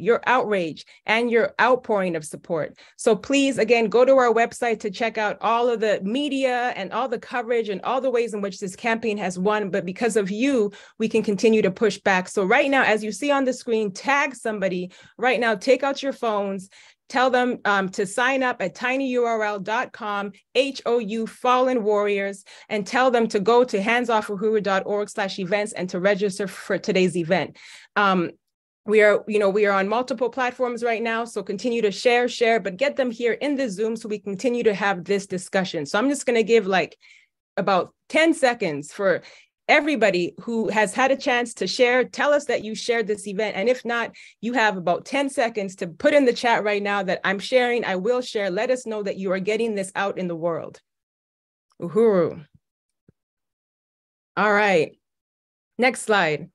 your outrage and your outpouring of support. So please, again, go to our website to check out all of the media and all the coverage and all the ways in which this campaign has won. But because of you, we can continue to push back. So right now, as you see on the screen, tag somebody right now, take out your phones, tell them um, to sign up at tinyurl.com hou fallen warriors and tell them to go to handsoffuhuru.org slash events and to register for today's event um, we are you know we are on multiple platforms right now so continue to share share but get them here in the zoom so we continue to have this discussion so i'm just going to give like about 10 seconds for everybody who has had a chance to share, tell us that you shared this event. And if not, you have about 10 seconds to put in the chat right now that I'm sharing, I will share. Let us know that you are getting this out in the world. Uhuru. All right. Next slide.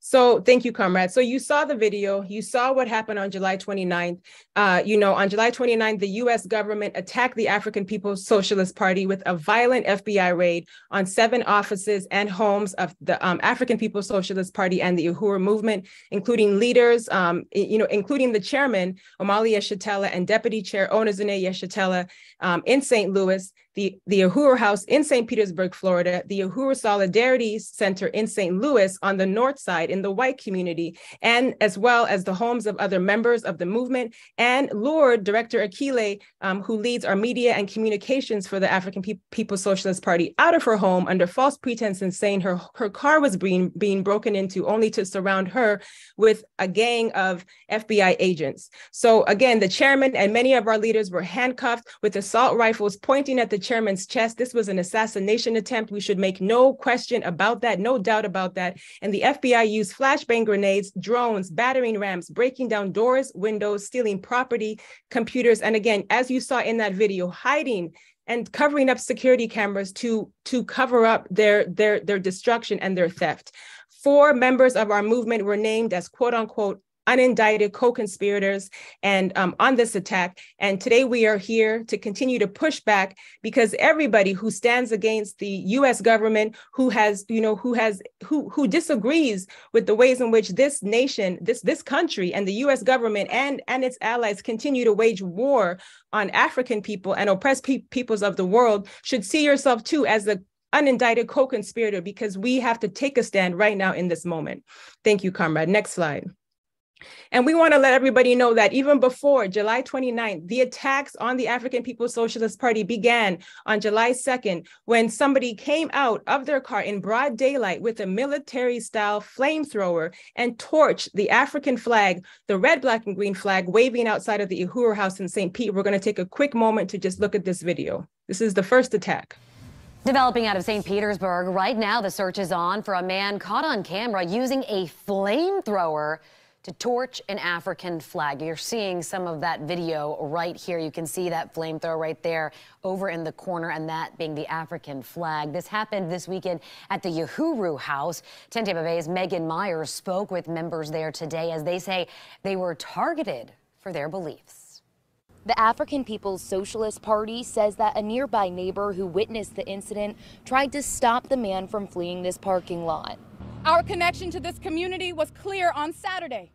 So thank you, comrade. So you saw the video, you saw what happened on July 29th. Uh, you know, on July 29th, the US government attacked the African People's Socialist Party with a violent FBI raid on seven offices and homes of the um, African People's Socialist Party and the Uhuru movement, including leaders, um, you know, including the chairman, Omali Yeshitela, and deputy chair, Onizine Yeshitela, um, in St. Louis the, the Uhuru House in St. Petersburg, Florida, the Uhuru Solidarity Center in St. Louis on the north side in the white community, and as well as the homes of other members of the movement, and Lord, Director Akile, um, who leads our media and communications for the African Pe- People's Socialist Party, out of her home under false pretense and saying her, her car was being, being broken into only to surround her with a gang of FBI agents. So again, the chairman and many of our leaders were handcuffed with assault rifles pointing at the chairman's chest. This was an assassination attempt. We should make no question about that, no doubt about that. And the FBI used flashbang grenades, drones, battering rams, breaking down doors, windows, stealing property, computers. And again, as you saw in that video, hiding and covering up security cameras to, to cover up their, their, their destruction and their theft. Four members of our movement were named as quote unquote unindicted co-conspirators and um, on this attack. And today we are here to continue to push back because everybody who stands against the U.S. government, who has, you know, who has, who who disagrees with the ways in which this nation, this this country, and the U.S. government and and its allies continue to wage war on African people and oppressed pe- peoples of the world, should see yourself too as the unindicted co-conspirator because we have to take a stand right now in this moment. Thank you, comrade. Next slide. And we want to let everybody know that even before July 29th, the attacks on the African People's Socialist Party began on July 2nd when somebody came out of their car in broad daylight with a military style flamethrower and torched the African flag, the red, black, and green flag waving outside of the Uhuru House in St. Pete. We're going to take a quick moment to just look at this video. This is the first attack. Developing out of St. Petersburg, right now the search is on for a man caught on camera using a flamethrower to torch an African flag. You're seeing some of that video right here. You can see that flamethrower right there over in the corner, and that being the African flag. This happened this weekend at the Uhuru House. 10 Tampa Bay's Megan Myers spoke with members there today as they say they were targeted for their beliefs. The African People's Socialist Party says that a nearby neighbor who witnessed the incident tried to stop the man from fleeing this parking lot. Our connection to this community was clear on Saturday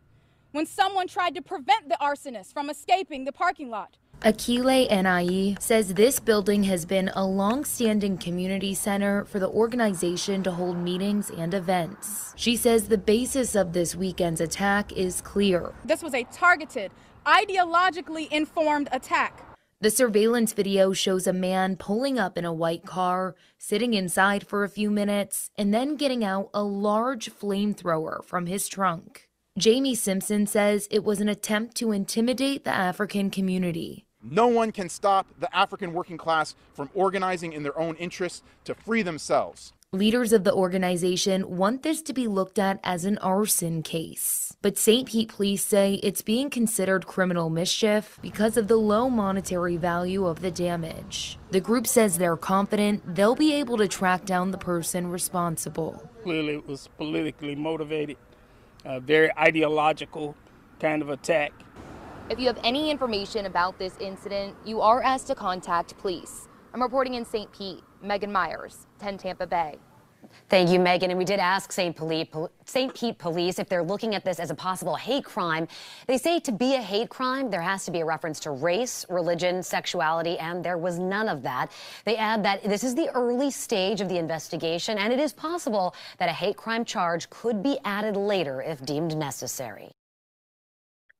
when someone tried to prevent the arsonist from escaping the parking lot. Akile Anai says this building has been a long-standing community center for the organization to hold meetings and events. She says the basis of this weekend's attack is clear. This was a targeted, ideologically informed attack. The surveillance video shows a man pulling up in a white car, sitting inside for a few minutes, and then getting out a large flamethrower from his trunk. Jamie Simpson says it was an attempt to intimidate the African community. No one can stop the African working class from organizing in their own interests to free themselves. Leaders of the organization want this to be looked at as an arson case. But St. Pete police say it's being considered criminal mischief because of the low monetary value of the damage. The group says they're confident they'll be able to track down the person responsible. Clearly, it was politically motivated a very ideological kind of attack. If you have any information about this incident, you are asked to contact police. I'm reporting in St. Pete, Megan Myers, 10 Tampa Bay. Thank you, Megan. And we did ask St. Pete Police if they're looking at this as a possible hate crime. They say to be a hate crime, there has to be a reference to race, religion, sexuality, and there was none of that. They add that this is the early stage of the investigation, and it is possible that a hate crime charge could be added later if deemed necessary.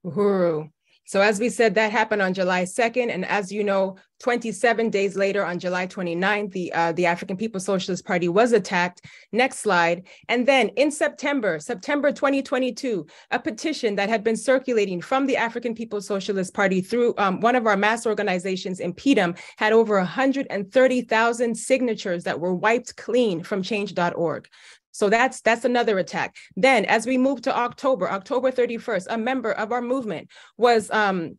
Uhuru. So as we said, that happened on July 2nd. And as you know, 27 days later on July 29th, the, uh, the African People's Socialist Party was attacked. Next slide. And then in September, September 2022, a petition that had been circulating from the African People's Socialist Party through um, one of our mass organizations InPDUM had over 130,000 signatures that were wiped clean from change.org. So that's that's another attack. Then as we move to October, October 31st, a member of our movement was um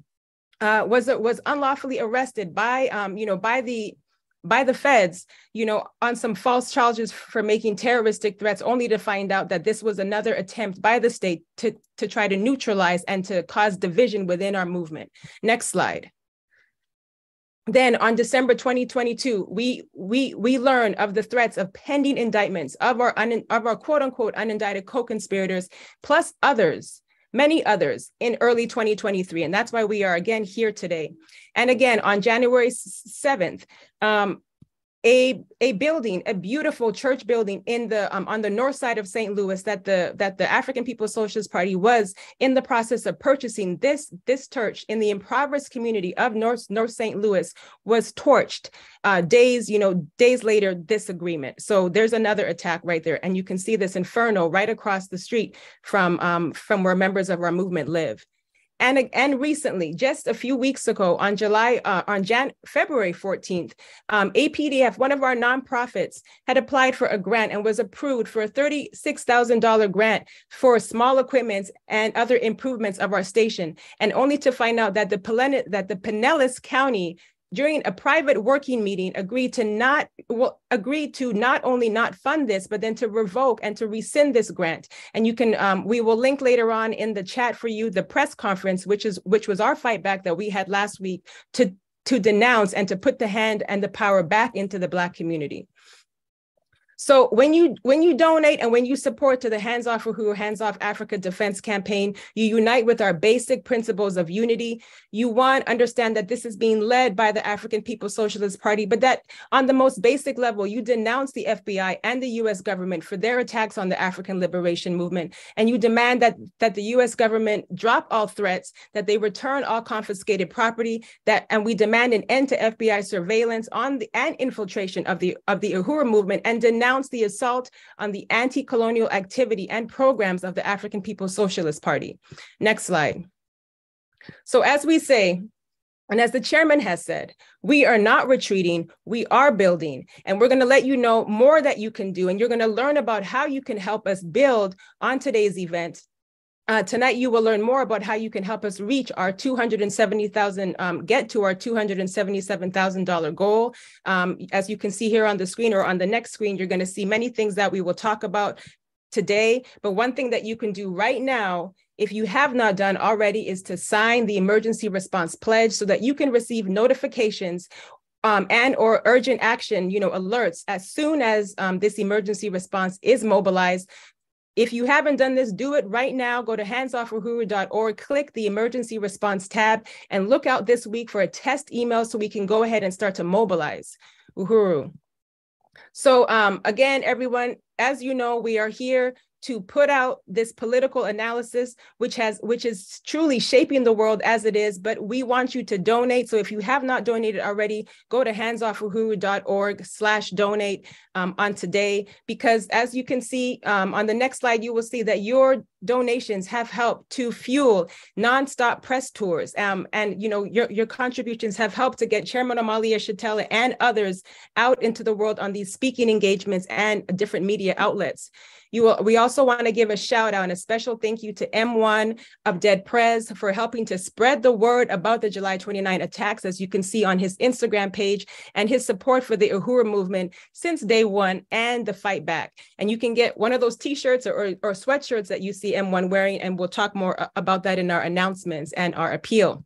uh, was was unlawfully arrested by um you know by the by the feds, you know, on some false charges for making terroristic threats, only to find out that this was another attempt by the state to, to try to neutralize and to cause division within our movement. Next slide then on December 2022, we we we learn of the threats of pending indictments of our un, of our quote unquote unindicted co-conspirators, plus others, many others in early 2023, and that's why we are again here today. And again on January 7th, um, a, a building, a beautiful church building in the um, on the north side of St. Louis that the that the African People's Socialist Party was in the process of purchasing. This this church in the impoverished community of North North St. Louis was torched uh, days you know days later. This agreement. So there's another attack right there, and you can see this inferno right across the street from um, from where members of our movement live and and recently, just a few weeks ago, on July uh, on Jan February 14th, um, APDF, one of our nonprofits, had applied for a grant and was approved for a $36,000 grant for small equipment and other improvements of our station, and only to find out that the that the Pinellas County during a private working meeting agreed to not well, agreed to not only not fund this but then to revoke and to rescind this grant. And you can um, we will link later on in the chat for you the press conference which is which was our fight back that we had last week to to denounce and to put the hand and the power back into the black community so when you when you donate and when you support to the Hands Off Uhuru, Hands Off Africa Defense Campaign, you unite with our basic principles of unity. You want understand that this is being led by the African People's Socialist Party, but that on the most basic level, you denounce the FBI and the U.S. government for their attacks on the African Liberation Movement, and you demand that that the U.S. government drop all threats, that they return all confiscated property, that and we demand an end to FBI surveillance on the and infiltration of the of the Uhuru movement and denounce denounced the assault on the anti-colonial activity and programs of the African People's Socialist Party. Next slide. So as we say, and as the chairman has said, we are not retreating, we are building. And we're going to let you know more that you can do. And you're going to learn about how you can help us build on today's event uh, tonight, you will learn more about how you can help us reach our 270,000, um, get to our $277,000 goal. Um, as you can see here on the screen or on the next screen, you're going to see many things that we will talk about today. But one thing that you can do right now, if you have not done already, is to sign the emergency response pledge so that you can receive notifications um, and or urgent action, you know, alerts as soon as um, this emergency response is mobilized if you haven't done this, do it right now. Go to handsoffuhuru.org, click the emergency response tab, and look out this week for a test email so we can go ahead and start to mobilize Uhuru. So um, again, everyone, as you know, we are here to put out this political analysis, which has which is truly shaping the world as it is. But we want you to donate. So if you have not donated already, go to handsoffuhuru.org slash donate um, on today, because as you can see um, on the next slide, you will see that your donations have helped to fuel nonstop press tours. Um, and you know, your, your contributions have helped to get Chairman Omali Yeshitela and others out into the world on these speaking engagements and different media outlets. You will, we also want to give a shout out and a special thank you to M1 of Dead Prez for helping to spread the word about the July 29 attacks, as you can see on his Instagram page, and his support for the Uhuru movement since day one and the fight back. And you can get one of those t-shirts or, or, or sweatshirts that you see M1 wearing, and we'll talk more about that in our announcements and our appeal.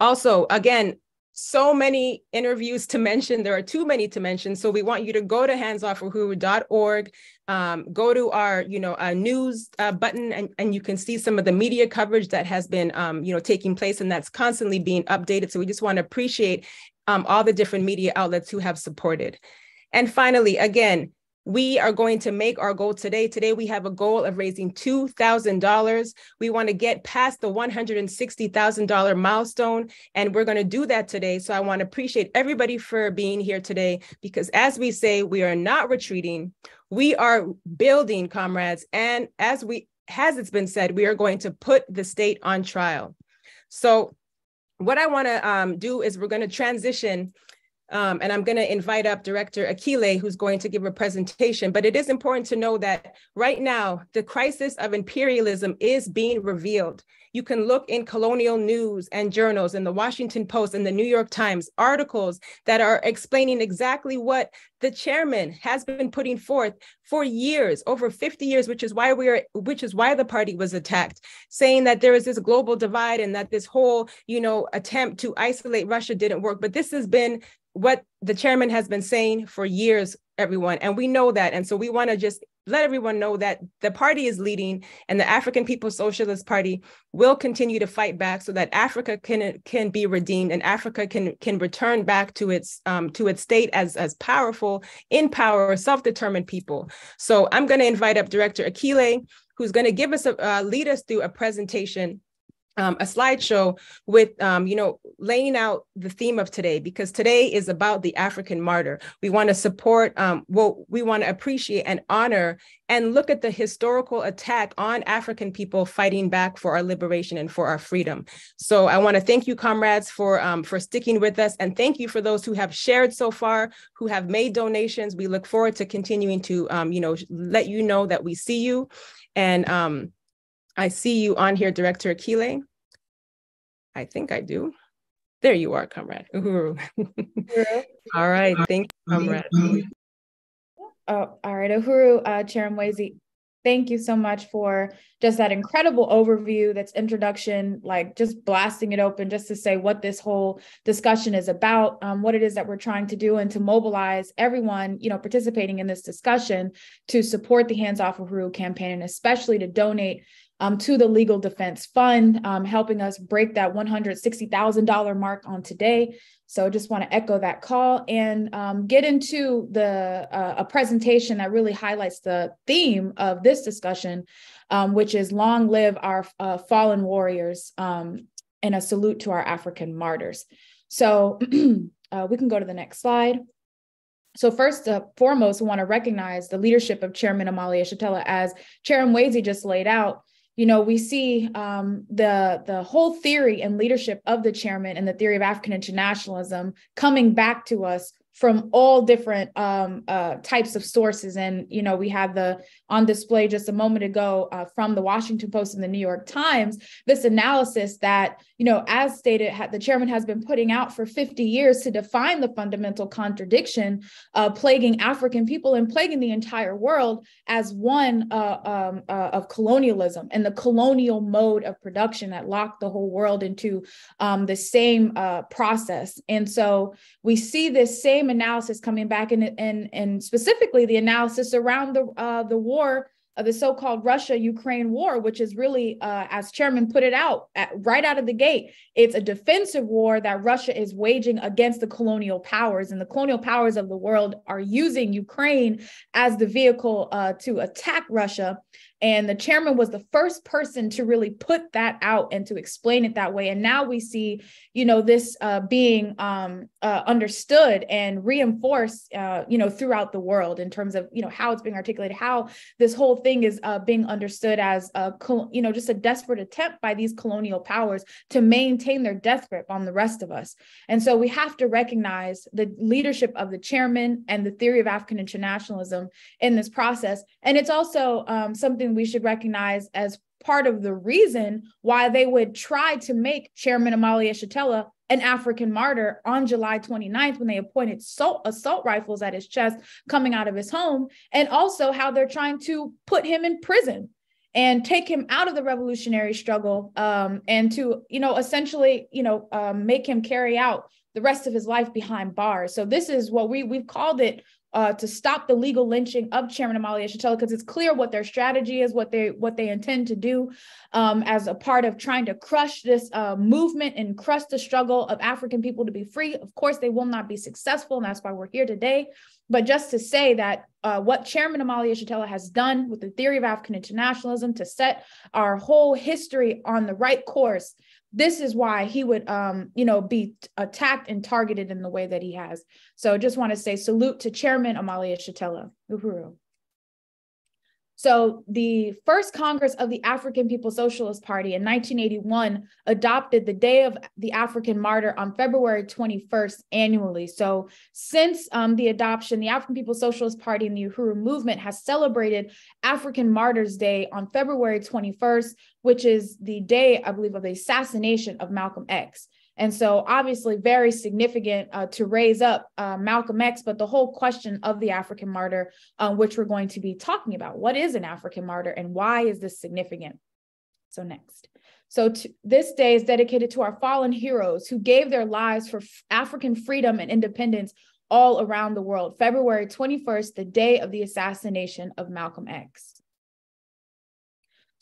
Also, again, so many interviews to mention. There are too many to mention. So we want you to go to handsoffuhuru.org, um, go to our, you know, uh, news uh, button, and, and you can see some of the media coverage that has been, um, you know, taking place, and that's constantly being updated. So we just want to appreciate um, all the different media outlets who have supported. And finally, again, we are going to make our goal today. Today, we have a goal of raising $2,000. We want to get past the $160,000 milestone, and we're going to do that today. So I want to appreciate everybody for being here today because, as we say, we are not retreating. We are building, comrades. And as we has it's been said, we are going to put the state on trial. So what I want to um, do is we're going to transition um, and I'm going to invite up Director Akile, who's going to give a presentation. But it is important to know that right now, the crisis of imperialism is being revealed. You can look in colonial news and journals, in the Washington Post and the New York Times, articles that are explaining exactly what the chairman has been putting forth for years, over 50 years, which is why we are, which is why the party was attacked, saying that there is this global divide and that this whole, you know, attempt to isolate Russia didn't work. But this has been what the chairman has been saying for years, everyone, and we know that. And so we want to just let everyone know that the party is leading and the African People's Socialist Party will continue to fight back so that Africa can can be redeemed and Africa can can return back to its um, to its state as as powerful, in power, self-determined people. So I'm going to invite up Director Akile, who's going to give us a uh, lead us through a presentation um, a slideshow with, um, you know, laying out the theme of today, because today is about the African martyr. We want to support, um, well, we want to appreciate and honor and look at the historical attack on African people fighting back for our liberation and for our freedom. So I want to thank you, comrades, for, um, for sticking with us. And thank you for those who have shared so far, who have made donations. We look forward to continuing to, um, you know, let you know that we see you. And, um, I see you on here, Director Akile. I think I do. There you are, comrade. Uhuru. all right, thank you, comrade. Oh, all right, Uhuru, uh, Chair Luwezi, thank you so much for just that incredible overview that's introduction like just blasting it open just to say what this whole discussion is about um, what it is that we're trying to do and to mobilize everyone you know participating in this discussion to support the hands off uhuru campaign and especially to donate um, to the Legal Defense Fund, um, helping us break that $160,000 mark on today. So just want to echo that call and um, get into the uh, a presentation that really highlights the theme of this discussion, um, which is long live our uh, fallen warriors um, and a salute to our African martyrs. So uh, we can go to the next slide. So first and foremost, we want to recognize the leadership of Chairman Omali Yeshitela as Chair Luwezi just laid out you know, we see um, the the whole theory and leadership of the chairman and the theory of African internationalism coming back to us from all different um, uh, types of sources. And, you know, we had the on display just a moment ago uh, from the Washington Post and the New York Times, this analysis that, you know, as stated, the chairman has been putting out for 50 years to define the fundamental contradiction uh, plaguing African people and plaguing the entire world as one uh, um, uh, of colonialism and the colonial mode of production that locked the whole world into um, the same uh, process. And so we see this same same analysis coming back and and and specifically the analysis around the uh, the war of the so-called Russia-Ukraine war, which is really, uh, as Chairman put it out at, right out of the gate, it's a defensive war that Russia is waging against the colonial powers, and the colonial powers of the world are using Ukraine as the vehicle uh, to attack Russia. And the chairman was the first person to really put that out and to explain it that way. And now we see, you know, this uh, being um, uh, understood and reinforced, uh, you know, throughout the world in terms of, you know, how it's being articulated, how this whole thing is uh, being understood as, a, you know, just a desperate attempt by these colonial powers to maintain their death grip on the rest of us. And so we have to recognize the leadership of the chairman and the theory of African internationalism in this process. And it's also um, something we should recognize as part of the reason why they would try to make Chairman Omali Yeshitela an African martyr on July 29th when they appointed assault, assault rifles at his chest coming out of his home, and also how they're trying to put him in prison and take him out of the revolutionary struggle um, and to, you know, essentially, you know, um, make him carry out the rest of his life behind bars. So this is what we we've called it uh, to stop the legal lynching of Chairman Omali Yeshitela because it's clear what their strategy is, what they what they intend to do um, as a part of trying to crush this uh, movement and crush the struggle of African people to be free. Of course, they will not be successful, and that's why we're here today. But just to say that uh, what Chairman Omali Yeshitela has done with the theory of African internationalism to set our whole history on the right course this is why he would um, you know be attacked and targeted in the way that he has. So I just want to say salute to chairman Omali Yeshitela uhuru so, the first Congress of the African People's Socialist Party in 1981 adopted the Day of the African Martyr on February 21st annually. So, since um, the adoption, the African People's Socialist Party and the Uhuru movement has celebrated African Martyrs Day on February 21st, which is the day, I believe, of the assassination of Malcolm X. And so, obviously, very significant uh, to raise up uh, Malcolm X, but the whole question of the African martyr, um, which we're going to be talking about. What is an African martyr and why is this significant? So, next. So, this day is dedicated to our fallen heroes who gave their lives for African freedom and independence all around the world. February 21st, the day of the assassination of Malcolm X.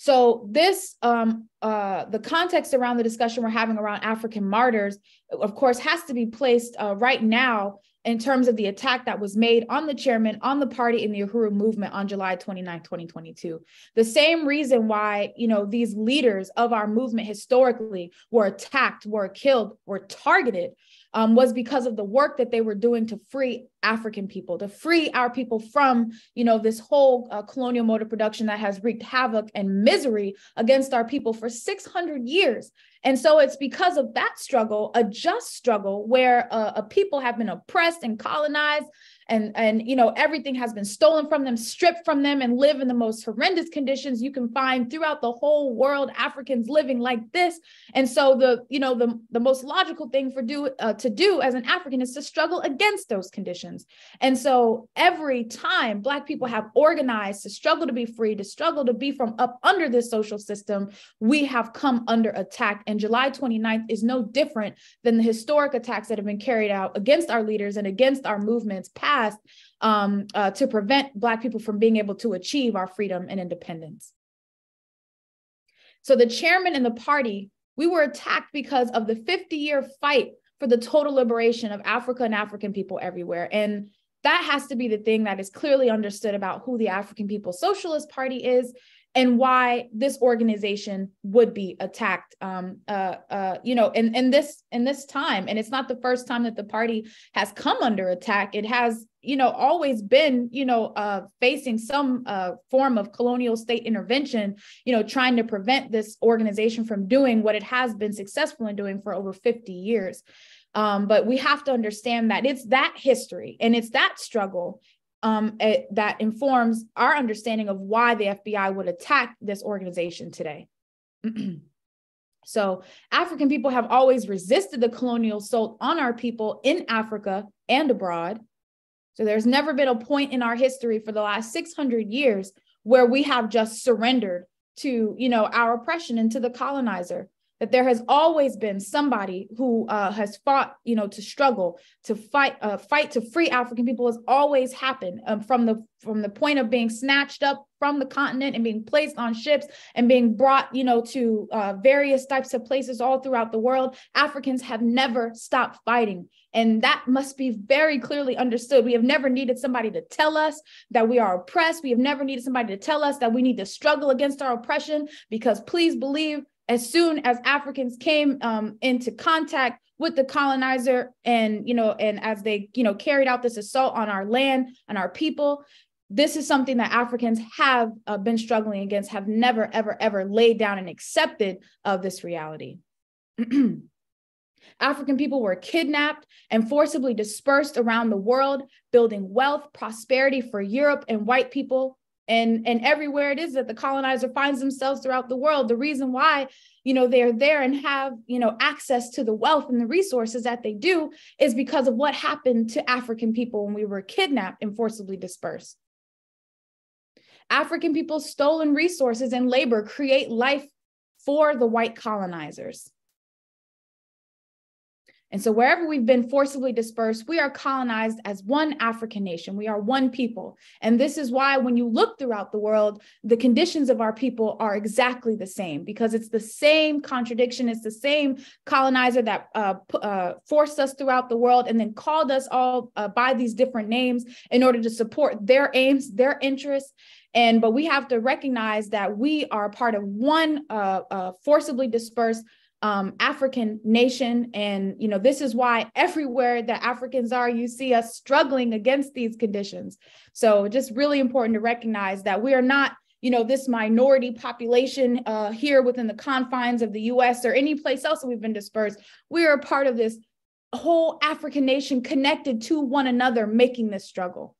So this, um, uh, the context around the discussion we're having around African martyrs, of course, has to be placed uh, right now in terms of the attack that was made on the chairman, on the party in the Uhuru movement on July 29, 2022. The same reason why, you know, these leaders of our movement historically were attacked, were killed, were targeted um, was because of the work that they were doing to free African people, to free our people from, you know, this whole uh, colonial mode of production that has wreaked havoc and misery against our people for 600 years. And so it's because of that struggle, a just struggle where uh, a people have been oppressed and colonized and and you know everything has been stolen from them stripped from them and live in the most horrendous conditions you can find throughout the whole world africans living like this. And so the you know the, the most logical thing for do uh, to do as an african is to struggle against those conditions. And so every time black people have organized to struggle to be free to struggle to be from up under this social system we have come under attack. And july 29th is no different than the historic attacks that have been carried out against our leaders and against our movements past past um, uh, to prevent Black people from being able to achieve our freedom and independence. So the chairman and the party, we were attacked because of the 50 year fight for the total liberation of Africa and African people everywhere. And that has to be the thing that is clearly understood about who the African People's Socialist Party is and why this organization would be attacked um, uh, uh, you know in, in this in this time and it's not the first time that the party has come under attack it has you know always been you know uh, facing some uh, form of colonial state intervention you know trying to prevent this organization from doing what it has been successful in doing for over 50 years um, but we have to understand that it's that history and it's that struggle um, it, that informs our understanding of why the FBI would attack this organization today. so, African people have always resisted the colonial assault on our people in Africa and abroad. So, there's never been a point in our history for the last 600 years where we have just surrendered to, you know, our oppression and to the colonizer that there has always been somebody who uh, has fought, you know, to struggle, to fight, uh, fight to free African people has always happened um, from the from the point of being snatched up from the continent and being placed on ships and being brought, you know, to uh, various types of places all throughout the world. Africans have never stopped fighting. And that must be very clearly understood. We have never needed somebody to tell us that we are oppressed. We have never needed somebody to tell us that we need to struggle against our oppression because please believe as soon as Africans came um, into contact with the colonizer and you know and as they you know carried out this assault on our land and our people this is something that africans have uh, been struggling against have never ever ever laid down and accepted of this reality African people were kidnapped and forcibly dispersed around the world, building wealth, prosperity for Europe and white people. And and everywhere it is that the colonizer finds themselves throughout the world. The reason why you know they're there and have you know access to the wealth and the resources that they do is because of what happened to african people when we were kidnapped and forcibly dispersed. African people's stolen resources and labor create life for the white colonizers And so, wherever we've been forcibly dispersed, we are colonized as one African nation. We are one people. And this is why, when you look throughout the world, the conditions of our people are exactly the same because it's the same contradiction. It's the same colonizer that uh, uh, forced us throughout the world and then called us all uh, by these different names in order to support their aims, their interests. And but we have to recognize that we are part of one uh, uh, forcibly dispersed um, African nation. And, you know, this is why everywhere that Africans are, you see us struggling against these conditions. So just really important to recognize that we are not, you know, this minority population uh, here within the confines of the US or any place else that we've been dispersed. We are a part of this whole African nation connected to one another, making this struggle.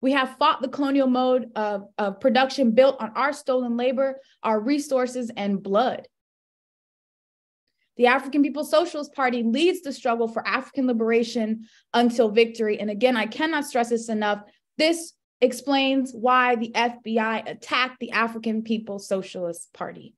We have fought the colonial mode of, of production built on our stolen labor, our resources, and blood. The African People's Socialist Party leads the struggle for African liberation until victory. And again, I cannot stress this enough. This explains why the FBI attacked the African People's Socialist Party.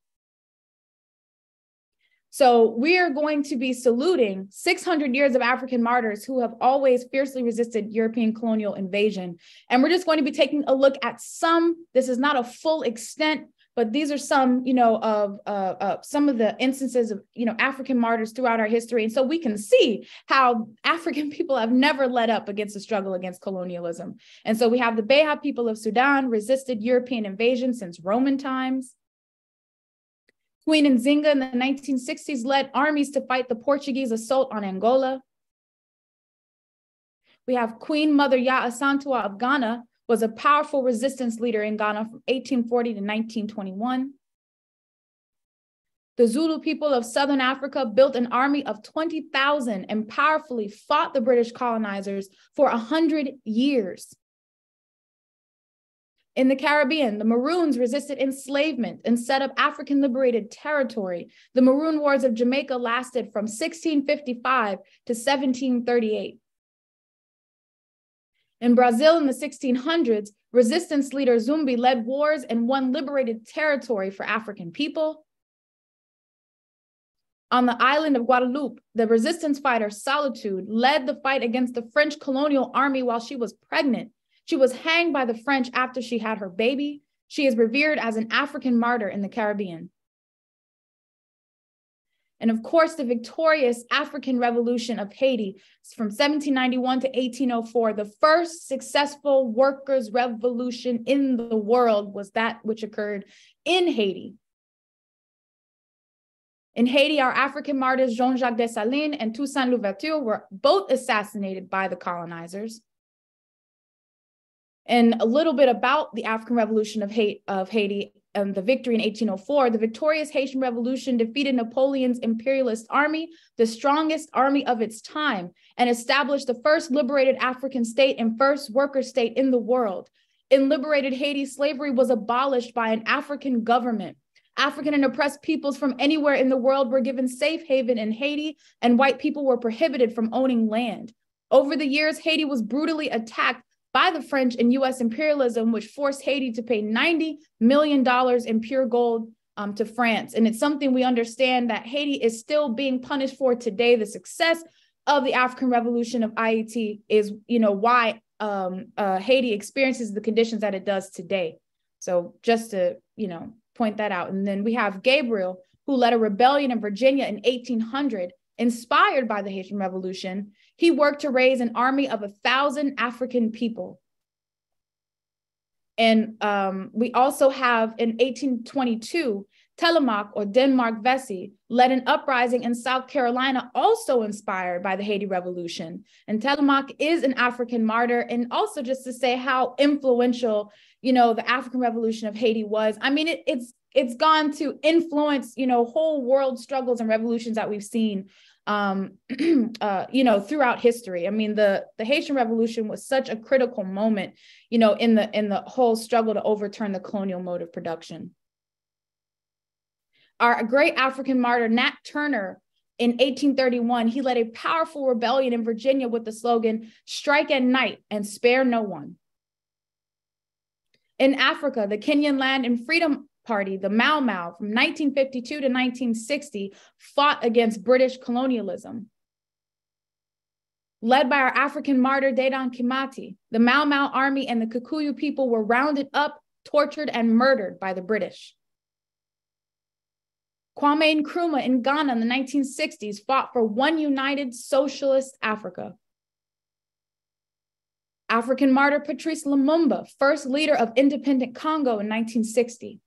So we are going to be saluting 600 years of African martyrs who have always fiercely resisted European colonial invasion. And we're just going to be taking a look at some, this is not a full extent, but these are some, you know, of uh, uh, some of the instances of, you know, African martyrs throughout our history. And so we can see how African people have never let up against the struggle against colonialism. And so we have the Beja people of Sudan resisted European invasion since Roman times. Queen Nzinga in the 1960s led armies to fight the Portuguese assault on Angola. We have Queen Mother Yaa Asantewaa of Ghana was a powerful resistance leader in Ghana from 1840 to 1921. The Zulu people of Southern Africa built an army of 20,000 and powerfully fought the British colonizers for 100 years. In the Caribbean, the Maroons resisted enslavement and set up African liberated territory. The Maroon Wars of Jamaica lasted from 1655 to 1738. In Brazil in the 1600s, resistance leader Zumbi led wars and won liberated territory for African people. On the island of Guadeloupe, the resistance fighter Solitude led the fight against the French colonial army while she was pregnant she was hanged by the French after she had her baby. She is revered as an African martyr in the Caribbean. And of course, the victorious African Revolution of Haiti from 1791 to 1804, the first successful workers' revolution in the world was that which occurred in Haiti. In Haiti, our African martyrs Jean Jacques Dessalines and Toussaint Louverture were both assassinated by the colonizers. And a little bit about the African Revolution of, Haiti, of Haiti and the victory in 1804. The victorious Haitian Revolution defeated Napoleon's imperialist army, the strongest army of its time, and established the first liberated African state and first worker state in the world. In liberated Haiti, slavery was abolished by an African government. African and oppressed peoples from anywhere in the world were given safe haven in Haiti, and white people were prohibited from owning land. Over the years, Haiti was brutally attacked by the French and US imperialism, which forced Haiti to pay $90 million in pure gold um, to France. And it's something we understand that Haiti is still being punished for today. The success of the African Revolution of Haiti is, you know, why um, uh, Haiti experiences the conditions that it does today. So just to, you know, point that out. And then we have Gabriel, who led a rebellion in Virginia in 1800, inspired by the Haitian Revolution, he worked to raise an army of a thousand African people. And um, we also have in 1822, Telemaque or Denmark Vesey led an uprising in South Carolina, also inspired by the Haiti Revolution. And Telemaque is an African martyr. And also just to say how influential, you know, the African Revolution of Haiti was. I mean, it, it's it's gone to influence, you know, whole world struggles and revolutions that we've seen um, uh, you know, throughout history. I mean, the the Haitian Revolution was such a critical moment, you know, in the in the whole struggle to overturn the colonial mode of production. Our great African martyr Nat Turner in 1831, he led a powerful rebellion in Virginia with the slogan "Strike at night and spare no one." In Africa, the Kenyan Land and Freedom Party, the Mau Mau, from 1952 to 1960, fought against British colonialism. Led by our African martyr Dedan Kimathi, the Mau Mau army and the Kikuyu people were rounded up, tortured, and murdered by the British. Kwame Nkrumah in Ghana in the 1960s fought for one united socialist Africa. African martyr Patrice Lumumba, first leader of independent Congo in 1960.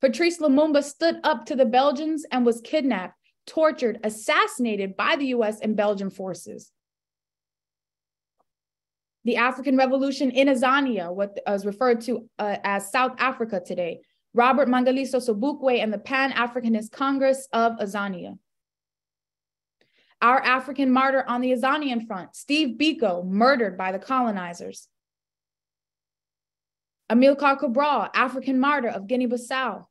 Patrice Lumumba stood up to the Belgians and was kidnapped, tortured, assassinated by the US and Belgian forces. The African Revolution in Azania, what is referred to uh, as South Africa today, Robert Mangaliso Sobukwe and the Pan Africanist Congress of Azania. Our African martyr on the Azanian front, Steve Biko, murdered by the colonizers. Amilcar Cabral, African martyr of Guinea-Bissau.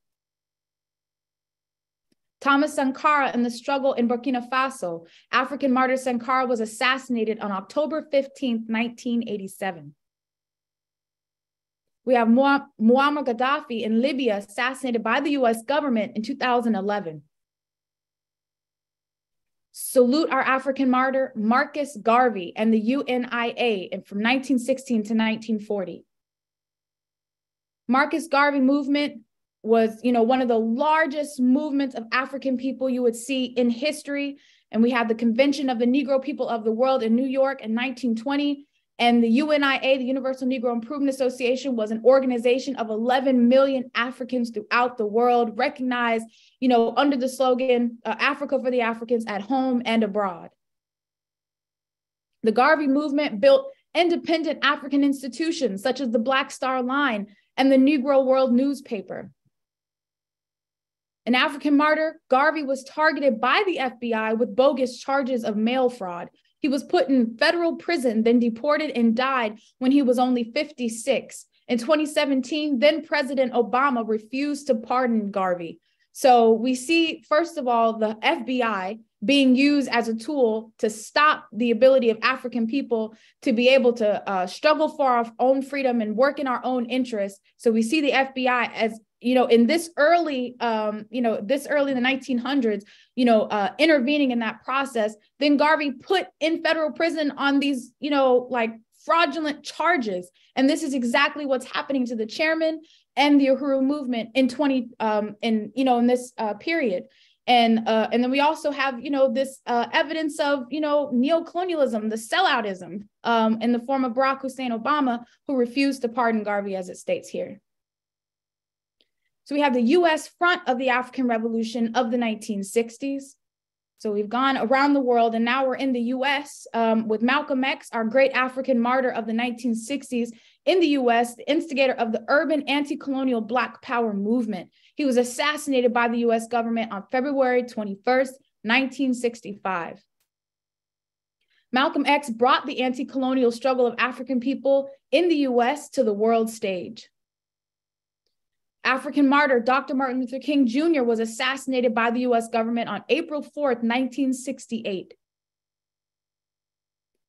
Thomas Sankara and the struggle in Burkina Faso. African martyr Sankara was assassinated on October 15, 1987. We have Muammar Gaddafi in Libya, assassinated by the US government in 2011. Salute our African martyr, Marcus Garvey, and the UNIA and from 1916 to 1940. Marcus Garvey movement was, you know, one of the largest movements of African people you would see in history. And we had the Convention of the Negro People of the World in New York in 1920. And the UNIA, the Universal Negro Improvement Association, was an organization of 11 million Africans throughout the world, recognized, you know, under the slogan uh, "Africa for the Africans at home and abroad." The Garvey movement built independent African institutions such as the Black Star Line and the Negro World newspaper. An African martyr, Garvey was targeted by the FBI with bogus charges of mail fraud, he was put in federal prison, then deported and died when he was only 56. In 2017, then President Obama refused to pardon Garvey. So we see, first of all, the FBI being used as a tool to stop the ability of African people to be able to uh, struggle for our own freedom and work in our own interests. So we see the FBI as you know in this early um you know this early in the 1900s you know uh intervening in that process then garvey put in federal prison on these you know like fraudulent charges and this is exactly what's happening to the chairman and the uhuru movement in 20 um in you know in this uh period and uh, and then we also have you know this uh, evidence of you know neocolonialism, the selloutism, um, in the form of Barack Hussein Obama, who refused to pardon Garvey, as it states here. So we have the US front of the African Revolution of the 1960s. So we've gone around the world and now we're in the US um, with Malcolm X, our great African martyr of the 1960s in the US, the instigator of the urban anti colonial Black Power movement. He was assassinated by the US government on February 21st, 1965. Malcolm X brought the anti colonial struggle of African people in the US to the world stage. African martyr Dr. Martin Luther King Jr. was assassinated by the US government on April 4th, 1968.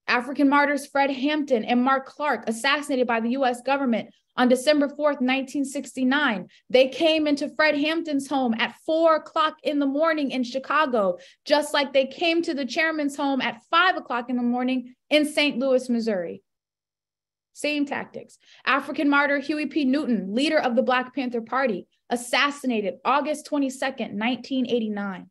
African martyrs Fred Hampton and Mark Clark assassinated by the US government on December 4th, 1969. They came into Fred Hampton's home at four o'clock in the morning in Chicago, just like they came to the chairman's home at five o'clock in the morning in St. Louis, Missouri. Same tactics. African martyr Huey P. Newton, leader of the Black Panther Party, assassinated August 22nd, 1989.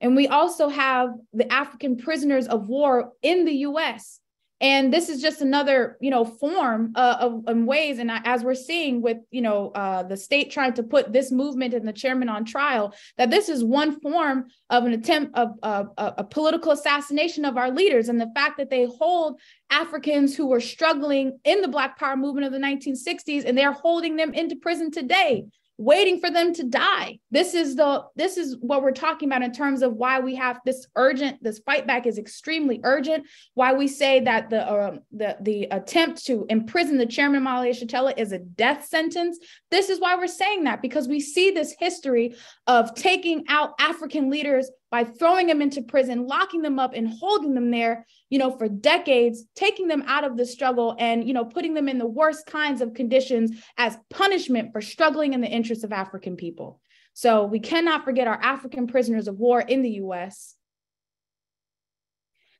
And we also have the African prisoners of war in the US and this is just another you know form uh, of in ways. And as we're seeing with you know uh, the state trying to put this movement and the chairman on trial that this is one form of an attempt of a political assassination of our leaders. And the fact that they hold africans who were struggling in the black power movement of the 1960s and they're holding them into prison today waiting for them to die. This is the this is what we're talking about in terms of why we have this urgent this fight back is extremely urgent. Why we say that the uh, the the attempt to imprison the chairman Omali Yeshitela is a death sentence. This is why we're saying that because we see this history of taking out african leaders by throwing them into prison, locking them up and holding them there, you know, for decades, taking them out of the struggle and, you know, putting them in the worst kinds of conditions as punishment for struggling in the interests of African people. So we cannot forget our African prisoners of war in the US.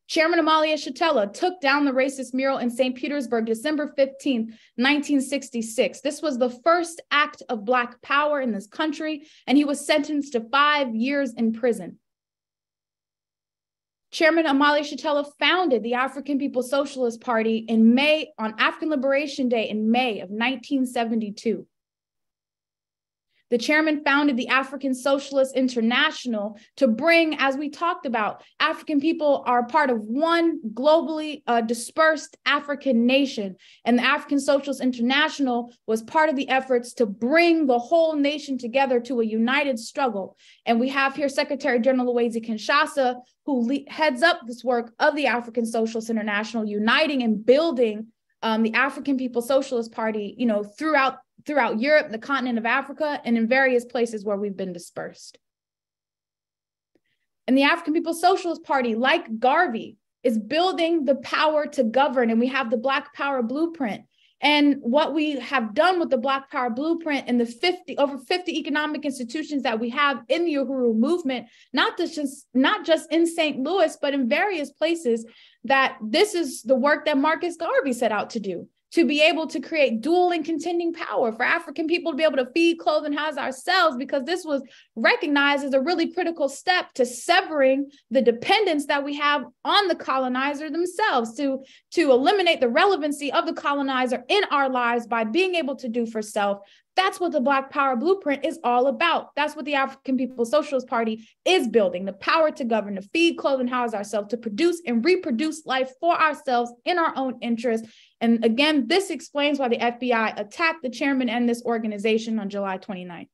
Chairman Omali Yeshitela took down the racist mural in St. Petersburg December 15, 1966. This was the first act of Black power in this country, and he was sentenced to five years in prison. Chairman Omali Yeshitela founded the African People's Socialist Party in May, on African Liberation Day in May of 1972. The chairman founded the African Socialist International to bring, as we talked about, African people are part of one globally uh, dispersed African nation. And the African Socialist International was part of the efforts to bring the whole nation together to a united struggle. And we have here Secretary General Luwezi Kinshasa, who heads up this work of the African Socialist International, uniting and building um, the African People Socialist Party, you know, throughout throughout Europe, the continent of Africa, and in various places where we've been dispersed. And the African People's Socialist Party, like Garvey, is building the power to govern, and we have the Black Power Blueprint. And what we have done with the Black Power Blueprint and the 50 over 50 economic institutions that we have in the Uhuru movement, not just not just in St. Louis, but in various places, that this is the work that Marcus Garvey set out to do to be able to create dual and contending power for African people to be able to feed, clothe, and house ourselves, because this was recognized as a really critical step to severing the dependence that we have on the colonizer themselves, to, to eliminate the relevancy of the colonizer in our lives by being able to do for self. That's what the Black Power Blueprint is all about. That's what the African People's Socialist Party is building the power to govern, to feed, clothe, and house ourselves, to produce and reproduce life for ourselves in our own interest. And again, this explains why the FBI attacked the chairman and this organization on July 29th.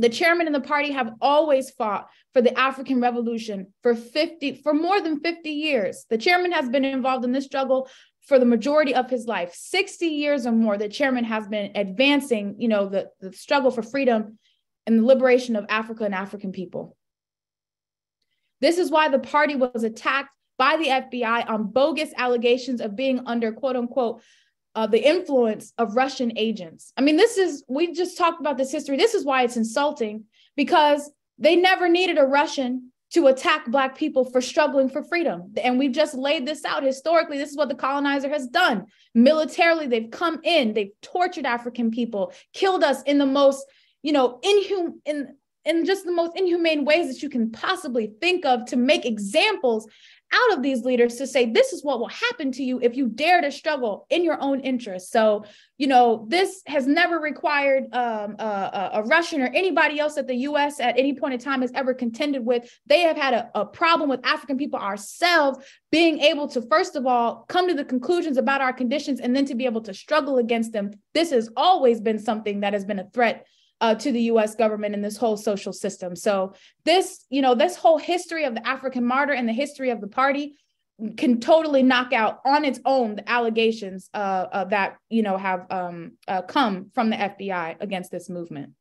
The chairman and the party have always fought for the African Revolution for 50 for more than 50 years. The chairman has been involved in this struggle for the majority of his life. 60 years or more the chairman has been advancing you know the, the struggle for freedom and the liberation of africa and african people. This is why the party was attacked by the fbi on bogus allegations of being under quote unquote uh, the influence of russian agents. I mean this is we just talked about this history. This is why it's insulting because they never needed a russian to attack Black people for struggling for freedom. And we've just laid this out historically. This is what the colonizer has done. Militarily, they've come in, they've tortured African people, killed us in the most, you know, inhum in in just the most inhumane ways that you can possibly think of to make examples out of these leaders to say this is what will happen to you if you dare to struggle in your own interest so you know this has never required um, a, a, russian or anybody else that the us at any point in time has ever contended with. They have had a, a problem with african people ourselves being able to first of all come to the conclusions about our conditions and then to be able to struggle against them. This has always been something that has been a threat uh, to the US government and this whole social system. So, this, you know, this whole history of the African martyr and the history of the party can totally knock out on its own the allegations uh, uh, that, you know, have um, uh, come from the FBI against this movement.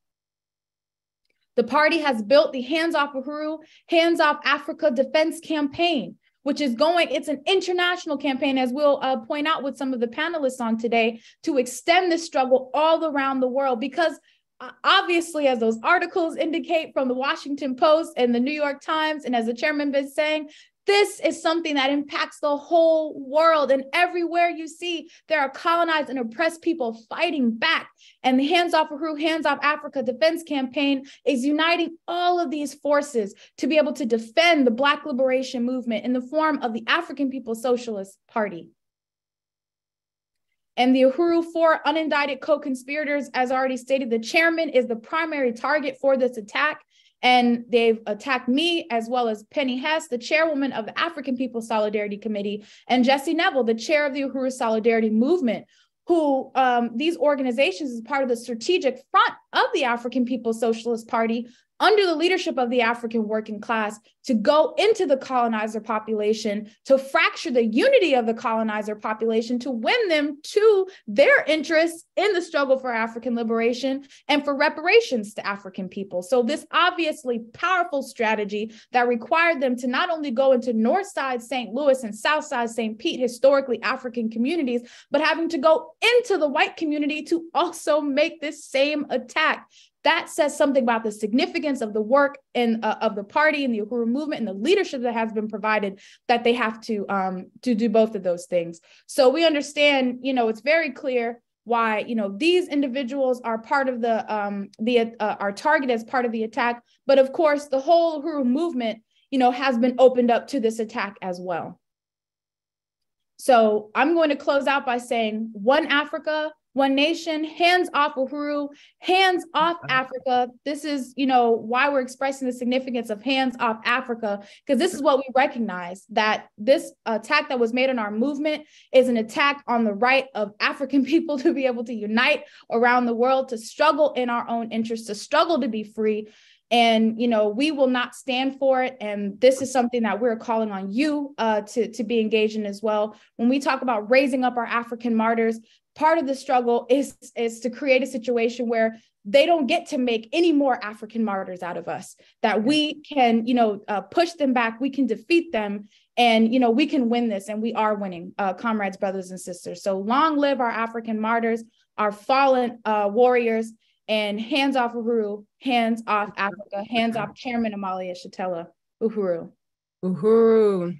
The party has built the Hands Off Uhuru, Hands Off Africa Defense Campaign, which is going, it's an international campaign, as we'll uh, point out with some of the panelists on today, to extend this struggle all around the world because Uh, obviously, as those articles indicate from the Washington Post and the New York Times, and as the chairman been saying, this is something that impacts the whole world. And everywhere you see, there are colonized and oppressed people fighting back. And the Hands Off Uhuru, Hands Off Africa Defense Campaign is uniting all of these forces to be able to defend the Black liberation movement in the form of the African People's Socialist Party. And the Uhuru four unindicted co-conspirators, as already stated, the chairman is the primary target for this attack. And they've attacked me as well as Penny Hess, the chairwoman of the African People's Solidarity Committee, and Jesse Neville, the chair of the Uhuru Solidarity Movement, who um, these organizations, as part of the strategic front of the African People's Socialist Party, under the leadership of the African working class to go into the colonizer population, to fracture the unity of the colonizer population, to win them to their interests in the struggle for African liberation and for reparations to African people. So, this obviously powerful strategy that required them to not only go into North Side St. Louis and South Side St. Pete, historically African communities, but having to go into the white community to also make this same attack that says something about the significance of the work and uh, of the party and the Uhuru movement and the leadership that has been provided that they have to um, to do both of those things. So we understand, you know, it's very clear why you know these individuals are part of the um, the uh, are targeted as part of the attack, but of course the whole Uhuru movement, you know, has been opened up to this attack as well. So I'm going to close out by saying one Africa, one nation, hands off Uhuru, hands off uh-huh. Africa. This is, you know, why we're expressing the significance of hands off Africa, because this is what we recognize that this attack that was made on our movement is an attack on the right of African people to be able to unite around the world, to struggle in our own interests, to struggle to be free. And you know we will not stand for it, and this is something that we're calling on you uh, to to be engaged in as well. When we talk about raising up our African martyrs, part of the struggle is is to create a situation where they don't get to make any more african martyrs out of us that we can you know uh, push them back. We can defeat them. And you know we can win this. And we are winning uh, comrades brothers and sisters. So long live our african martyrs our fallen uh, warriors and hands off uhuru hands off africa hands off chairman Omali Yeshitela uhuru uhuru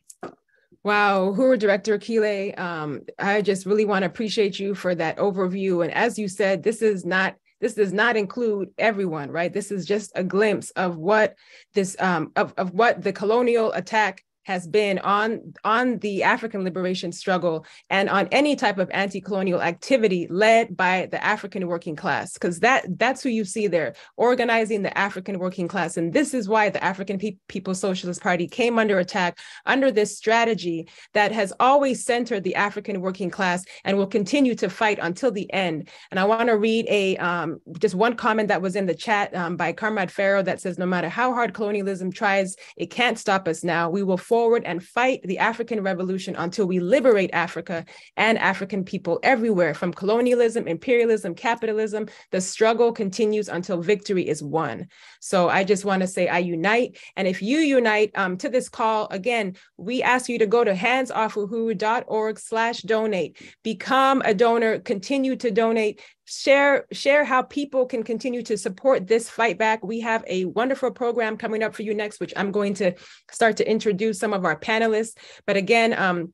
Wow, Uhuru Director Akile, um, I just really want to appreciate you for that overview. And as you said, this is not this does not include everyone, right? This is just a glimpse of what this um, of, of what the colonial attack has been on on the African liberation struggle and on any type of anti-colonial activity led by the African working class because that that's who you see there organizing the African working class. And this is why the African Pe- People's Socialist Party came under attack under this strategy that has always centered the African working class and will continue to fight until the end. And I want to read a um, just one comment that was in the chat um, by Comrade Pharaoh that says no matter how hard colonialism tries it can't stop us now. We will forward and fight the African revolution until we liberate Africa and African people everywhere from colonialism, imperialism, capitalism. The struggle continues until victory is won. So I just want to say I unite. And if you unite um, to this call, again, we ask you to go to handsoffuhuru.org slash donate. Become a donor, continue to donate share share how people can continue to support this fight back. We have a wonderful program coming up for you next which i'm going to start to introduce some of our panelists. But again um,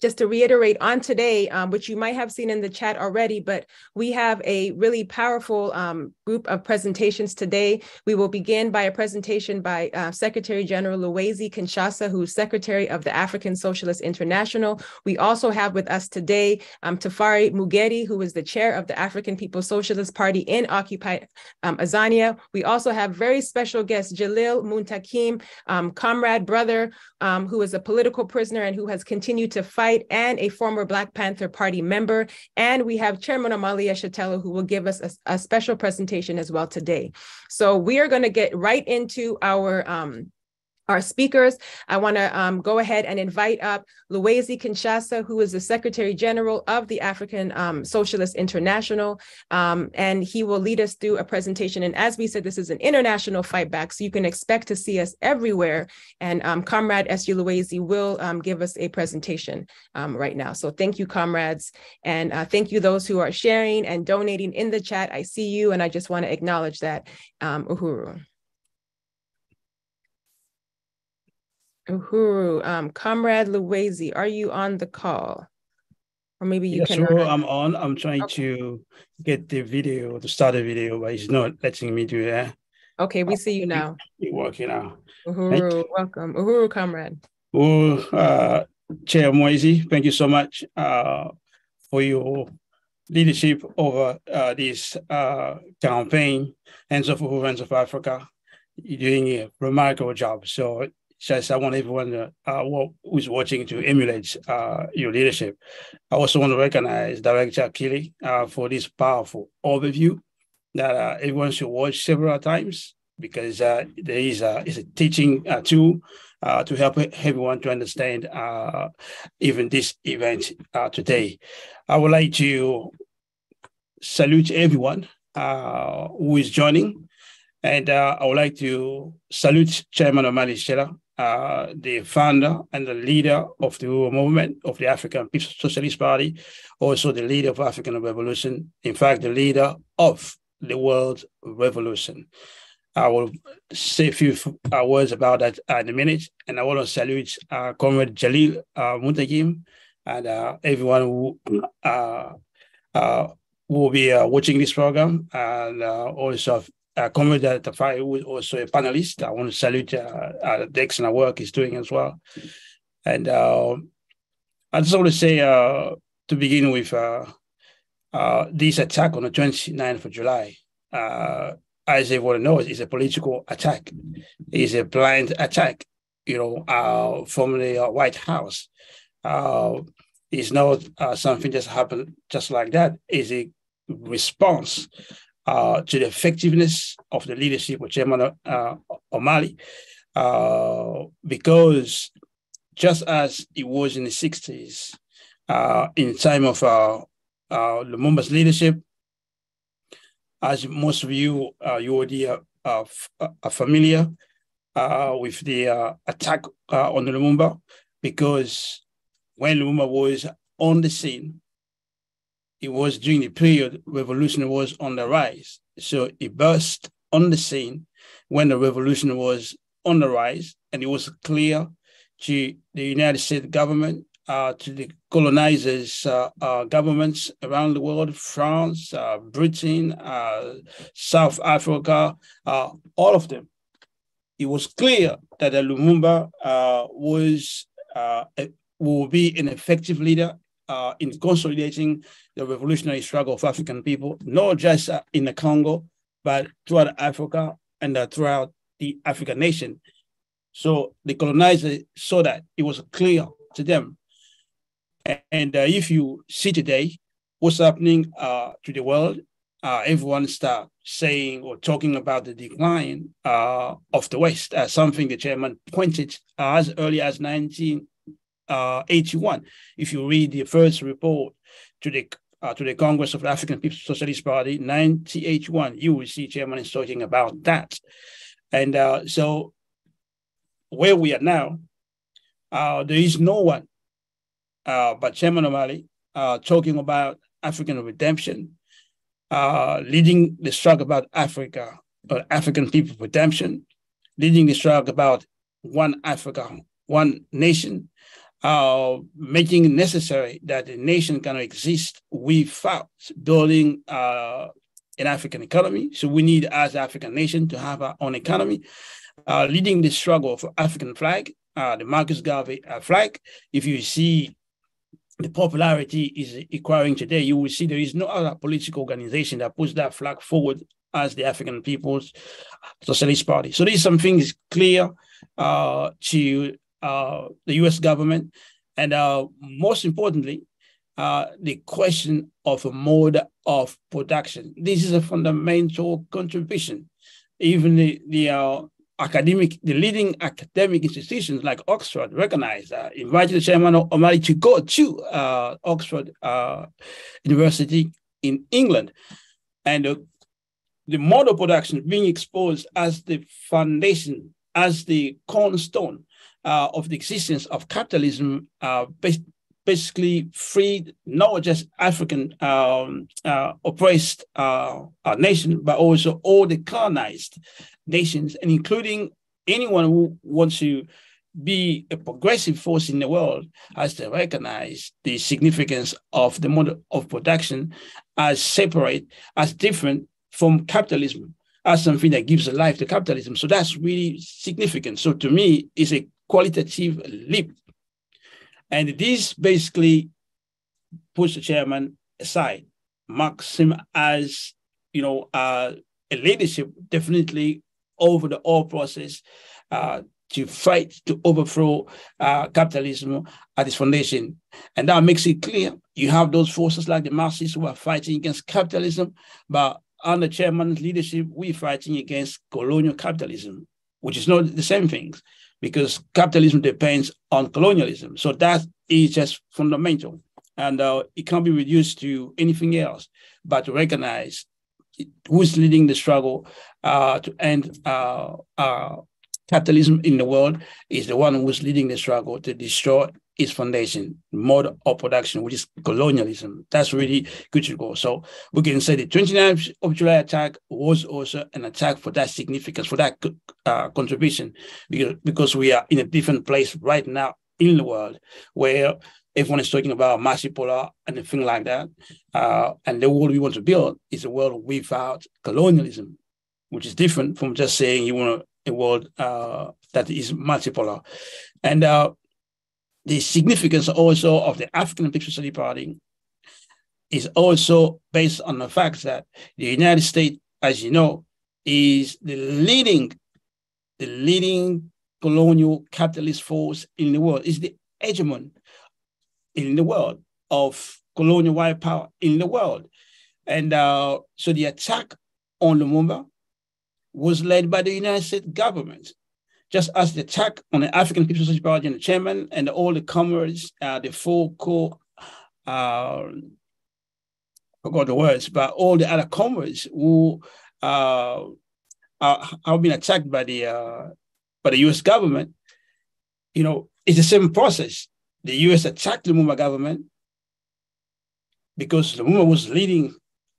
just to reiterate on today, um, which you might have seen in the chat already, but we have a really powerful um, group of presentations today. We will begin by a presentation by uh, Secretary General Luwezi Kinshasa, who's Secretary of the African Socialist International. We also have with us today um, Tafari Mugeri, who is the chair of the African People's Socialist Party in occupied um, Azania. We also have very special guest Jalil Muntaqim, um, comrade brother, um, who is a political prisoner and who has continued to fight and a former Black Panther Party member. And we have Chairman Omali Yeshitela, who will give us a, a special presentation as well today. So we are going to get right into our um, our speakers. I want to um, go ahead and invite up Luwezi Kinshasa, who is the Secretary General of the African um, Socialist International, um, and he will lead us through a presentation. And as we said, this is an international fight back, so you can expect to see us everywhere. And um, Comrade S.G. Luwezi will um, give us a presentation um, right now. So thank you, comrades, and uh, thank you those who are sharing and donating in the chat. I see you, and I just want to acknowledge that, Uhuru. Uhuru, um, Comrade Luwezi, are you on the call? Or maybe you yes, can. Sure, I'm on. I'm trying okay. to get the video, to start the video, but it's not letting me do that. Okay, we see you now. You're working now. Uhuru, welcome. Uhuru, comrade. Uh, Chair Moisey, thank you so much uh, for your leadership over uh, this uh, campaign, Hands of Uhuru, Hands of Africa. You're doing a remarkable job. So I want everyone uh, who's watching to emulate uh, your leadership. I also want to recognize Director Akile uh, for this powerful overview that uh, everyone should watch several times because uh, there is a, is a teaching uh, tool to help everyone to understand even this event today. I would like to salute everyone who is joining, and uh, I would like to salute Chairman Omali Yeshitela, uh, the founder and the leader of the movement of the African People's Socialist Party, also the leader of African Revolution, in fact, the leader of the world revolution. I will say a few uh, words about that in a minute. And I want to salute uh, Comrade Jalil uh, Muntaqim and uh, everyone who uh, uh, will be watching this program. And also, uh, Comrade who is also a panelist. I want to salute the excellent work he's doing as well. And I just want to say, to begin with, this attack on the 29th of July as everyone knows, is a political attack. It's a blind attack, you know, uh, from the uh, White House. Uh, it's not uh, something just happened just like that. It's a response uh, to the effectiveness of the leadership of Chairman uh, Omali, uh, because just as it was in the 60s, uh, in time of uh, uh, Lumumba's leadership, as most of you, you already uh, are, are familiar with the attack on Lumumba, because when Lumumba was on the scene, it was during the period revolution was on the rise. So it burst on the scene when the revolution was on the rise, and it was clear to the United States government uh, to the colonizers' uh, uh, governments around the world France, uh, Britain, uh, South Africa, uh, all of them. It was clear that Lumumba was will be an effective leader in consolidating the revolutionary struggle of African people, not just in the Congo, but throughout Africa and throughout the African nation. So the colonizers saw that it was clear to them and uh, if you see today what's happening uh, to the world, uh, everyone start saying or talking about the decline uh, of the West something the chairman pointed as early as 1981. Uh, if you read the first report to the uh, to the Congress of the African People's Socialist Party, 1981, you will see chairman is talking about that. And so where we are now, there is no one uh, by Chairman Omali, uh, talking about African redemption, uh, leading the struggle about Africa, or uh, African people redemption, leading the struggle about one Africa, one nation, uh, making necessary that the nation can exist without building uh, an African economy. So we need, as African nation, to have our own economy. Uh, leading the struggle for African flag, uh, the Marcus Garvey uh, flag. If you see the popularity is acquiring today, you will see there is no other political organization that puts that flag forward as the African People's Socialist Party. So these some things clear uh, to the U.S. government, and uh, most importantly, uh, the question of a mode of production. This is a fundamental contribution. Even the, the uh, academic, the leading academic institutions like Oxford recognize, that. invited the Chairman Omali to go to uh, Oxford uh, University in England. And uh, the model production being exposed as the foundation, as the cornerstone uh, of the existence of capitalism, uh, basically freed not just African um, uh, oppressed uh, uh, nation, but also all the colonized nations, and including anyone who wants to be a progressive force in the world has to recognize the significance of the model of production as separate, as different from capitalism, as something that gives a life to capitalism. So that's really significant. So to me, it's a qualitative leap. And this basically puts the chairman aside, marks him as, you know, uh, a leadership definitely over the whole process uh, to fight to overthrow uh, capitalism at its foundation. And that makes it clear you have those forces like the Marxists who are fighting against capitalism, but under chairman's leadership, we're fighting against colonial capitalism, which is not the same thing because capitalism depends on colonialism. So that is just fundamental. And uh, it can't be reduced to anything else but to recognize who's leading the struggle uh, to end uh, uh, capitalism in the world is the one who's leading the struggle to destroy its foundation, mode of production, which is colonialism. That's really critical. So we can say the 29th of July attack was also an attack for that significance, for that uh, contribution, because, because we are in a different place right now in the world where everyone is talking about multipolar and a thing like that. Uh, and the world we want to build is a world without colonialism, which is different from just saying you want a world uh, that is multipolar. And uh, the significance also of the African People's Socialist Party is also based on the fact that the United States, as you know, is the leading, the leading colonial capitalist force in the world, is the hegemon in the world of colonial white power in the world. And uh, so the attack on Lumumba was led by the United States government, just as the attack on the African People's Socialist Party and the chairman and all the comrades, uh, the four core, uh, forgot the words, but all the other comrades who uh, have been attacked by the uh, by the U.S. government, you know, it's the same process the US attacked the Lumumba government because the Lumumba was leading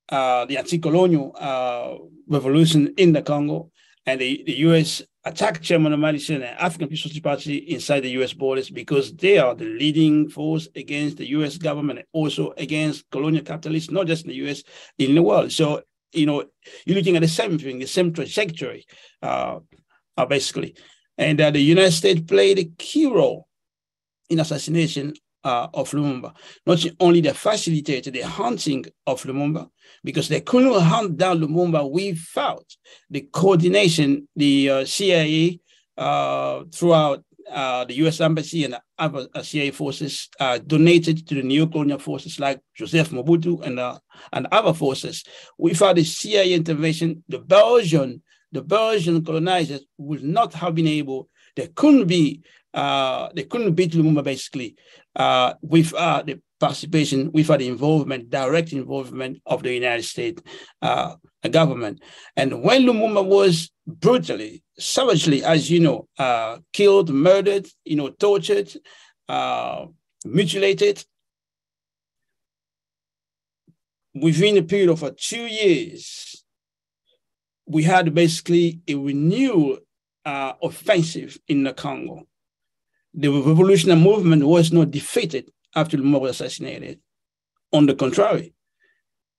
uh, the anti-colonial uh, revolution in the Congo, and the, the US attacked Chairman Madison and African People's Party inside the US borders because they are the leading force against the US government and also against colonial capitalists, not just in the US, in the world. So, you know, you're looking at the same thing, the same trajectory, uh, uh basically. And uh, the United States played a key role in assassination uh, of Lumumba. Not only they facilitated the hunting of Lumumba, because they couldn't hunt down Lumumba without the coordination, the uh, CIA uh, throughout uh, the U.S. Embassy and other uh, CIA forces uh, donated to the neo-colonial forces like Joseph Mobutu and and other forces. Without the CIA intervention, the Belgian the Belgian colonizers would not have been able. There couldn't be uh, they couldn't beat Lumumba basically uh, with uh, the participation, without the involvement, direct involvement of the United States uh, government. And when Lumumba was brutally, savagely, as you know, uh, killed, murdered, you know, tortured, uh, mutilated, within a period of two years, we had basically a renewed offensive in the Congo the revolutionary movement was not defeated after Lumumba was assassinated. On the contrary,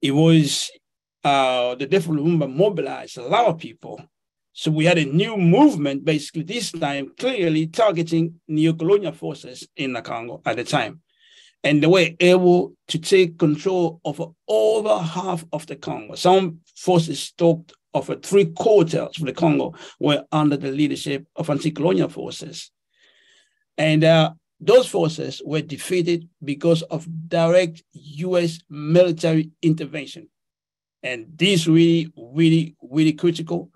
it was uh, the death of Lumumba mobilized a lot of people. So we had a new movement, basically this time clearly targeting neo-colonial forces in the Congo at the time. And they were able to take control of over half of the Congo. Some forces talked of three quarters of the Congo were under the leadership of anti-colonial forces. And uh, those forces were defeated because of direct US military intervention. And this really, really, really critical.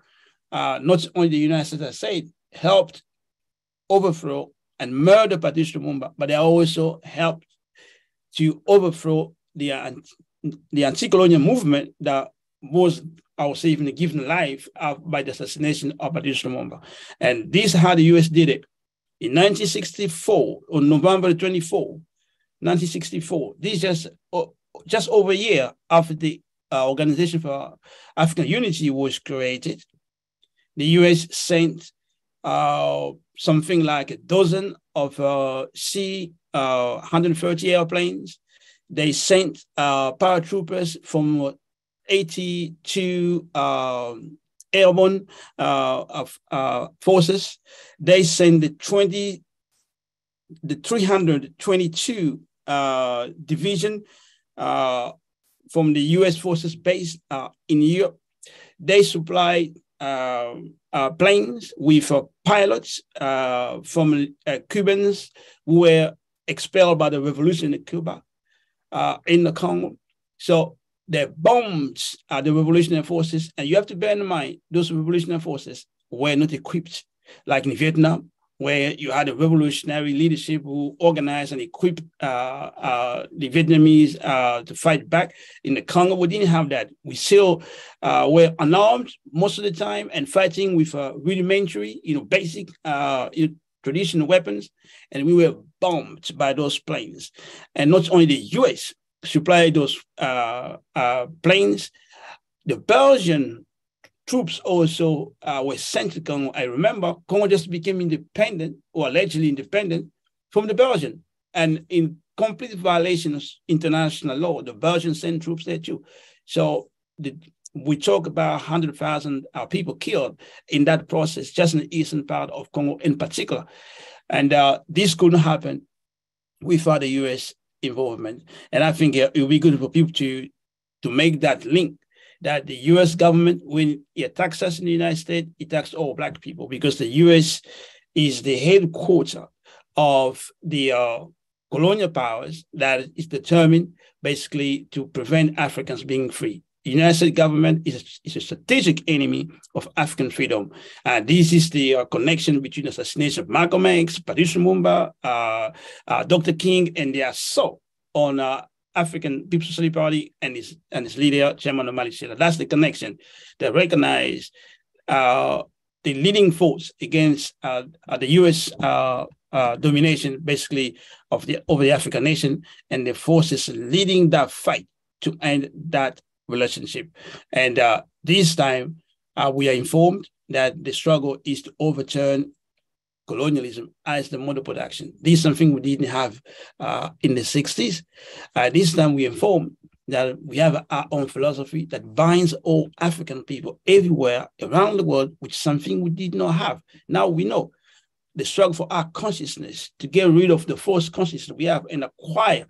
Uh, not only the United States, I said, helped overthrow and murder Patrice Lumumba, but they also helped to overthrow the, uh, the anti-colonial movement that was, I would say, even given life by the assassination of Patrice Lumumba. And this is how the US did it. In 1964, on November 24, 1964, this just just over a year after the uh, Organization for African Unity was created, the U.S. sent uh, something like a dozen of uh, C 130 uh, airplanes. They sent uh, paratroopers from 82 um, airborne uh, of uh, forces. They send the 20, the 322 uh, division uh, from the U.S. forces based uh, in Europe. They supply uh, planes with pilots from Cubans who were expelled by the revolution in Cuba in the Congo. So they bombed uh, the revolutionary forces. And you have to bear in mind, those revolutionary forces were not equipped like in Vietnam, where you had a revolutionary leadership who organized and equipped uh, uh, the Vietnamese uh, to fight back. In the Congo, we didn't have that. We still uh, were unarmed most of the time and fighting with uh, rudimentary, you know, basic uh, traditional weapons, and we were bombed by those planes. And not only the U.S. supplied those planes, the Belgian troops also uh, were sent to Congo. I remember Congo just became independent or allegedly independent from the Belgian. And in complete violation of international law, the Belgian sent troops there too. So the, we talk about 100,000 uh, people killed in that process, just in the eastern part of Congo in particular. And uh, this couldn't happen without the US involvement. And I think it would be good for people to, to make that link that the US government, when it attacks us in the United States, it attacks all Black people because the US is the headquarters of the uh, colonial powers that is determined basically to prevent Africans being free. The United States government is a, is a strategic enemy of African freedom. And this is the uh, connection between the assassination of Malcolm X, Patrice Lumumba, uh, uh Dr. King, and the assault on uh, African People's Socialist Party and its and its leader, Chairman Omali Yeshitela. That's the connection. They recognize uh, the leading force against uh, uh, the U.S. Uh, uh, domination, basically of the over the African nation, and the forces leading that fight to end that relationship. And uh, this time, we are informed that the struggle is to overturn colonialism as the model of production. This is something we didn't have uh, in the 60s. Uh, this time we informed that we have our own philosophy that binds all African people everywhere around the world, which is something we did not have. Now we know the struggle for our consciousness to get rid of the false consciousness we have and acquire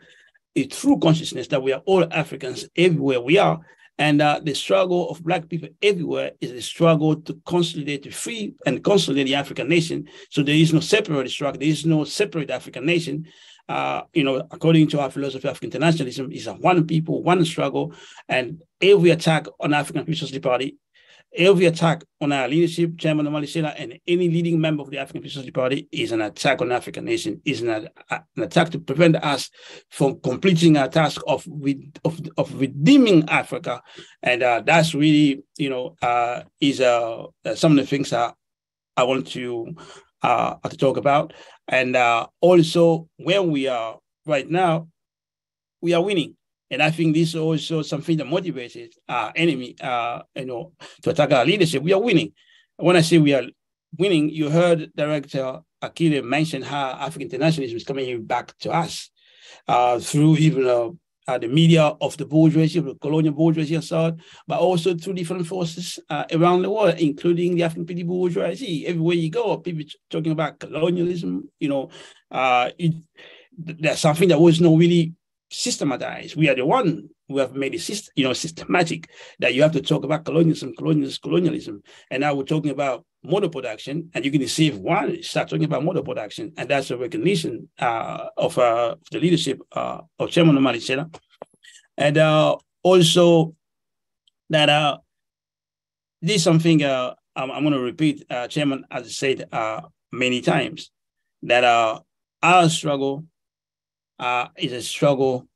a true consciousness that we are all Africans everywhere we are and uh, the struggle of Black people everywhere is a struggle to consolidate, the free and consolidate the African nation. So there is no separate struggle. There is no separate African nation. Uh, you know, according to our philosophy of internationalism, is a one people, one struggle. And every attack on African People's Party Every attack on our leadership, Chairman Omali Yeshitela, and any leading member of the African People's Party is an attack on African nation, is an, an attack to prevent us from completing our task of, of, of redeeming Africa. And uh, that's really, you know, uh, is uh, some of the things that I want to, uh, to talk about. And uh, also, where we are right now, we are winning. And I think this is also something that motivates our enemy, uh, you know, to attack our leadership. We are winning. When I say we are winning, you heard Director Akile mention how African internationalism is coming back to us uh, through even uh, uh, the media of the bourgeoisie, of the colonial bourgeoisie aside, but also through different forces uh, around the world, including the African petty bourgeoisie. Everywhere you go, people talking about colonialism, you know, uh, it, there's something that was not really systematized. We are the one who have made it system, you know, systematic that you have to talk about colonialism, colonialism, colonialism. And now we're talking about model production, and you can see if one start talking about model production, and that's a recognition uh, of uh, the leadership uh, of Chairman Omali Yeshitela. And uh, also that uh, this is something uh, I'm, I'm going to repeat, Chairman, as I said many times, that our struggle uh, is a struggle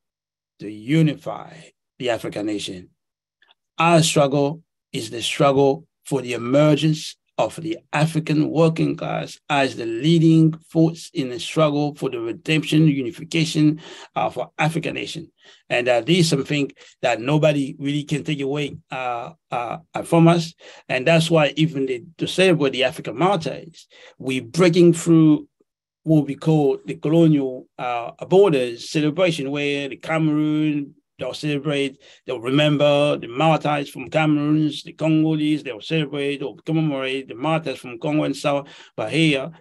to unify the African nation. Our struggle is the struggle for the emergence of the African working class as the leading force in the struggle for the redemption, unification of our African nation. And uh, this is something that nobody really can take away uh, uh, from us. And that's why even the, to celebrate the African martyrs, we're breaking through what be called the colonial uh, borders celebration, where the Cameroon they'll celebrate, they'll remember the martyrs from Cameroon, the Congolese, they'll celebrate or commemorate the martyrs from Congo and South. But here,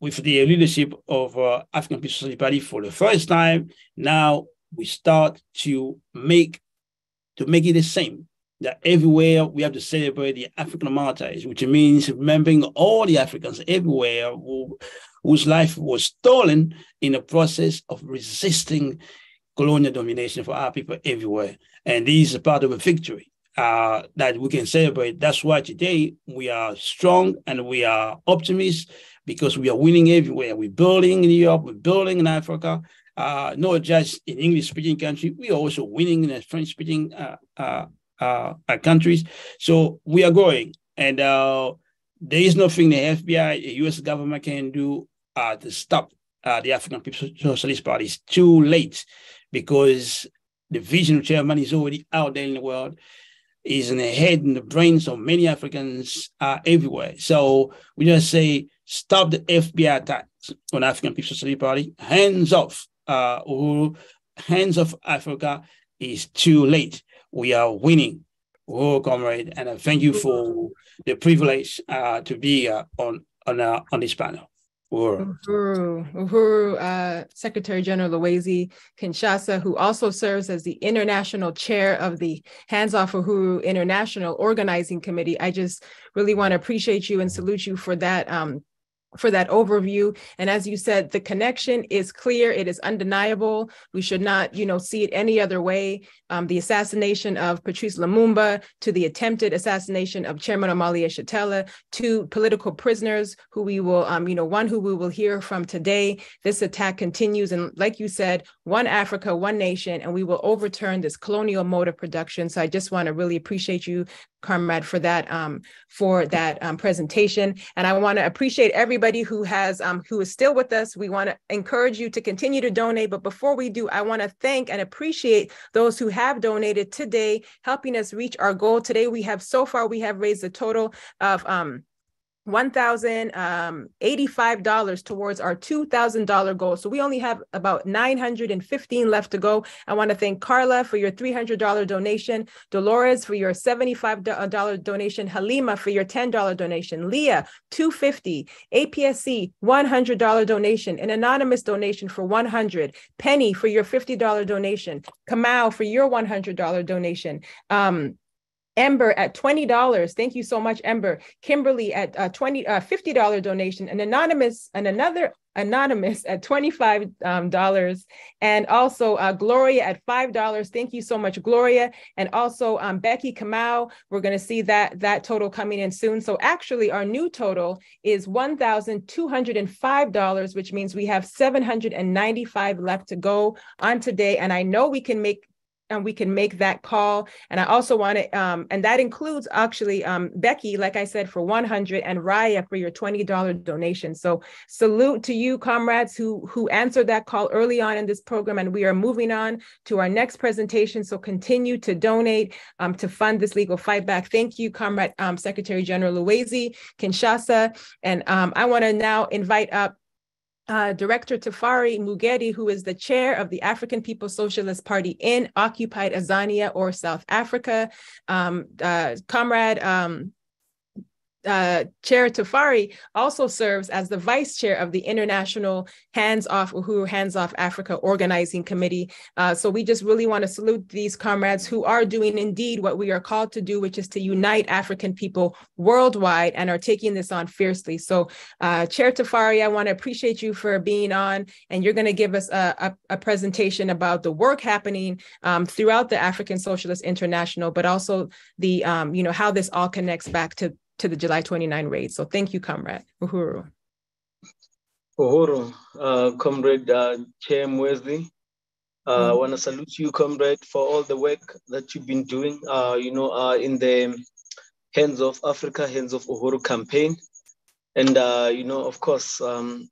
with the leadership of uh, African People's Party for the first time, now we start to make to make it the same. That everywhere we have to celebrate the African martyrs, which means remembering all the Africans everywhere who whose life was stolen in the process of resisting colonial domination for our people everywhere. And this is part of a victory uh, that we can celebrate. That's why today we are strong and we are optimists because we are winning everywhere. We're building in Europe, we're building in Africa, uh, not just in English speaking countries, we are also winning in French speaking uh, uh, uh, countries. So we are growing. And uh, there is nothing the FBI, the US government can do uh, to stop the African People's Socialist Party. It's too late because the vision of chairman is already out there in the world is in the head and the brains of many Africans uh, everywhere. So we just say, stop the FBI attacks on African People's Socialist Party, hands off uh, hands off Africa is too late. We are winning. Oh, comrade, and I thank you for the privilege uh, to be uh, on on uh, on this panel. Uhuru, Uhuru, uh, Secretary General Luwezi Kinshasa, who also serves as the international chair of the Hands Off Uhuru International Organizing Committee. I just really want to appreciate you and salute you for that um, for that overview. And as you said, the connection is clear. It is undeniable. We should not, you know, see it any other way. Um, the assassination of Patrice Lumumba to the attempted assassination of Chairman Omali Yeshitela to political prisoners who we will, um, you know, one who we will hear from today. This attack continues. And like you said, one Africa, one nation, and we will overturn this colonial mode of production. So I just want to really appreciate you comrade for that um, for that um, presentation. And i want to appreciate everybody who has um, who is still with us. We want to encourage you to continue to donate but before we do i want to thank and appreciate those who have donated today helping us reach our goal. Today we have so far we have raised a total of um, $1,085 um, towards our $2,000 goal. So we only have about 915 left to go. I want to thank Carla for your $300 donation, Dolores for your $75 donation, Halima for your $10 donation, Leah 250, APSC $100 donation, an anonymous donation for 100, Penny for your $50 donation, Kamau for your $100 donation. Um, Ember at $20. Thank you so much, Ember. Kimberly at uh, 20, uh, $50 donation, an anonymous, and another anonymous at $25. Um, and also uh, Gloria at $5. Thank you so much, Gloria. And also um, Becky Kamau, we're gonna see that, that total coming in soon. So actually our new total is $1,205, which means we have 795 left to go on today. And I know we can make and we can make that call. And I also want to, um, and that includes actually um, Becky, like I said, for 100 and Raya for your $20 donation. So salute to you, comrades who, who answered that call early on in this program. And we are moving on to our next presentation. So continue to donate um, to fund this legal fight back. Thank you, Comrade um, Secretary General Luwezi, Kinshasa. And um, I want to now invite up uh, Director Tafari Mugeri, who is the chair of the African People's Socialist Party in occupied Azania or South Africa. Um, uh, Comrade um, uh, Chair Tafari also serves as the vice chair of the International Hands Off Uhuru Hands Off Africa Organizing Committee. Uh, so we just really want to salute these comrades who are doing indeed what we are called to do, which is to unite African people worldwide and are taking this on fiercely. So uh, Chair Tafari, I want to appreciate you for being on, and you're going to give us a, a, a, presentation about the work happening um, throughout the African Socialist International, but also the, um, you know, how this all connects back to to the July 29 raid. So thank you, Comrade Uhuru. Uhuru, uh, Comrade uh, Chair Luwezi. Uh, mm-hmm. I want to salute you, Comrade, for all the work that you've been doing, uh, you know, uh, in the Hands of Africa, Hands of Uhuru campaign. And, uh, you know, of course, um,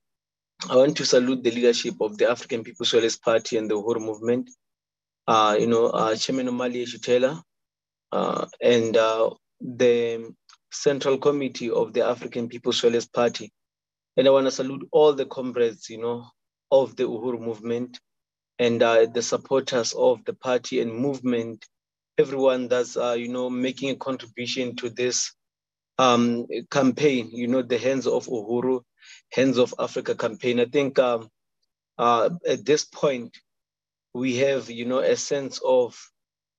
I want to salute the leadership of the African People's Socialist Party and the Uhuru movement. Uh, you know, uh, Chairman Omali Yeshitela, uh, and uh, the Central Committee of the African People's Socialist Party. And I want to salute all the comrades, you know, of the Uhuru movement and uh, the supporters of the party and movement, everyone that's, uh, you know, making a contribution to this um, campaign, you know, the Hands of Uhuru, Hands of Africa campaign. I think um, uh, at this point, we have, you know, a sense of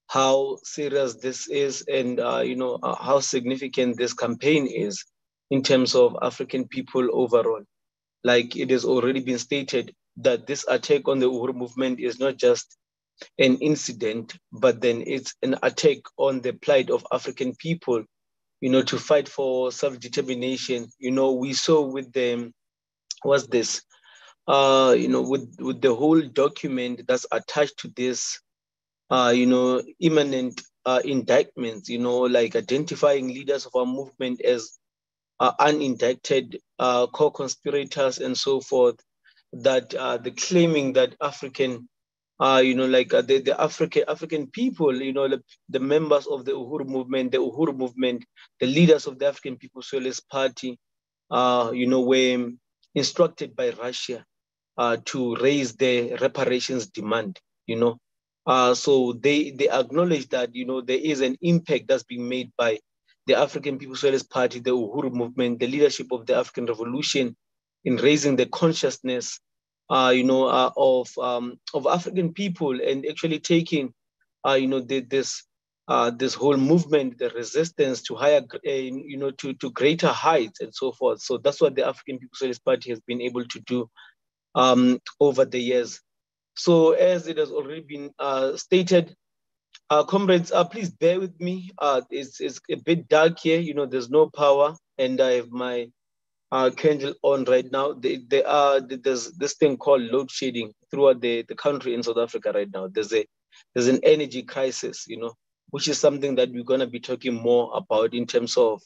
how serious this is and uh, you know uh, how significant this campaign is in terms of African people overall. Like it has already been stated that this attack on the Uhuru movement is not just an incident, but then it's an attack on the plight of African people, you know, to fight for self-determination. You know, we saw with them, what's this? Uh, you know, with, with the whole document that's attached to this, uh, you know, imminent uh, indictments, you know, like identifying leaders of our movement as uh, unindicted uh, co-conspirators and so forth, that uh, the claiming that African uh, you know, like uh, the, the African African people, you know, the, the, members of the Uhuru movement, the Uhuru movement, the leaders of the African People's Socialist Party, uh, you know, were instructed by Russia uh, to raise the reparations demand, you know. Uh, so they they acknowledge that, you know, there is an impact that's being made by the African People's Socialist Party, the Uhuru movement, the leadership of the African Revolution in raising the consciousness uh, you know, uh, of um, of African people and actually taking, uh, you know, the, this uh, this whole movement, the resistance to higher, uh, you know, to to greater heights and so forth. So that's what the African People's Socialist Party has been able to do um, over the years. So as it has already been uh, stated, uh, comrades, uh, please bear with me. Uh, it's, it's a bit dark here. You know, there's no power, and I have my uh, candle on right now. They, they are there's this thing called load shedding throughout the, the country in South Africa right now. There's a there's an energy crisis, you know, which is something that we're gonna be talking more about in terms of,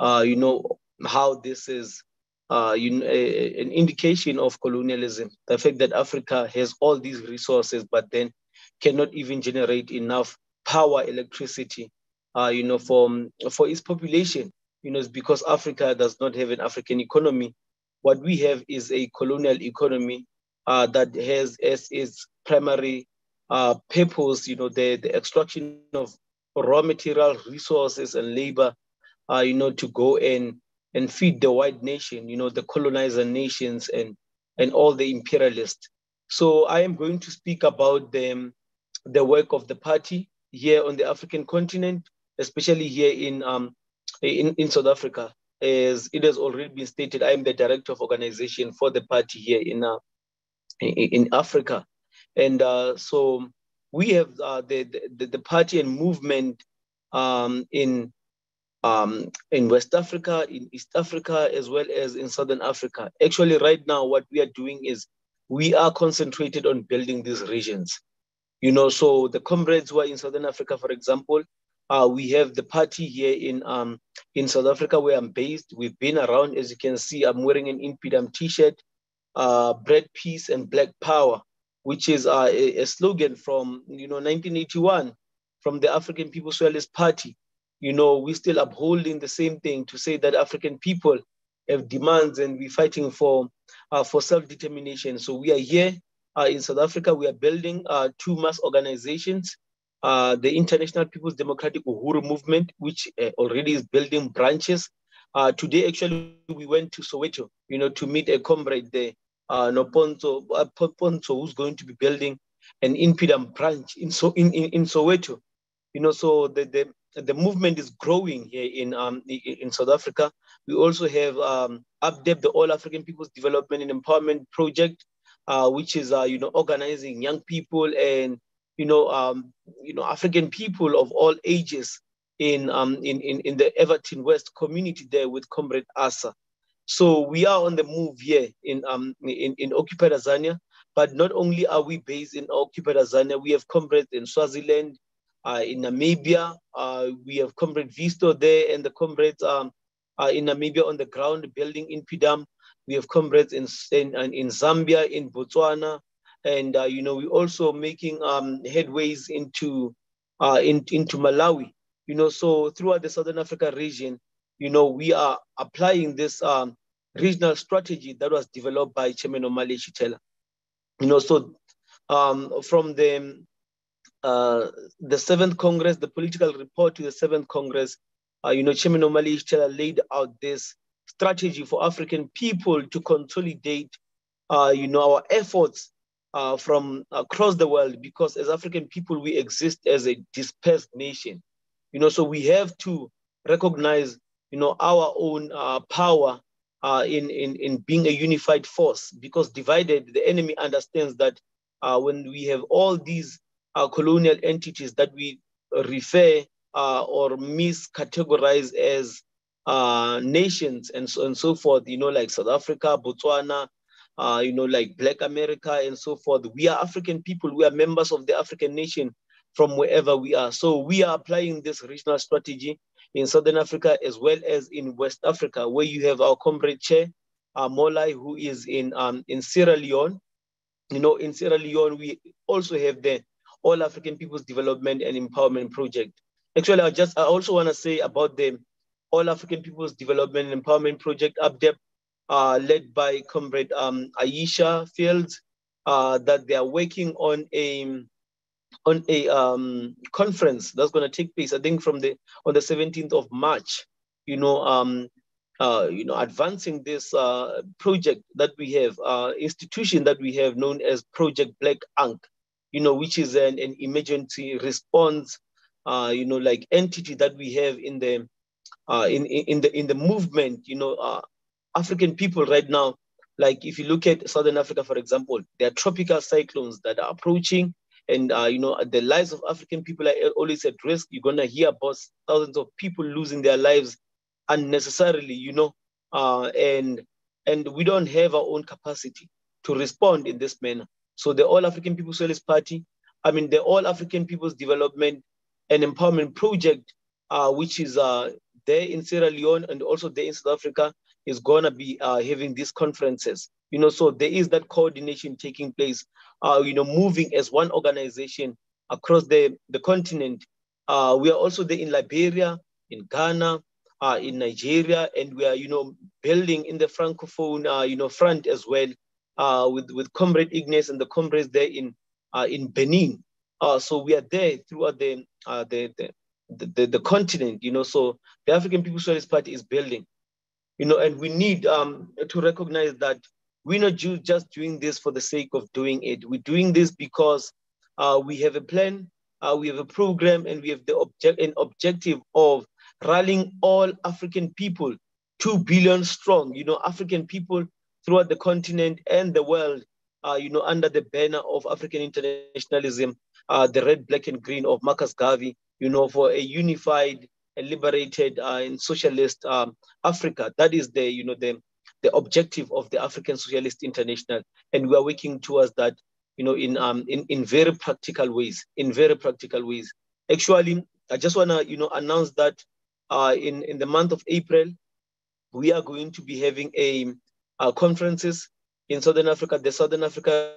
uh, you know, how this is, uh, you a, an indication of colonialism. The fact that Africa has all these resources, but then cannot even generate enough power, electricity, uh, you know, for for its population you know, it's because Africa does not have an African economy. What we have is a colonial economy uh, that has as its primary uh, purpose, you know, the, the extraction of raw material resources and labor, uh, you know, to go and and feed the white nation, you know, the colonizer nations and and all the imperialists. So I am going to speak about the, the work of the party here on the African continent, especially here in um, in, in South Africa. As it has already been stated, I am the director of organization for the party here in, uh, in, Africa. And uh, so we have uh, the, the, the, party and movement um, in, um, in West Africa, in East Africa, as well as in Southern Africa. Actually, right now, what we are doing is we are concentrated on building these regions. You know, so the comrades who are in Southern Africa, for example, uh, we have the party here in um, in South Africa where I'm based. We've been around, as you can see, I'm wearing an InPDUM t-shirt, uh, bread, peace, and black power, which is uh, a, a, slogan from you know 1981 from the African People's Socialist Party. You know, we're still upholding the same thing to say that African people have demands and we're fighting for uh, for self-determination. So we are here uh, in South Africa. We are building uh, two mass organizations uh, the International People's Democratic Uhuru Movement, which uh, already is building branches. Uh, today, actually, we went to Soweto, you know, to meet a comrade there, Noponzo, uh, Ponzo, who's going to be building an InPDUM branch in, so, in, in, in Soweto. You know, so the, the, the movement is growing here in, um, in South Africa. We also have um, APDEP, the All African People's Development and Empowerment Project, uh, which is, uh, you know, organizing young people and you know, um, you know, African people of all ages in, um, in, in, in the Evaton West community there with Comrade Asa. So we are on the move here in, um, in, in occupied Azania, but not only are we based in occupied Azania, we have comrades in Swaziland, in Namibia, uh, we have Comrade Visto there and the comrades um, uh, in Namibia on the ground building InPDUM. We have comrades in, in, in Zambia, in Botswana, and uh, you know we're also making um, headways into uh, in, into Malawi. You know, so throughout the Southern Africa region, you know, we are applying this um, regional strategy that was developed by Chairman Omali Yeshitela. You know, so um, from the uh, the seventh Congress, the political report to the seventh Congress, uh, you know, Chairman Omali Yeshitela laid out this strategy for African people to consolidate, uh, you know, our efforts uh, from across the world because as African people, we exist as a dispersed nation. You know, so we have to recognize, you know, our own uh, power in, in, in being a unified force because divided, the enemy understands that when we have all these uh, colonial entities that we refer uh, or miscategorize as uh, nations and so and so forth, you know, like South Africa, Botswana, uh, you know, like Black America and so forth. We are African people. We are members of the African nation from wherever we are. So we are applying this regional strategy in Southern Africa as well as in West Africa, where you have our comrade chair, uh, Molai, who is in um, in Sierra Leone. You know, in Sierra Leone, we also have the All African People's Development and Empowerment Project. Actually, I just I also want to say about the All African People's Development and Empowerment Project, APDEP, uh, led by Comrade um, Aisha Fields, uh, that they are working on a on a um, conference that's going to take place, I think, from the on the 17th of March. You know, um, uh, you know, advancing this uh, project that we have, uh, institution that we have known as Project Black Ankh, you know, which is an, an emergency response, uh, you know, like entity that we have in the uh, in, in the in the movement. You know, uh, African people right now, like if you look at Southern Africa, for example, there are tropical cyclones that are approaching and uh, you know the lives of African people are always at risk. You're gonna hear about thousands of people losing their lives unnecessarily, you know, uh, and and we don't have our own capacity to respond in this manner. So the All African People's Socialist Party, I mean the All African People's Development and Empowerment Project, uh, which is uh, there in Sierra Leone and also there in South Africa, is gonna be uh, having these conferences. You know, so there is that coordination taking place uh, you know, moving as one organization across the, the continent. Uh, we are also there in Liberia, in Ghana, uh, in Nigeria, and we are, you know, building in the Francophone, you know, front as well uh, with, with Comrade Ignace and the comrades there in, uh, in Benin. Uh, so we are there throughout the, uh, the, the, the, the, continent, you know, so the African People's Socialist Party is building, you know, and we need um, to recognize that we're not just doing this for the sake of doing it. We're doing this because uh, we have a plan, uh, we have a program, and we have the object an objective of rallying all African people, two billion strong. You know, African people throughout the continent and the world. Uh, you know, under the banner of African internationalism, uh, the red, black, and green of Marcus Garvey. You know, for a unified, and liberated, uh, and socialist um, Africa. That is the you know the the objective of the African Socialist International, and we are working towards that, you know, in um in, in very practical ways, in very practical ways. Actually, I just wanna, you know, announce that uh, in in the month of April, we are going to be having a uh, conferences in Southern Africa, the Southern Africa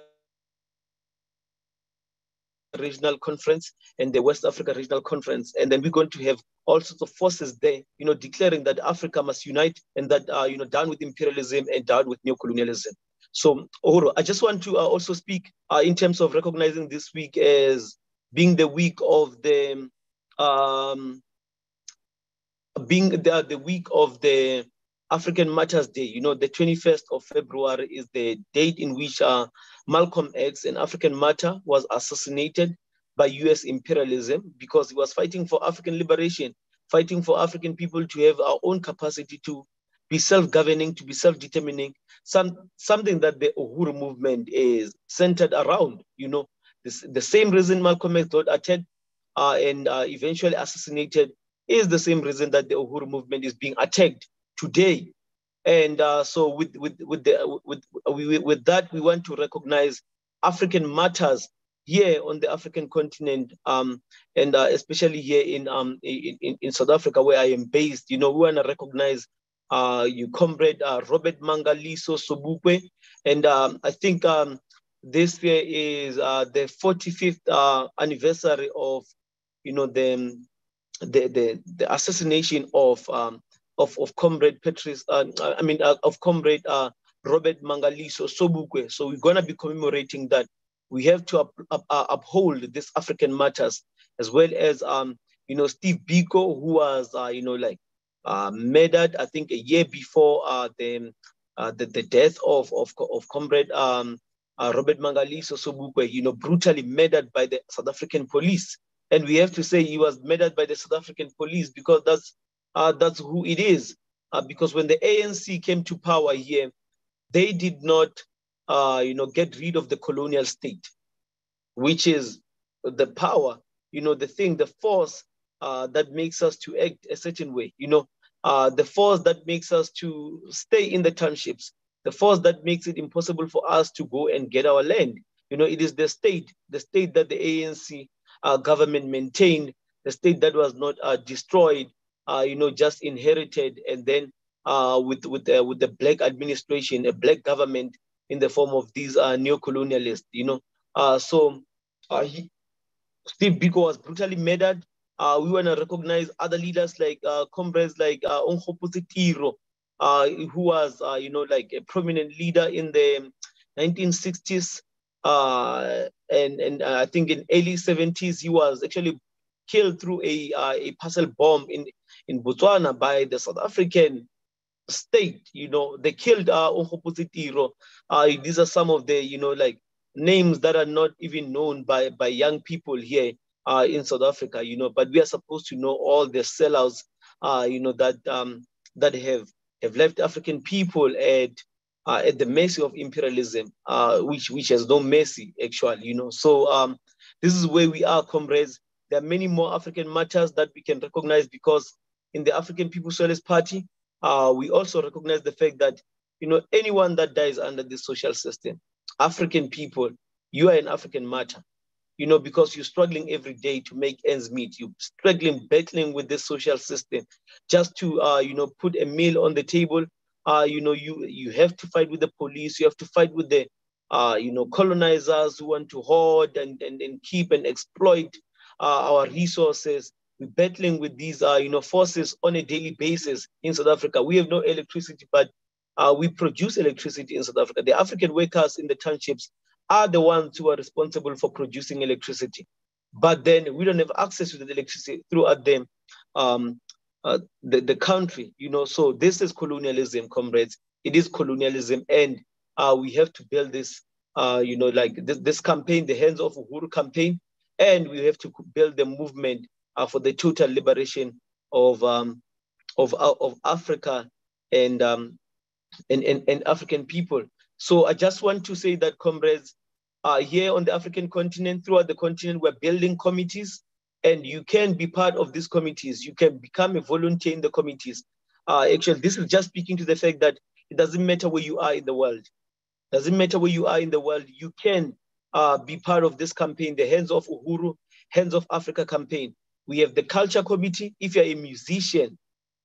regional conference and the West Africa regional conference. And then we're going to have all sorts of forces there, you know, declaring that Africa must unite and that, uh, you know, down with imperialism and down with neocolonialism. So, Oro, I just want to uh, also speak uh, in terms of recognizing this week as being the week of the, um, being the, the week of the African Martyrs Day. You know, the 21st of February is the date in which uh, Malcolm X, an African martyr, was assassinated by US imperialism because he was fighting for African liberation, fighting for African people to have our own capacity to be self-governing, to be self-determining, some, something that the Uhuru movement is centered around, you know, this, the same reason Malcolm X got attacked uh, and uh, eventually assassinated is the same reason that the Uhuru movement is being attacked today and uh, so with with with the with with that, we want to recognize African martyrs here on the African continent, um, and uh, especially here in, um, in in South Africa, where I am based. You know, we want to recognize uh, you, comrade uh, Robert Mangaliso Sobukwe, and um, I think um, this year is uh, the 45th uh, anniversary of, you know, the the the, the assassination of um, of, of Comrade Patrice, uh, I mean, uh, of Comrade uh, Robert Mangaliso Sobukwe. So we're going to be commemorating that. We have to up, up, uh, uphold these African martyrs, as well as, um, you know, Steve Biko, who was, uh, you know, like uh, murdered, I think, a year before the, the, the death of, of, of Comrade um, Robert Mangaliso Sobukwe, you know, brutally murdered by the South African police. And we have to say he was murdered by the South African police because that's uh, that's who it is. Uh, because when the ANC came to power here, they did not, uh, you know, get rid of the colonial state, which is the power, you know, the thing, the force uh, that makes us to act a certain way, you know, uh, the force that makes us to stay in the townships, the force that makes it impossible for us to go and get our land. You know, it is the state, the state that the ANC uh, government maintained, the state that was not destroyed, uh, you know, just inherited, and then uh, with with the, with the black administration, a black government in the form of these uh, neo-colonialists. You know, uh, so uh, he, Steve Biko was brutally murdered. Uh, we want to recognize other leaders like uh, comrades like uh, uh, who was, uh, you know, like a prominent leader in the 1960s. Uh, and and uh, I think in early 70s, he was actually killed through a, uh, a parcel bomb in, in Botswana by the South African state. You know, they killed uh, Tiro. Uh, these are some of the, you know, like names that are not even known by, by young people here uh, in South Africa, you know, but we are supposed to know all the sellouts, uh, you know, that um, that have have left African people at uh, at the mercy of imperialism, uh, which which has no mercy actually, you know. So um, this is where we are, comrades. There are many more African martyrs that we can recognize because in the African People's Socialist Party, uh, we also recognize the fact that you know anyone that dies under this social system, African people, you are an African martyr you know, because you're struggling every day to make ends meet. You're struggling, battling with this social system just to, uh, you know, put a meal on the table. Uh, you know, you you have to fight with the police. You have to fight with the, uh, you know, colonizers who want to hoard and, and, and keep and exploit uh, our resources. We're battling with these, uh, you know, forces on a daily basis in South Africa. We have no electricity, but uh, we produce electricity in South Africa. The African workers in the townships are the ones who are responsible for producing electricity. But then we don't have access to the electricity throughout them, um, uh, the, the country, you know. So this is colonialism, comrades. It is colonialism, and uh, we have to build this, uh, you know, like this, this campaign, the Hands Off Uhuru campaign, and we have to build the movement for the total liberation of um, of uh, of Africa and um, and, and, and African people. So I just want to say that, comrades, uh, here on the African continent, throughout the continent, we're building committees, and you can be part of these committees. You can become a volunteer in the committees. Uh, actually, this is just speaking to the fact that it doesn't matter where you are in the world. It Doesn't matter where you are in the world, you can uh, be part of this campaign, the Hands Off Uhuru, Hands Off Africa campaign. We have the culture committee. If you're a musician,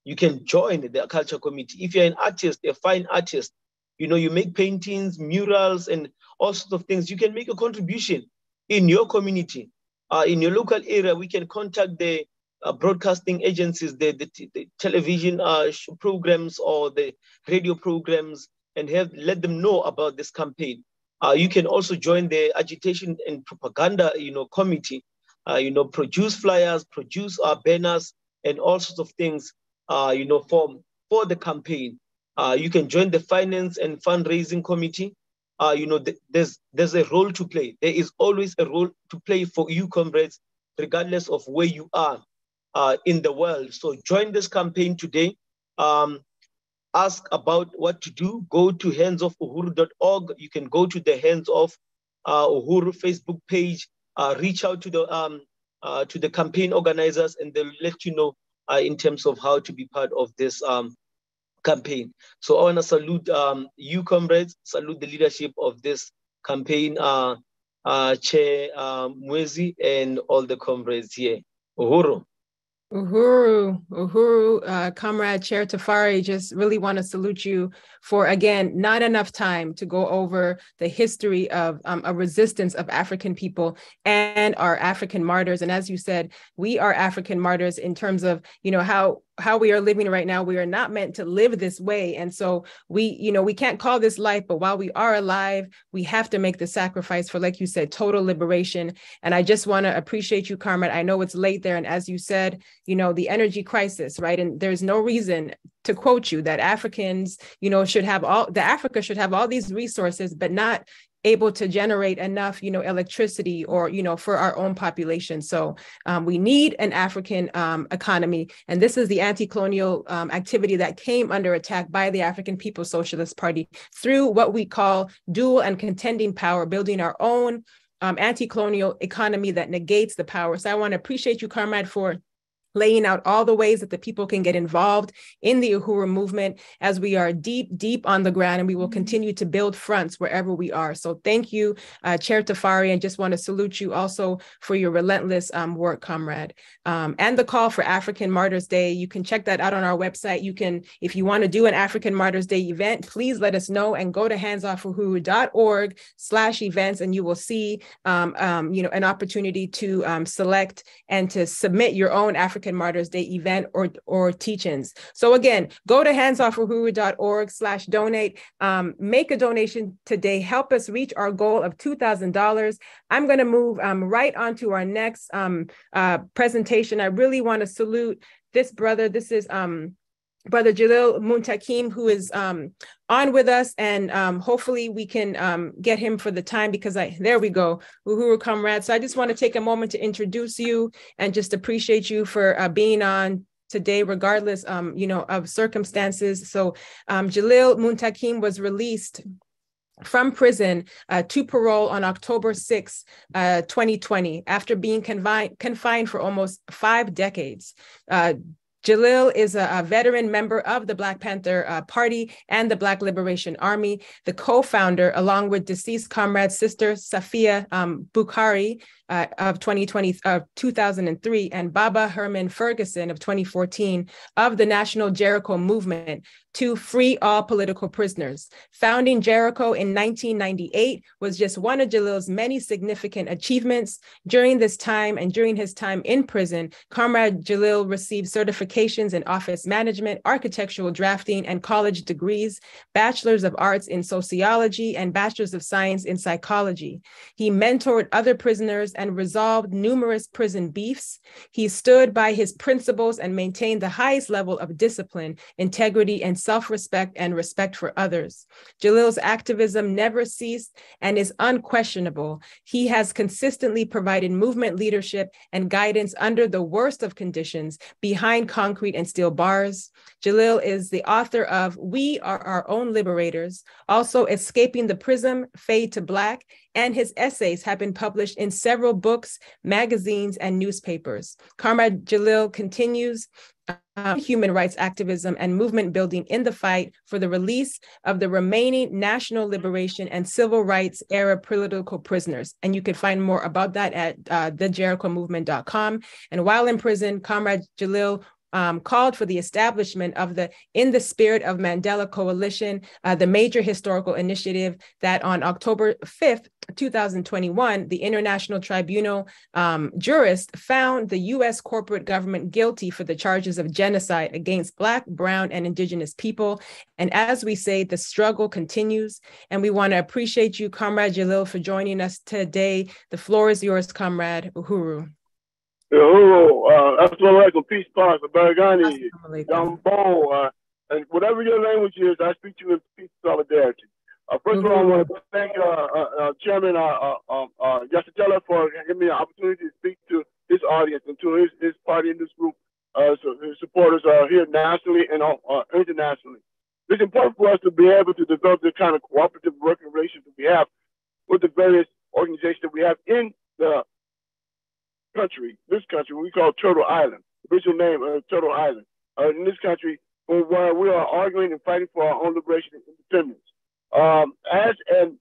you can join the culture committee. If you're an artist, a fine artist, you know, you make paintings, murals, and all sorts of things. You can make a contribution in your community, uh, in your local area. We can contact the uh, broadcasting agencies, the, the, the television uh, programs or the radio programs, and have let them know about this campaign. Uh, you can also join the agitation and propaganda, you know, committee. Uh, you know, produce flyers, produce uh, banners, and all sorts of things. Uh, you know, for for the campaign. Uh, you can join the finance and fundraising committee. Uh, you know, th- there's there's a role to play. There is always a role to play for you, comrades, regardless of where you are uh, in the world. So join this campaign today. Um, ask about what to do. Go to handsoffuhuru.org. You can go to the Hands Off uh, Uhuru Facebook page. Uh, reach out to the um, uh, to the campaign organizers, and they'll let you know uh, in terms of how to be part of this um, campaign. So I want to salute um, you, comrades, salute the leadership of this campaign, uh, uh, Chair uh, Mwezi, and all the comrades here. Uhuru. Uhuru, Uhuru, uh, Comrade Chair Tafari, just really want to salute you for, again, not enough time to go over the history of um, a resistance of African people and our African martyrs. And as you said, we are African martyrs in terms of, you know, how how we are living right now we are not meant to live this way. And so we you know we can't call this life but while we are alive we have to make the sacrifice for like you said total liberation. And i just want to appreciate you Carmen. i know it's late there. And as you said you know the energy crisis right? And there's no reason to quote you that africans you know should have all the africa should have all these resources but not able to generate enough you know electricity or you know for our own population so um, we need an african um, economy and this is the anti-colonial um, activity that came under attack by the african people's socialist party through what we call dual and contending power building our own um, anti-colonial economy that negates the power. So I want to appreciate you, Comrade, for laying out all the ways that the people can get involved in the Uhuru movement as we are deep, deep on the ground, and we will mm-hmm. continue to build fronts wherever we are. So thank you, uh, Chair Tafari, and just want to salute you also for your relentless um, work, comrade. Um, and the call for African Martyrs Day, you can check that out on our website. You can, if you want to do an African Martyrs Day event, please let us know and go to handsoffuhuru.org slash events, and you will see, um, um, you know, an opportunity to um, select and to submit your own African African Martyrs Day event or, or teachings. So again, go to handsoffuhuru.org slash donate. Um, make a donation today. Help us reach our goal of $2,000. I'm going to move um, right on to our next um, uh, presentation. I really want to salute this brother. This is um, Brother Jalil Muntaqim, who is um, on with us, and um, hopefully we can um, get him for the time because I there we go, Uhuru comrade. So I just want to take a moment to introduce you and just appreciate you for uh, being on today, regardless, um, you know, of circumstances. So um, Jalil Muntaqim was released from prison uh, to parole on October 6, uh, 2020, after being confined, confined for almost five decades. Uh, Jalil is a, a, veteran member of the Black Panther uh, Party and the Black Liberation Army, the co-founder, along with deceased comrade sister Safia um, Bukhari, uh, of 2020 uh, 2003 and Baba Herman Ferguson of 2014 of the National Jericho Movement to free all political prisoners. Founding Jericho in 1998 was just one of Jalil's many significant achievements. During this time and during his time in prison, Comrade Jalil received certifications in office management, architectural drafting, and college degrees, bachelor's of arts in sociology and bachelor's of science in psychology. He mentored other prisoners and resolved numerous prison beefs. He stood by his principles and maintained the highest level of discipline, integrity, and self respect and respect for others. Jalil's activism never ceased and is unquestionable. He has consistently provided movement leadership and guidance under the worst of conditions behind concrete and steel bars. Jalil is the author of We Are Our Own Liberators, also Escaping the Prism, Fade to Black, and his essays have been published in several books, magazines, and newspapers. Comrade Jalil continues um, human rights activism and movement building in the fight for the release of the remaining national liberation and civil rights era political prisoners. And you can find more about that at uh, thejerichomovement.com. And while in prison, Comrade Jalil um, called for the establishment of the In the Spirit of Mandela Coalition, uh, the major historical initiative that on October 5th, 2021, the International Tribunal um, jurist found the US corporate government guilty for the charges of genocide against Black, Brown, and Indigenous people. And as we say, the struggle continues. And we want to appreciate you, Comrade Jalil, for joining us today. The floor is yours, Comrade Uhuru. Uhuru, uh, peace, peace, Baragani, Jambo, uh, and whatever your language is, I speak to you in peace solidarity. Uh, 1st mm-hmm. of all, I want to thank uh, uh, uh Chairman uh, uh, um, uh, Yeshitela for giving me an opportunity to speak to his audience and to his, his party and this group, uh, so his supporters are here nationally and uh, internationally. It's important for us to be able to develop the kind of cooperative working relations that we have with the various organizations that we have in the country, this country, we call Turtle Island, original name of Turtle Island. Uh, in this country, where we are arguing and fighting for our own liberation and independence. Um, as an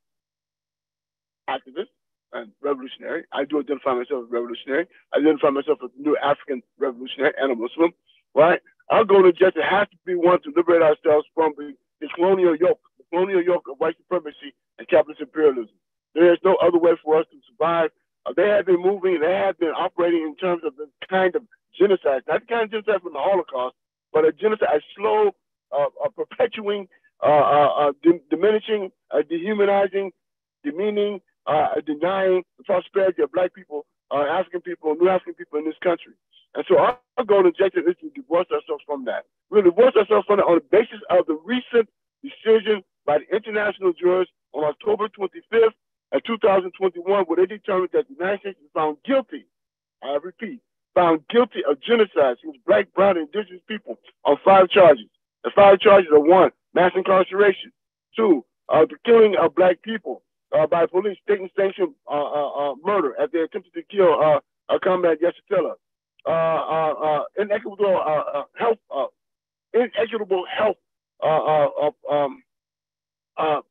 activist and revolutionary, I do identify myself as a revolutionary. I identify myself as a new African revolutionary and a Muslim, right? Our goal and objective has to be one to liberate ourselves from the, the colonial yoke, the colonial yoke of white supremacy and capitalist imperialism. There is no other way for us to survive uh, they have been moving, they have been operating in terms of the kind of genocide, not the kind of genocide from the Holocaust, but a genocide, a slow, uh, a perpetuating, uh, uh, uh diminishing, dehumanizing, demeaning, denying the prosperity of black people, African people, new African people in this country. And so our, our goal and objective is to divorce ourselves from that. We'll divorce ourselves from that on the basis of the recent decision by the international jurors on October 25th in 2021 where they determined that the United States was found guilty, I repeat, found guilty of genocide against black, brown, and indigenous people on five charges. The five charges are one, mass incarceration, two, uh, the killing of black people, uh, by police, taking sanctioned uh, uh, uh, murder as they attempted to kill uh, uh, Comrade Yeshitela. Uh, inequitable health, inequitable health um,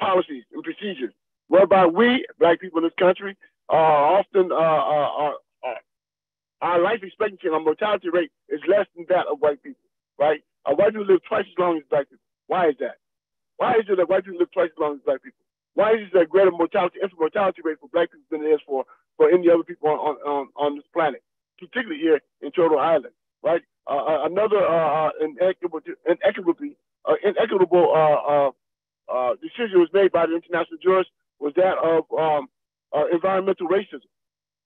policies and procedures, whereby we, black people in this country, are often uh, uh, uh, our life expectancy and our mortality rate is less than that of white people, right? Uh, white people live twice as long as black people. Why is that? Why is it that white people live twice as long as black people? Why is there a greater mortality, infant mortality rate for black people than it is for, for any other people on, on, on this planet, particularly here in Turtle Island, right? Uh, uh another uh, uh inequitable, inequitable, uh, inequitable uh, uh, decision was made by the international jurists was that of um, environmental racism.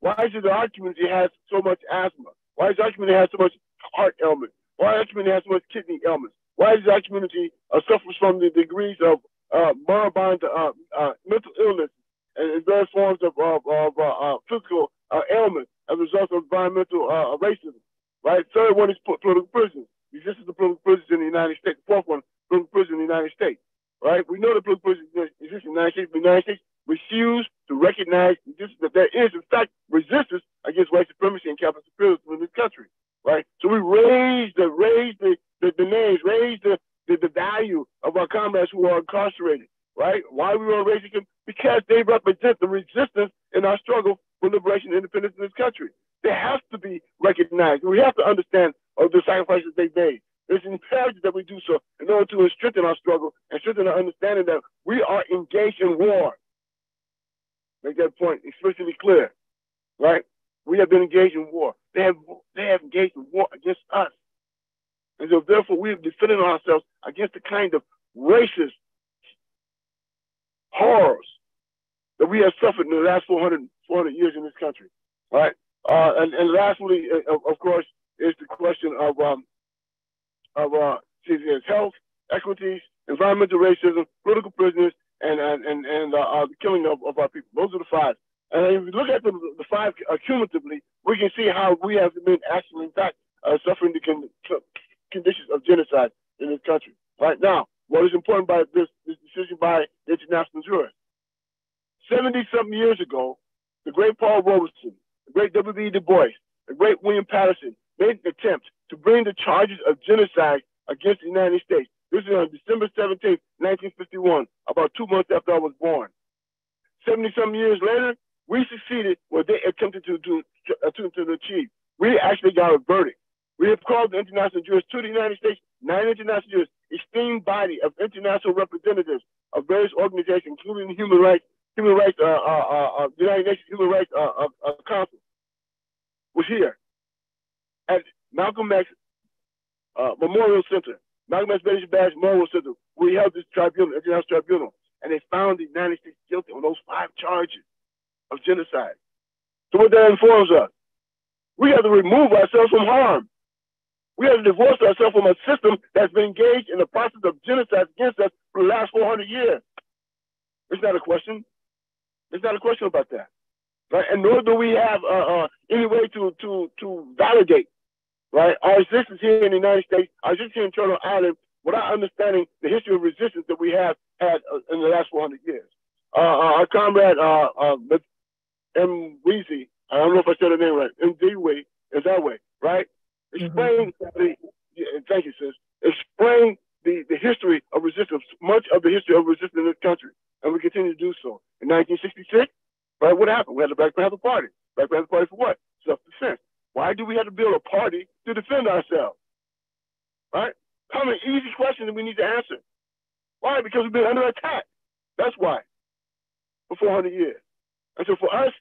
Why is it that our community has so much asthma? Why is our community has so much heart ailments? Why is our community has so much kidney ailments? Why is our community uh, suffers from the degrees of uh, moribund uh, uh, mental illness and various forms of, of, of uh, uh, physical uh, ailments as a result of environmental uh, racism. Right. Third one is put political prisons. Resistance to political prisons in the United States. Fourth one, political prisons in the United States. Right. We know the United States. The United States refuse to recognize that there is, in fact, resistance against white supremacy and capital superialism in this country. Right. So we raise the raise the the, the names, raise the the, the value of our comrades who are incarcerated, right? Why we are raising them? Because they represent the resistance in our struggle for liberation and independence in this country. They have to be recognized. We have to understand of the sacrifices they made. It's imperative that we do so in order to strengthen our struggle and strengthen our understanding that we are engaged in war. Make that point explicitly clear, right? We have been engaged in war. They have they have engaged in war against us. And so therefore we have defended ourselves against the kind of racist horrors that we have suffered in the last 400, 400 years in this country, right? Uh, and, and lastly, uh, of, of, course, is the question of um, of uh, health, equities, environmental racism, political prisoners, and and and, and uh, uh, the killing of, of our people. Those are the five. And if we look at the, the five cumulatively, we can see how we have been actually, in fact, uh, suffering the con- conditions of genocide in this country. Right now, what is important about this, this decision by the international jurors? 70 something years ago, the great Paul Robeson, the great W.B. Du Bois, the great William Patterson made an attempt to bring the charges of genocide against the United States. This is on December 17, 1951, about two months after I was born. 70 some years later, we succeeded what they attempted to, to, to, to achieve. We actually got a verdict. We have called the international jurors to the United States, nine international jurors, esteemed body of international representatives of various organizations, including human rights, human rights, uh, uh, uh, uh United Nations Human Rights uh, uh, Council, was here at Malcolm X Memorial Center, Malcolm X Benedict Badge Memorial Center. We held this tribunal, international tribunal, and they found the United States guilty on those five charges of genocide. So what that informs us, we have to remove ourselves from harm. We have to divorce ourselves from a system that's been engaged in the process of genocide against us for the last 400 years. It's not a question. It's not a question about that. Right? And nor do we have uh, uh, any way to, to, to validate right, our existence here in the United States, our existence here in Turtle Island, without understanding the history of resistance that we have had uh, in the last 400 years. Uh, uh, our comrade uh, uh, M. Weezy, I don't know if I said her name right, M. D. Way, is that way, right? Explain mm-hmm. the, yeah, thank you, sis. Explain the, the history of resistance, much of the history of resistance in this country, and we continue to do so. In 1966, right, what happened? We had the Black Panther Party. Black Panther Party for what? Self-defense. Why do we have to build a party to defend ourselves? Right? Common, easy question that we need to answer. Why? Because we've been under attack. That's why. For 400 years. And so for us,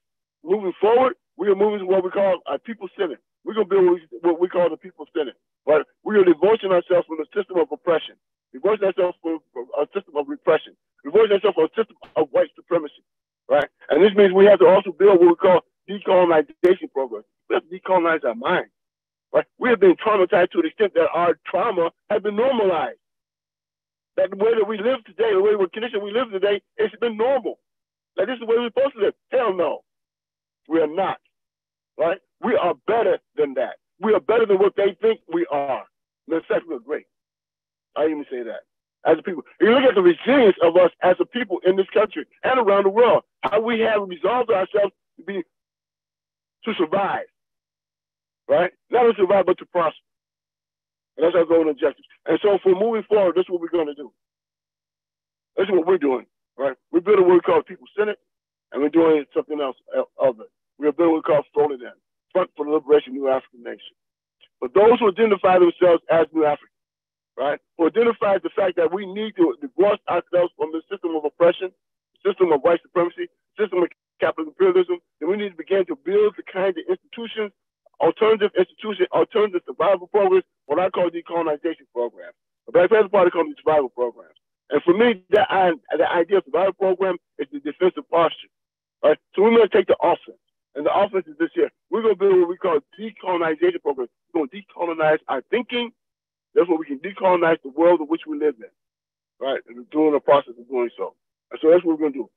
moving forward, we are moving to what we call a people centered. We're going to build what we call the people centered. Right? We are divorcing ourselves from the system of oppression, divorcing ourselves from a system of repression, divorcing ourselves from a system of white supremacy. Right? And this means we have to also build what we call decolonization programs. To decolonize our mind. Right? We have been traumatized to the extent that our trauma has been normalized. That the way that we live today, the way we're conditioned we live today, it's been normal. Like this is the way we're supposed to live. Hell no. We are not. Right? We are better than that. We are better than what they think we are. The fact we're great. I even say that. as a people. You look at the resilience of us as a people in this country and around the world, how we have resolved ourselves to be to survive, right? Not to survive, but to prosper. And that's our goal and objective. And so for moving forward, this is what we're going to do. This is what we're doing, right? We built a word called People Senate, and we're doing something else it. We're building what we call FLONADEN, Front for the Liberation of New African Nation. But those who identify themselves as New Africans, right, who identifies the fact that we need to divorce ourselves from the system of oppression, system of white supremacy, system of capitalist imperialism, then we need to begin to build the kind of institutions, alternative institution, alternative survival programs, what I call decolonization programs. The Black Panther Party calls them survival programs. And for me, that the idea of survival program is the defensive posture. Right? So we're going to take the offense. And the offense is this year. We're going to build what we call decolonization program. We're going to decolonize our thinking. That's what we can decolonize the world in which we live in. Right? And we're doing the process of doing so. And so that's what we're going to do.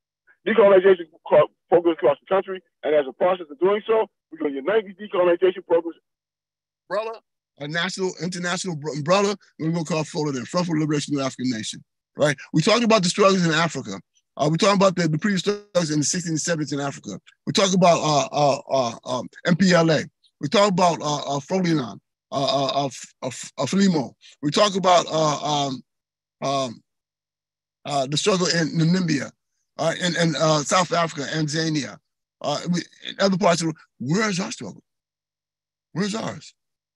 Decolonization programs across the country. And as a process of doing so, we're going to unite these decolonization programs. brother, a national, international umbrella, we're going to call FLONADEN, Front for the Liberation of the African Nation right? We talked about the struggles in Africa. Uh, we talking about the, the previous struggles in the 60s and 70s in Africa. We talk about uh, uh, uh, um, MPLA. We talk about uh, uh, Frolinan, uh, uh, uh, uh, Frelimo. We talk about uh, um, um, uh, the struggle in Namibia, uh, and, and uh, South Africa, and Zania, uh, in other parts of the world. Where's our struggle? Where's ours?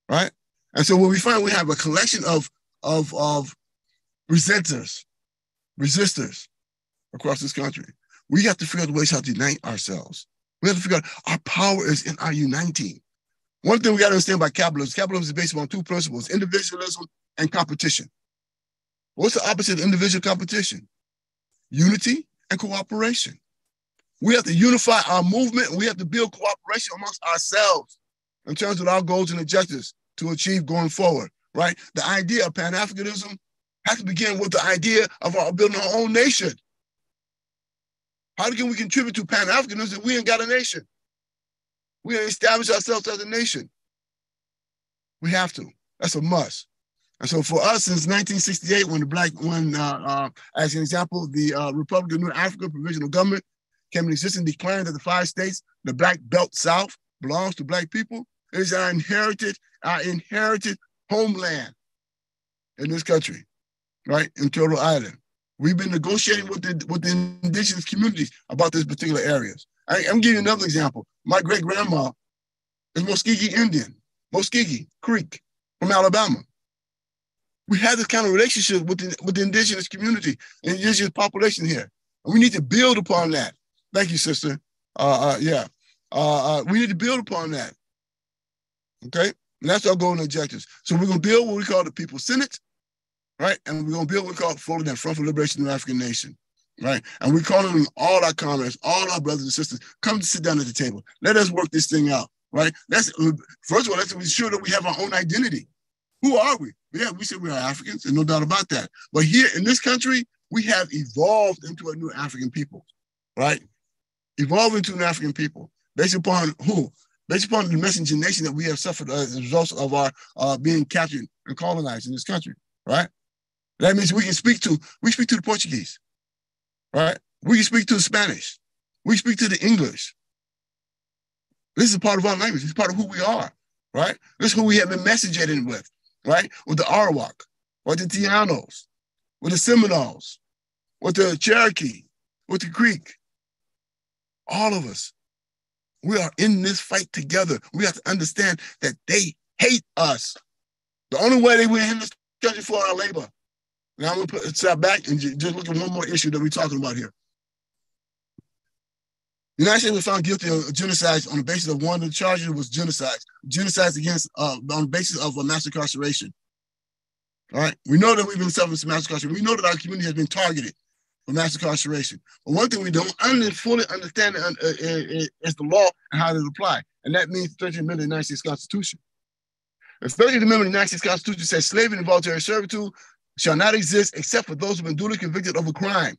Right? And so what we find, we have a collection of, of, of resenters, resistors across this country. We have to figure out ways how to unite ourselves. We have to figure out our power is in our uniting. One thing we got to understand about capitalism, capitalism is based on two principles, individualism and competition. What's the opposite of individual competition? Unity and cooperation. We have to unify our movement we have to build cooperation amongst ourselves in terms of our goals and objectives to achieve going forward, right? The idea of Pan-Africanism has to begin with the idea of our building our own nation. How can we contribute to Pan Africanism if we ain't got a nation? We ain't established ourselves as a nation. We have to. That's a must. And so for us, since 1968, when the black, when, uh, uh, as an example, the uh, Republic of New Africa provisional government came into existence, declaring that the five states, the Black Belt South, belongs to black people. It is our inherited, our inherited homeland in this country right, in Turtle Island. We've been negotiating with the with the indigenous communities about these particular areas. I, am giving you another example. My great grandma is Muscogee Indian, Muscogee Creek from Alabama. We have this kind of relationship with the, with the indigenous community indigenous population here. And we need to build upon that. Thank you, sister. Uh, uh, yeah. Uh, uh we need to build upon that. Okay? And that's our goal and objectives. So we're going to build what we call the People's Senate right? And we're gonna build what we call FLONADEN Front for Liberation of the African Nation, right? And we're calling on all our comrades, all our brothers and sisters, come to sit down at the table. Let us work this thing out, right? That's first of all, let's be sure that we have our own identity. Who are we? Yeah, we say we are Africans, and no doubt about that. But here in this country, we have evolved into a new African people, right? Evolved into an African people based upon who? Based upon the messenger nation that we have suffered as a result of our uh, being captured and colonized in this country, right? That means we can speak to, we speak to the Portuguese, right? We can speak to the Spanish. We speak to the English. This is part of our language. It's part of who we are, right? This is who we have been messaging with, right? With the Arawak, with the Tainos, with the Seminoles, with the Cherokee, with the Creek. All of us, we are in this fight together. We have to understand that they hate us. The only way they win in country for our labor now I'm gonna put step back and just look at one more issue that we're talking about here. The United States was found guilty of genocide on the basis of one of the charges was genocide, genocide against uh, on the basis of a mass incarceration. All right, we know that we've been suffering from mass incarceration. We know that our community has been targeted mass incarceration. But one thing we don't fully understand uh, uh, is the law and how it apply, and that means 13th Amendment of the United States Constitution. The 13th Amendment of the United States Constitution says slavery and involuntary servitude shall not exist except for those who have been duly convicted of a crime.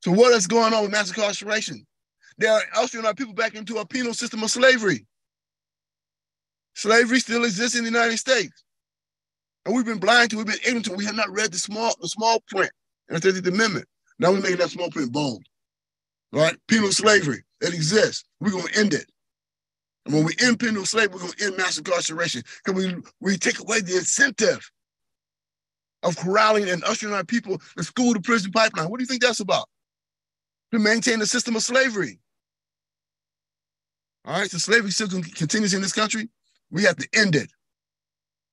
So what is going on with mass incarceration? They are ushering our people back into a penal system of slavery. Slavery still exists in the United States. And we've been blind to, we've been ignorant to, we have not read the small, the small print in the 13th Amendment. Now we're making that small print bold. Right? Penal slavery, it exists. We're gonna end it. And when we end penal slavery, we're gonna end mass incarceration. Because we, we take away the incentive of corralling and ushering our people the school to prison pipeline. What do you think that's about? To maintain the system of slavery. All right, so slavery still continues in this country. We have to end it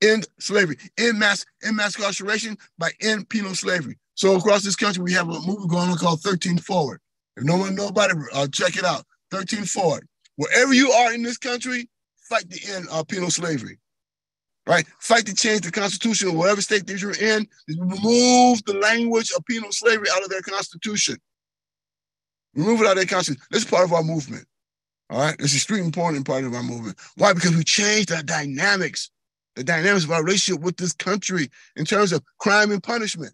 end slavery, end mass, end mass incarceration by end penal slavery. So across this country, we have a movement going on called 13 Forward. If no one knows about it, uh, check it out. 13 Forward. Wherever you are in this country, fight to end uh, penal slavery. Right? Fight to change the constitution of whatever state that you're in. Remove the language of penal slavery out of their constitution. Remove it out of their constitution. This is part of our movement. All right. It's extremely important part of our movement. Why? Because we changed the dynamics the dynamics of our relationship with this country in terms of crime and punishment,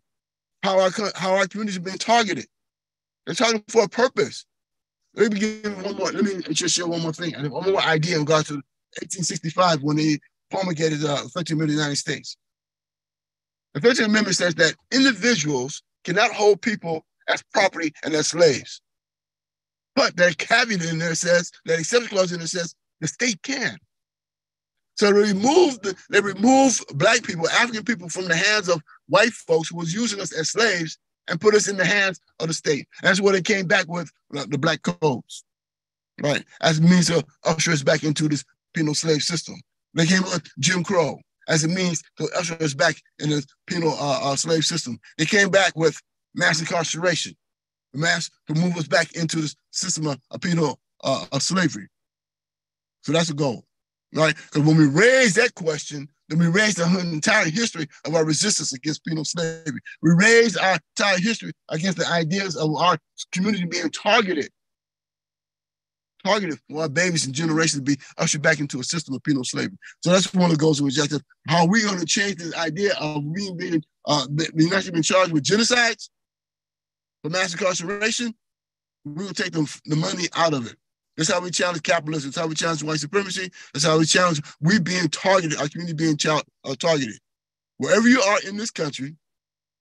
how our how our communities have been targeted. They're targeted for a purpose. Let me give one more. Let me just share one more thing. One more idea in regards to 1865 when they promulgated the uh, 13th Amendment of the United States. The 13th Amendment says that individuals cannot hold people as property and as slaves. But that caveat in there says, that exception clause in there says, the state can. So they removed the, they removed black people, African people from the hands of white folks who was using us as slaves and put us in the hands of the state. That's what they came back with the black codes, right? As a means to usher us back into this penal slave system. They came with Jim Crow as a means to usher us back in the penal uh, uh, slave system. They came back with mass incarceration, mass to move us back into this system of, of penal uh, of slavery. So that's a goal right? Because when we raise that question, then we raise the entire history of our resistance against penal slavery. We raise our entire history against the ideas of our community being targeted, targeted for our babies and generations to be ushered back into a system of penal slavery. So that's one of the goals of objectives. How are we going to change this idea of being being uh, being actually being charged with genocides for mass incarceration? We're going to take the, the money out of it. That's how we challenge capitalism. That's how we challenge white supremacy. That's how we challenge we being targeted, our community being uh, targeted. Wherever you are in this country,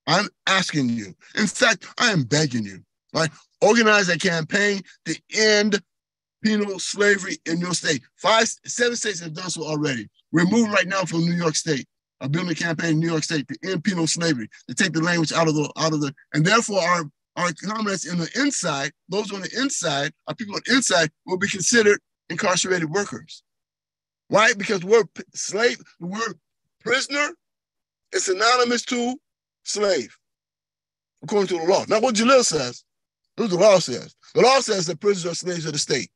I'm asking you. In fact, I am begging you, right? Organize a campaign to end penal slavery in your state. Five, seven states have done so already. We're moving right now from New York State, a building a campaign in New York State to end penal slavery, to take the language out of the out of the, and therefore our our comrades in the inside, those on the inside, our people on the inside will be considered incarcerated workers. Why? Because we're slave, the word prisoner is synonymous to slave, according to the law. Not what Jalil says, what the law says. The law says that prisoners are slaves of the state.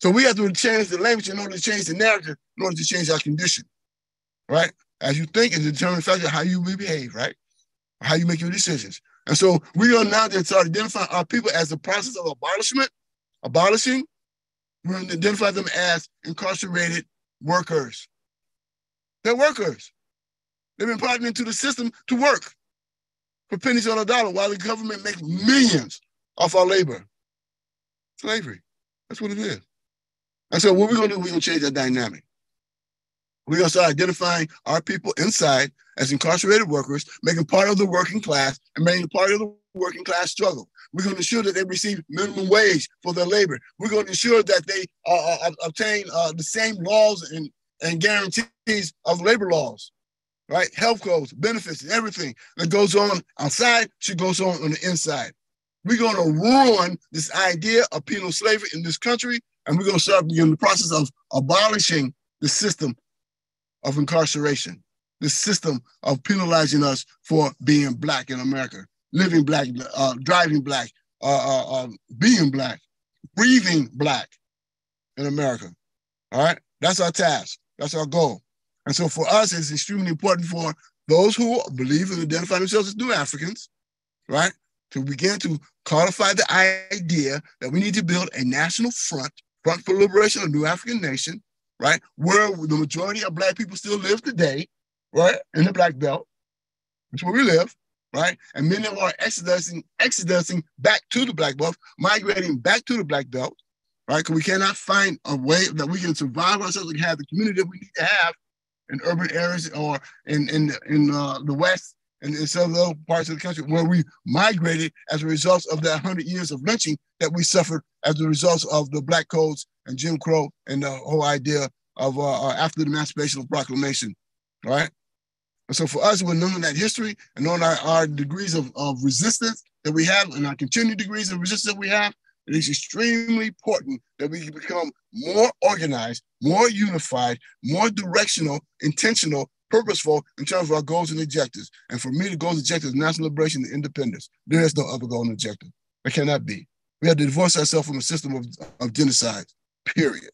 So we have to change the language in order to change the narrative, in order to change our condition, right? As you think is a determining factor how you behave, right? How you make your decisions. And so we are now to start identifying our people as the process of abolishment, abolishing. We're going to identify them as incarcerated workers. They're workers. They've been brought into the system to work for pennies on a dollar while the government makes millions off our labor. Slavery. That's what it is. And so what we're going to do, we're going to change that dynamic. We're going to start identifying our people inside as incarcerated workers, making part of the working class making part of the working class struggle. We're going to ensure that they receive minimum wage for their labor. We're going to ensure that they uh, uh, obtain uh, the same laws and, and guarantees of labor laws, right? Health codes, benefits, and everything that goes on outside should goes on on the inside. We're going to ruin this idea of penal slavery in this country, and we're going to start begin the process of abolishing the system of incarceration, the system of penalizing us for being black in America, living black, uh, driving black, uh, uh, um, being black, breathing black in America. All right, that's our task. That's our goal. And so for us, it's extremely important for those who believe and identify themselves as new Africans, right, to begin to codify the idea that we need to build a national front, front for liberation of new African nation, right? Where the majority of black people still live today, right? In the black belt. That's where we live, right? And many of are exodusing, exodusing back to the black belt, migrating back to the black belt, right? Because we cannot find a way that we can survive ourselves and have the community that we need to have in urban areas or in in in uh, the West and in some other parts of the country where we migrated as a result of that 100 years of lynching that we suffered as a result of the Black Codes and Jim Crow and the whole idea of uh, uh after the Emancipation Proclamation, right? And so for us, we're knowing that history and knowing our, our degrees of, of resistance that we have and our continued degrees of resistance that we have, it is extremely important that we become more organized, more unified, more directional, intentional, purposeful in terms of our goals and objectives. And for me, the goals and objectives national liberation and independence. There is no other goal and objective. There cannot be. We have to divorce ourselves from a system of, of genocide, period.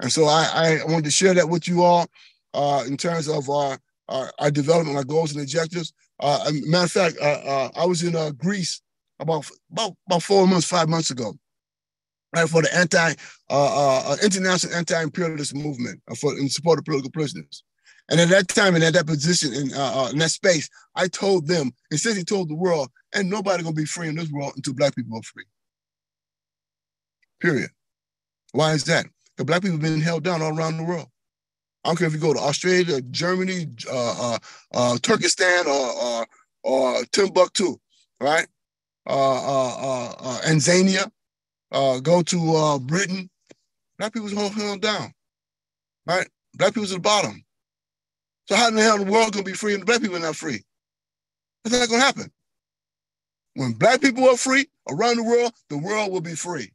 And so I, I wanted to share that with you all uh, in terms of our, our, our, development, our goals and objectives. Uh, matter of fact, uh, uh I was in uh, Greece about, about, about four months, five months ago, right, for the anti, uh, international anti-imperialist movement for, in support of political prisoners. And at that time and at that position in, uh, uh, in that space, I told them, and since he told the world, and nobody gonna be free in this world until black people are free. Period. Why is that? Because black people have been held down all around the world. I don't care if you go to Australia, Germany, uh, uh, uh, Turkestan, or, or, or Timbuktu, right? Uh, uh, Tanzania, go to Britain. Black people's held down, right? Black people's at the bottom. So how in the hell the world gonna be free and the black people are not free? That's not gonna happen. When black people are free around the world, the world will be free.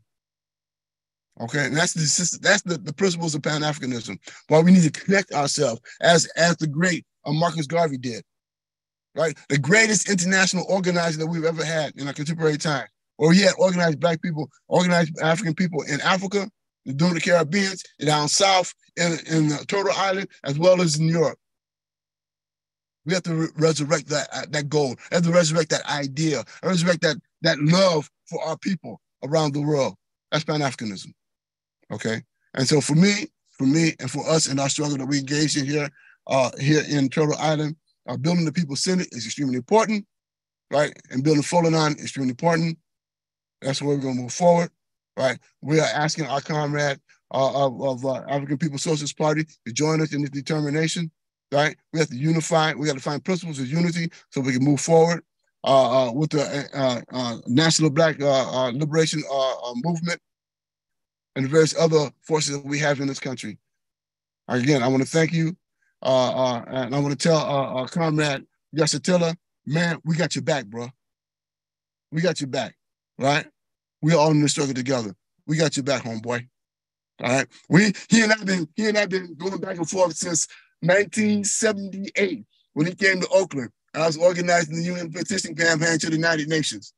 Okay, and that's the that's the, the principles of Pan Africanism. Why we need to connect ourselves as as the great uh, Marcus Garvey did, right? The greatest international organizer that we've ever had in our contemporary time. Or he had organized black people, organized African people in Africa, during the Caribbean, down south, in, in the Turtle Island, as well as in Europe. We have to re- resurrect that uh, that goal. We have to resurrect that idea. Resurrect that that love for our people around the world. That's Pan Africanism. Okay. And so for me, for me, and for us in our struggle that we engage in here, uh, here in Turtle Island, uh, building the People Senate is extremely important, right? And building Folanan is extremely important. That's where we're going to move forward, right? We are asking our comrade uh, of, of uh, African People's Socialist Party to join us in this determination right? We have to unify. We got to find principles of unity so we can move forward uh, uh, with the uh, uh National Black uh, uh, Liberation Movement and the various other forces that we have in this country. Again, I want to thank you. Uh, uh, and I want to tell our comrade Yeshitela, man, we got your back, bro. We got your back, right? We all in this struggle together. We got your back, homeboy. All right. We he and I been he and I been going back and forth since 1978 when he came to Oakland. I was organizing the UN petition campaign to the United Nations,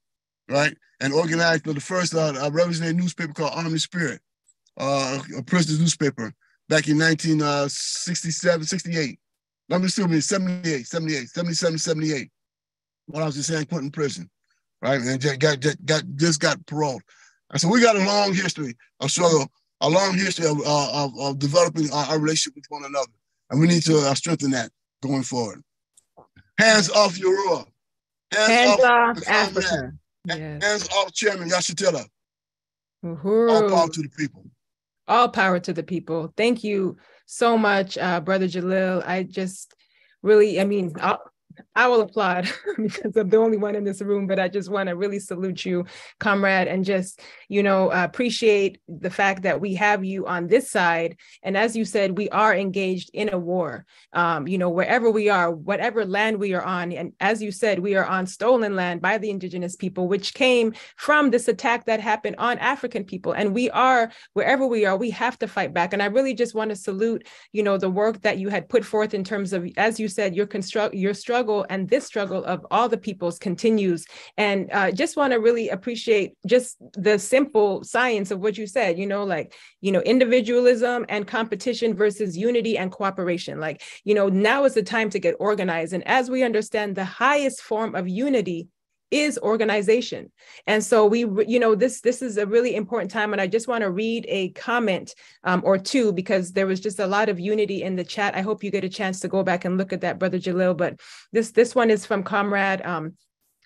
right? And organized for the first uh, revolutionary newspaper called Arm the Spirit, uh, a prisoner's newspaper back in 1967, uh, 68. I'm assuming 78, 78, 77, 78, when I was in San Quentin prison, right? And just got, just got, just got paroled. And so we got a long history of struggle, a long history of, uh, of, of developing our, our relationship with one another. And we need to uh, strengthen that going forward. Hands off Uhuru. Hands, Hands off, off Africa. Yes. Hands off Chairman Yeshitela. All power to the people. All power to the people. Thank you so much, uh, Brother Jalil. I just really, I mean, I'll, I will applaud because I'm the only one in this room, but I just want to really salute you, comrade, and just, you know, appreciate the fact that we have you on this side. And as you said, we are engaged in a war, um, you know, wherever we are, whatever land we are on. And as you said, we are on stolen land by the indigenous people, which came from this attack that happened on African people. And we are, wherever we are, we have to fight back. And I really just want to salute, you know, the work that you had put forth in terms of, as you said, your construct, your struggle struggle and this struggle of all the peoples continues. And uh, just want to really appreciate just the simple science of what you said, you know, like, you know, individualism and competition versus unity and cooperation. Like, you know, now is the time to get organized. And as we understand, the highest form of unity is organization. And so we you know this this is a really important time and i just want to read a comment um, or two because there was just a lot of unity in the chat. I hope you get a chance to go back and look at that brother jalil but this this one is from comrade um,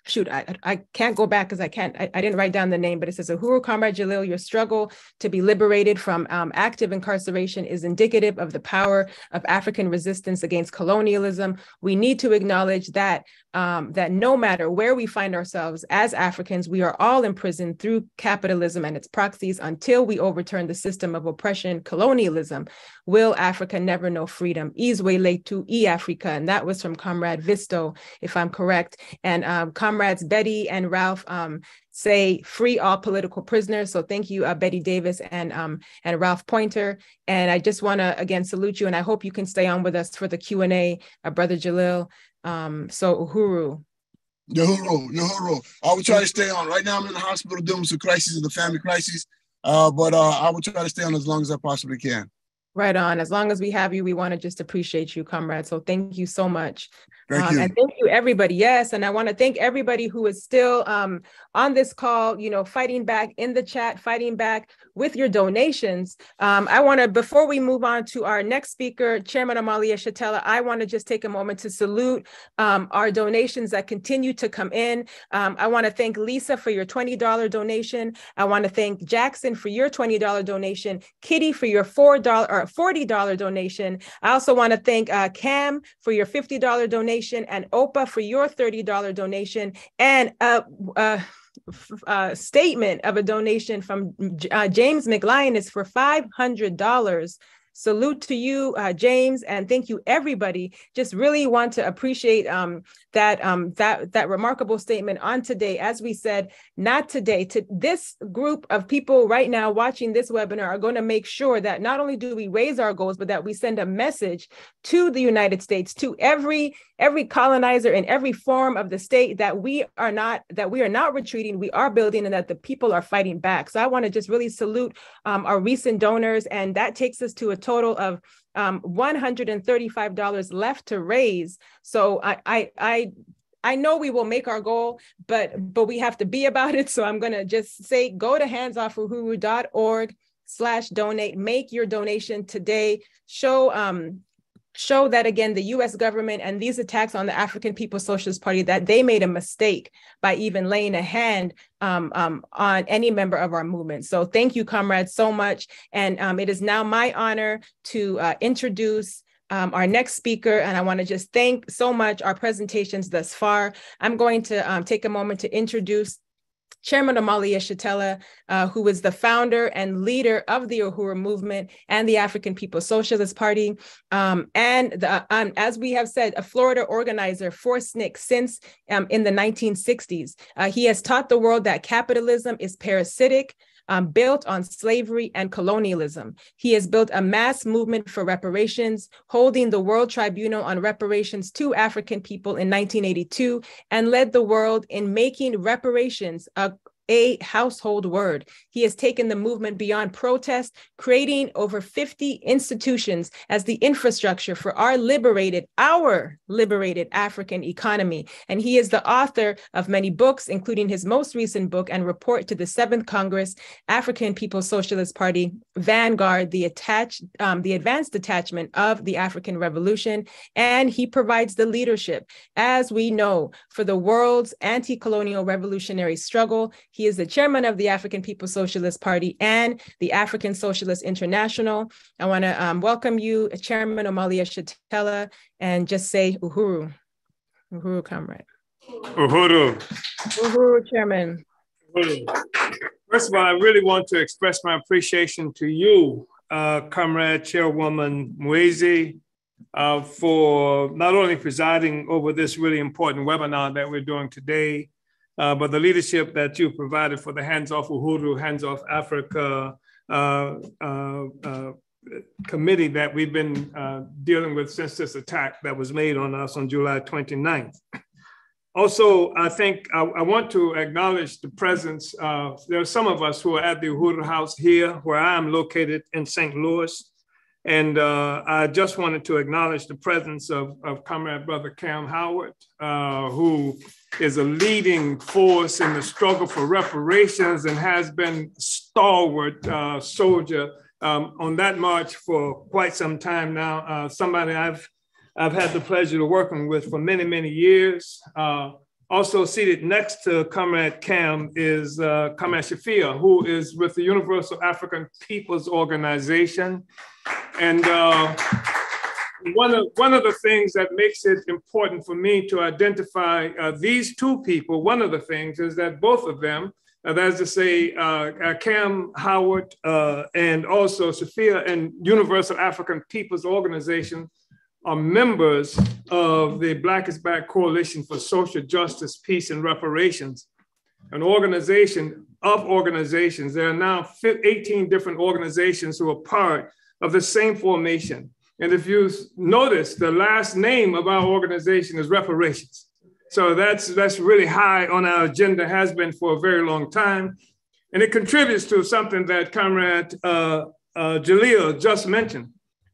shoot, I, I can't go back because I can't, I, I, didn't write down the name, but it says, Uhuru Comrade Jalil, your struggle to be liberated from um, active incarceration is indicative of the power of African resistance against colonialism. We need to acknowledge that um, that no matter where we find ourselves as Africans, we are all imprisoned through capitalism and its proxies until we overturn the system of oppression, colonialism. Will Africa never know freedom? Izwe to E Africa. And that was from Comrade Visto, if I'm correct. And um, comrades Betty and Ralph um, say free all political prisoners. So thank you, uh, Betty Davis and um, and Ralph Pointer. And I just want to again salute you, and I hope you can stay on with us for the Q and A, uh, Brother Jalil. Um, so Uhuru. Uhuru, Uhuru. I will try to stay on. Right now, I'm in the hospital dealing with some crises, and the family crisis. Uh, but uh, I will try to stay on as long as I possibly can. Right on. As long as we have you, we want to just appreciate you, comrade. So thank you so much. Thank um, you. And thank you, everybody. Yes. And I want to thank everybody who is still um, on this call, you know, fighting back in the chat, fighting back with your donations. Um, I want to, before we move on to our next speaker, Chairman Omali Yeshitela, I want to just take a moment to salute um, our donations that continue to come in. Um, I want to thank Lisa for your $20 donation. I want to thank Jackson for your $20 donation, Kitty for your $4 or $40 donation. I also want to thank uh, Cam for your $50 donation and Opa for your $30 donation. And a, uh, uh, statement of a donation from uh, James McLioness for $500 salute to you, uh, James, and thank you, everybody. Just really want to appreciate um, that um, that that remarkable statement on today. As we said, not today. To this group of people right now watching this webinar are going to make sure that not only do we raise our goals, but that we send a message to the United States, to every every colonizer in every form of the state that we are not that we are not retreating, we are building, and that the people are fighting back. So I want to just really salute um, our recent donors, and that takes us to a total of um, $135 left to raise. So I, I, I I know we will make our goal, but but we have to be about it. So I'm gonna just say go to handsoffuhuru.org slash donate. Make your donation today. Show um show that again the US government and these attacks on the African People's Socialist Party that they made a mistake by even laying a hand um, um, on any member of our movement. So thank you, comrades, so much. And um, it is now my honor to uh, introduce um, our next speaker, and I want to just thank so much our presentations thus far. I'm going to um, take a moment to introduce Chairman Omali Yeshitela, uh, who is the founder and leader of the Uhuru movement and the African People's Socialist Party. Um, and the, um, as we have said, a Florida organizer for SNCC since um, in the 1960s. Uh, he has taught the world that capitalism is parasitic, um, built on slavery and colonialism. He has built a mass movement for reparations, holding the World Tribunal on Reparations to African people in 1982, and led the world in making reparations a a household word. He has taken the movement beyond protest, creating over 50 institutions as the infrastructure for our liberated, our liberated African economy. And he is the author of many books, including his most recent book and report to the Seventh Congress African People's Socialist Party, Vanguard, the attached, um, the advanced detachment of the African Revolution. And he provides the leadership, as we know, for the world's anti-colonial revolutionary struggle. He is the chairman of the African People's Socialist Party and the African Socialist International. I want to um, welcome you, Chairman Omali Yeshitela, and just say Uhuru. Uhuru, comrade. Uhuru. Uhuru, Chairman. Uhuru. First of all, I really want to express my appreciation to you, uh, Comrade Chairwoman Luwezi, uh, for not only presiding over this really important webinar that we're doing today, uh, but the leadership that you provided for the Hands Off Uhuru, Hands Off Africa uh, uh, uh committee that we've been uh, dealing with since this attack that was made on us on July 29th. Also, I think I, I want to acknowledge the presence. Of there are some of us who are at the Uhuru House here, where I am located in St. Louis. And uh, I just wanted to acknowledge the presence of, of Comrade Brother Cam Howard, uh, who is a leading force in the struggle for reparations and has been stalwart uh, soldier um, on that march for quite some time now. Uh, somebody I've I've had the pleasure of working with for many many years. Uh, Also seated next to Comrade Cam is uh, Comrade Shafia, who is with the Universal African Peoples Organization. And uh, one, of, one of the things that makes it important for me to identify uh, these two people, one of the things is that both of them, uh, that is to say, uh, uh, Cam Howard and also Sophia and Universal African Peoples Organization, are members of the Black is Back Coalition for Social Justice, Peace, and Reparations, an organization of organizations. There are now 18 different organizations who are part of the same formation. And if you notice, the last name of our organization is reparations. So that's, that's really high on our agenda, has been for a very long time. And it contributes to something that Comrade uh, uh, Jalil just mentioned,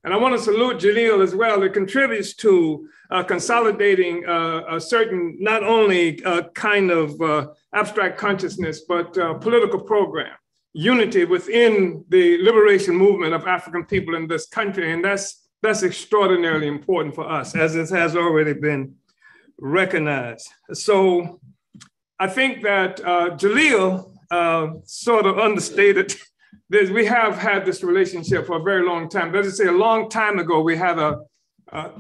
and I want to salute Jalil as well. It contributes to uh, consolidating uh, a certain, not only uh, kind of uh, abstract consciousness, but uh, political program, unity within the liberation movement of African people in this country. And that's, that's extraordinarily important for us, as it has already been recognized. So I think that Jalil sort of understated we have had this relationship for a very long time. Let's say a long time ago, we had a, a,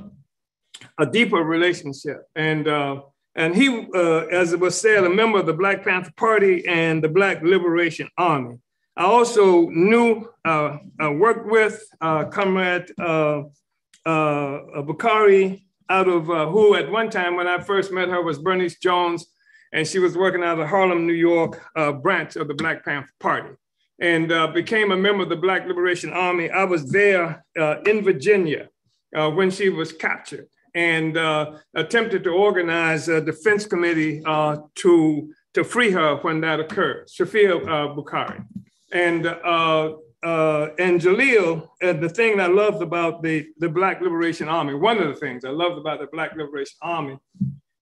a deeper relationship. And, uh, and he, uh, as it was said, a member of the Black Panther Party and the Black Liberation Army. I also knew, uh, I worked with uh, Comrade uh, uh, Bukhari out of who at one time when I first met her was Bernice Jones, and she was working out of the Harlem, New York branch of the Black Panther Party and uh, became a member of the Black Liberation Army. I was there uh, in Virginia uh, when she was captured and uh, attempted to organize a defense committee uh, to, to free her when that occurred, Shafia uh, Bukhari. And, and Jalil, the thing I loved about the, the Black Liberation Army, one of the things I loved about the Black Liberation Army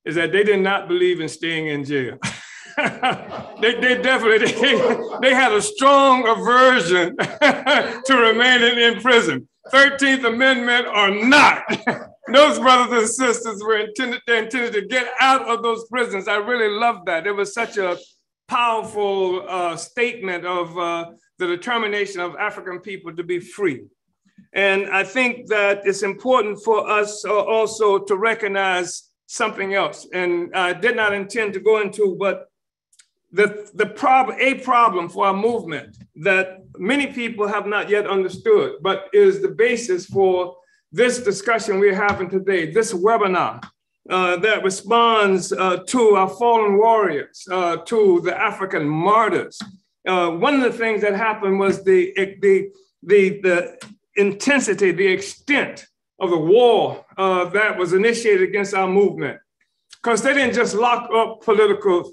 is that they did not believe in staying in jail. they, they definitely they, they had a strong aversion to remaining in prison. 13th Amendment or not. those brothers and sisters were intended, they intended to get out of those prisons. I really loved that. It was such a powerful uh, statement of uh, the determination of African people to be free. And I think that it's important for us uh, also to recognize something else. And I did not intend to go into what the, the prob- a problem for our movement that many people have not yet understood, but is the basis for this discussion we're having today, this webinar uh, that responds uh, to our fallen warriors, uh, to the African martyrs. Uh, one of the things that happened was the, the, the, the intensity, the extent of the war uh, that was initiated against our movement. Because they didn't just lock up political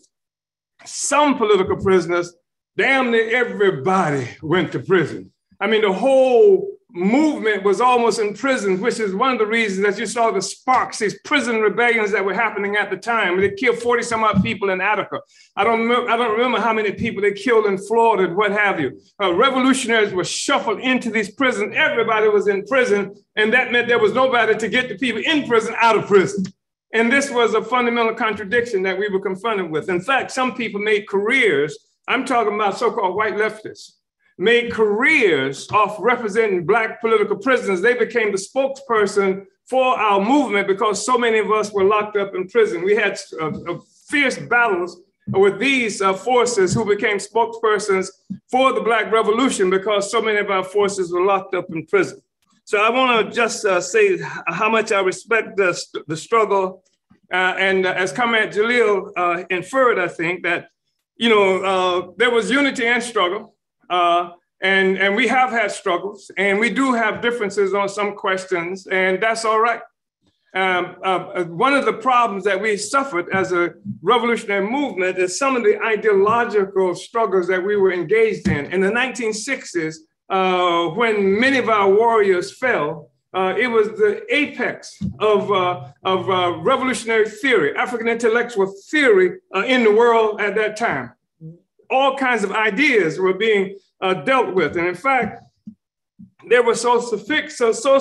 some political prisoners, damn near everybody went to prison. I mean, the whole movement was almost in prison, which is one of the reasons that you saw the sparks, these prison rebellions that were happening at the time. They killed 40 some odd people in Attica. I don't, remember, I don't remember how many people they killed in Florida and what have you. Uh, revolutionaries were shuffled into these prisons. Everybody was in prison, and that meant there was nobody to get the people in prison out of prison. And this was a fundamental contradiction that we were confronted with. In fact, some people made careers, I'm talking about so called white leftists, made careers off representing Black political prisoners. They became the spokesperson for our movement because so many of us were locked up in prison. We had uh, uh, fierce battles with these uh, forces who became spokespersons for the Black Revolution because so many of our forces were locked up in prison. So I want to just uh, say how much I respect the, the struggle. Uh, and uh, as Comrade Jalil uh, inferred, I think that, you know, uh, there was unity and struggle. Uh, and, and we have had struggles and we do have differences on some questions and that's all right. Um, one of the problems that we suffered as a revolutionary movement is some of the ideological struggles that we were engaged in. In the 1960s, uh, when many of our warriors fell, uh, it was the apex of, uh, of uh, revolutionary theory, African intellectual theory uh, in the world at that time. All kinds of ideas were being uh, dealt with. And in fact, they were so, so, so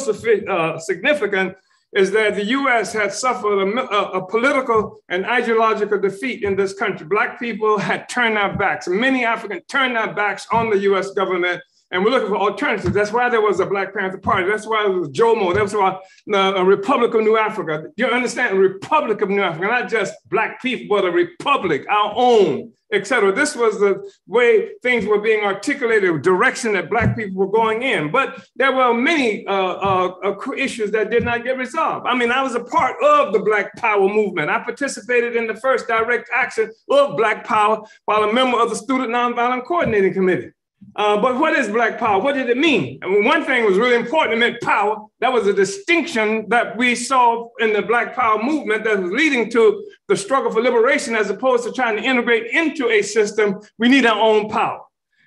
significant is that the US had suffered a, a, a, political and ideological defeat in this country. Black people had turned their backs. Many Africans turned their backs on the US government and we're looking for alternatives. That's why there was a Black Panther Party. That's why there was Jomo. That's why uh, a Republic of New Africa. You understand? Republic of New Africa, not just Black people, but a republic, our own, etc. This was the way things were being articulated, direction that Black people were going in. But there were many uh, uh, uh, issues that did not get resolved. I mean, I was a part of the Black Power movement. I participated in the first direct action of Black Power while a member of the Student Nonviolent Coordinating Committee. Uh, but what is black power? What did it mean? I mean, one thing was really important. It meant power. That was a distinction that we saw in the black power movement that was leading to the struggle for liberation as opposed to trying to integrate into a system. We need our own power.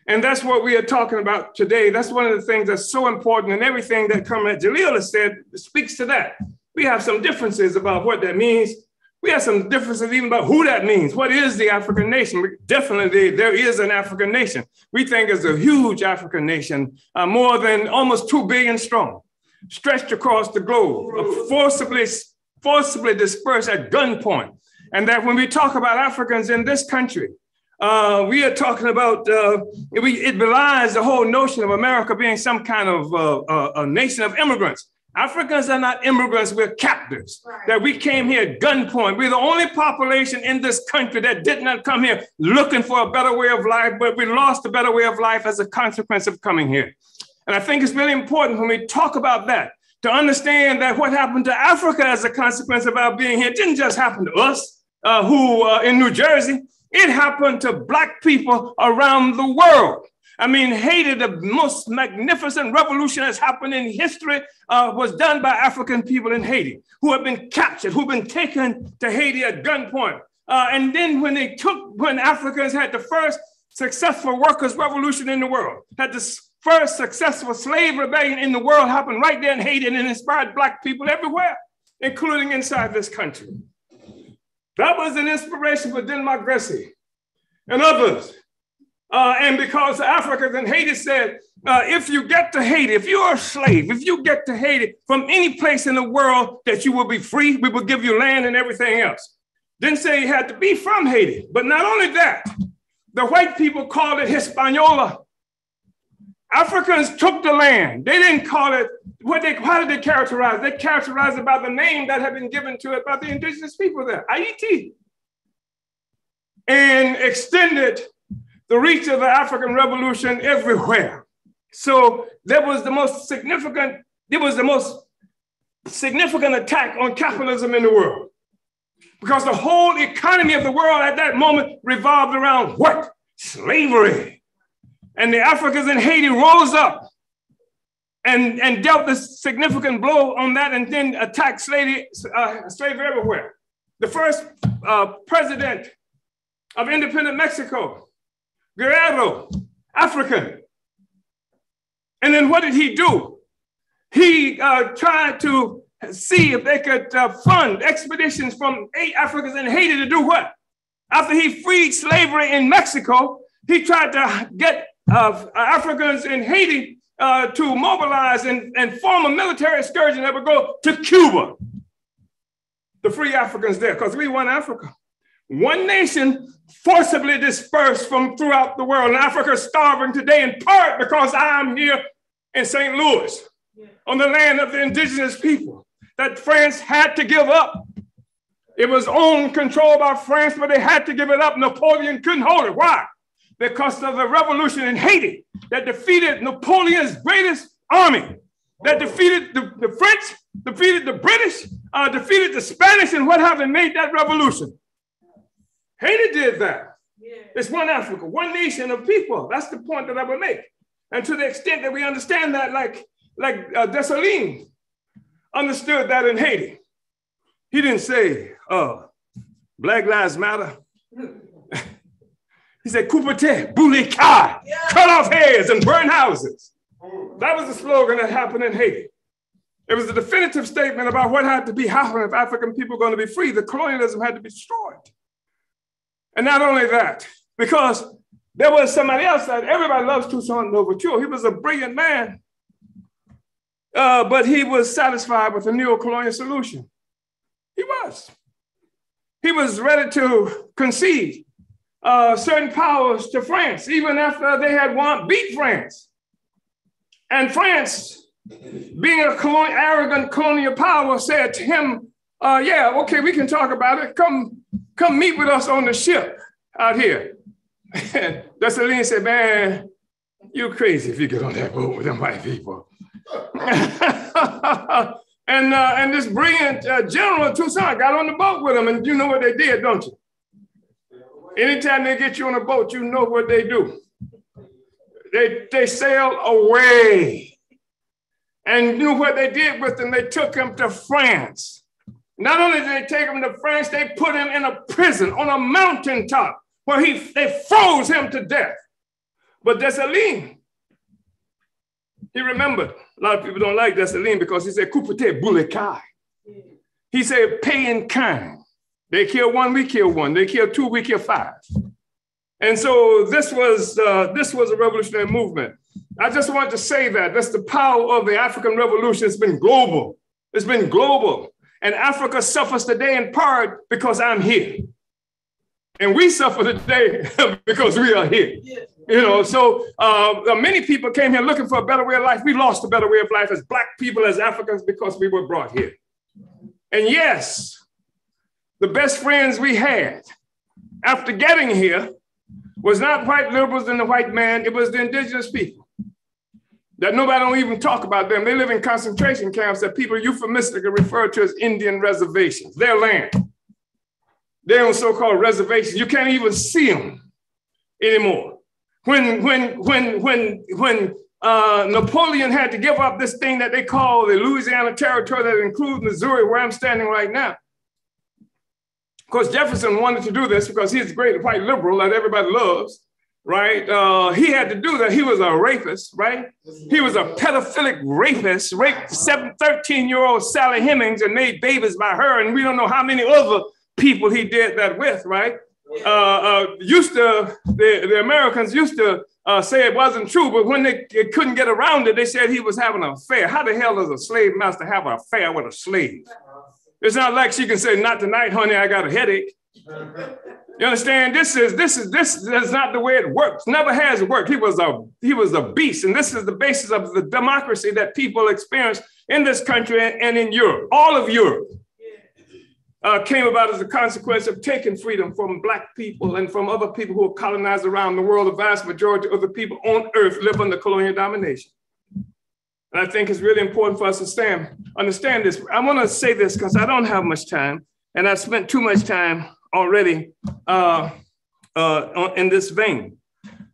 And that's what we are talking about today. That's one of the things that's so important. And everything that Comrade Jalil has said speaks to that. We have some differences about what that means. We have some differences even about who that means. What is the African nation? Definitely, there is an African nation. We think it's a huge African nation, uh, more than almost 2 billion strong, stretched across the globe, uh, forcibly, forcibly dispersed at gunpoint. And that when we talk about Africans in this country, uh, we are talking about uh, we, it belies the whole notion of America being some kind of uh a nation of immigrants. Africans are not immigrants, we're captives. Right. That we came here at gunpoint. We're the only population in this country that did not come here looking for a better way of life, but we lost a better way of life as a consequence of coming here. And I think it's really important when we talk about that to understand that what happened to Africa as a consequence of our being here didn't just happen to us uh, who uh, in New Jersey, it happened to Black people around the world. I mean, Haiti, the most magnificent revolution that's happened in history, uh, was done by African people in Haiti who have been captured, who've been taken to Haiti at gunpoint. Uh, and then when they took, when Africans had the first successful workers' revolution in the world, had the first successful slave rebellion in the world happen right there in Haiti and it inspired Black people everywhere, including inside this country. That was an inspiration for Denmark Vesey and others uh, and because Africans in Haiti said, uh, if you get to Haiti, if you're a slave, if you get to Haiti from any place in the world that you will be free, we will give you land and everything else. Didn't say you had to be from Haiti. But not only that, the white people called it Hispaniola. Africans took the land. They didn't call it, what they, how did they characterize? They characterized it by the name that had been given to it by the indigenous people there, Haiti. And extended the reach of the African Revolution everywhere. So that was the most significant, it was the most significant attack on capitalism in the world. Because the whole economy of the world at that moment revolved around what? Slavery. And the Africans in Haiti rose up and, and dealt a significant blow on that and then attacked slavery, uh, slavery everywhere. The first uh, president of independent Mexico Guerrero, African. And then what did he do? He uh, tried to see if they could uh, fund expeditions from eight Africans in Haiti to do what? After he freed slavery in Mexico, he tried to get uh, Africans in Haiti uh, to mobilize and, and form a military excursion that would go to Cuba to free Africans there, because we want Africa. One nation forcibly dispersed from throughout the world. And Africa is starving today in part because I'm here in St. Louis on the land of the indigenous people that France had to give up. It was owned, controlled by France, but they had to give it up. Napoleon couldn't hold it. Why? Because of the revolution in Haiti that defeated Napoleon's greatest army, that defeated the, the French, defeated the British, uh, defeated the Spanish, and what have they made that revolution? Haiti did that. Yeah. It's one Africa, one nation of people. That's the point that I would make. And to the extent that we understand that, like, like uh, Dessalines understood that in Haiti, he didn't say, uh, Black Lives Matter. he said, Kupate, Bulika, yeah. cut off heads and burn houses. That was the slogan that happened in Haiti. It was a definitive statement about what had to be happening if African people were going to be free. The colonialism had to be destroyed. And not only that, because there was somebody else that everybody loves Toussaint Louverture. He was a brilliant man. uh, but he was satisfied with the neo-colonial solution. He was. He was ready to concede uh, certain powers to France, even after they had won, beat France. And France, being a colonial, arrogant colonial power, said to him, uh, "Yeah, okay, we can talk about it. Come, come meet with us on the ship out here." And Dessalines said, "Man, you crazy if you get on that boat with them white people." and uh, and this brilliant uh, general Toussaint got on the boat with them, and you know what they did, don't you? Anytime they get you on a boat, you know what they do. They they sail away. And you know what they did with them? They took them to France. Not only did they take him to France, they put him in a prison on a mountaintop where he they froze him to death. But Dessalines, he remembered. A lot of people don't like Dessalines because he said, Kupite bulekai. He said, pay in kind. They kill one, we kill one. They kill two, we kill five. And so this was uh, this was a revolutionary movement. I just want to say that that's the power of the African Revolution. It's been global. It's been global, and Africa suffers today in part because I'm here, and we suffer today because we are here. You know, so uh, many people came here looking for a better way of life. We lost a better way of life as Black people, as Africans, because we were brought here. And yes, the best friends we had after getting here was not white liberals and the white man, it was the indigenous people. That nobody don't even talk about them. They live in concentration camps that people euphemistically refer to as Indian reservations, their land. They're on so-called reservations. You can't even see them anymore. When, when, when, when, when uh, Napoleon had to give up this thing that they call the Louisiana Territory that includes Missouri, where I'm standing right now, of course, Jefferson wanted to do this because he's a great white liberal that everybody loves, right? Uh, he had to do that. He was a rapist, right? He was a pedophilic rapist, raped 13 year old Sally Hemings and made babies by her. And we don't know how many other people he did that with, right? Uh, uh, used to, the, the Americans used to uh, say it wasn't true, but when they, they, couldn't get around it, they said he was having an affair. How the hell does a slave master have an affair with a slave? It's not like she can say, "Not tonight, honey. I got a headache." You understand? This is this is this is not the way it works. Never has worked. He was a he was a beast, and this is the basis of the democracy that people experience in this country and in Europe. All of Europe uh, came about as a consequence of taking freedom from black people and from other people who were colonized around the world. The vast majority of the people on earth live under colonial domination. And I think it's really important for us to stand, understand this. I want to say this because I don't have much time, and I've spent too much time already uh, uh, in this vein.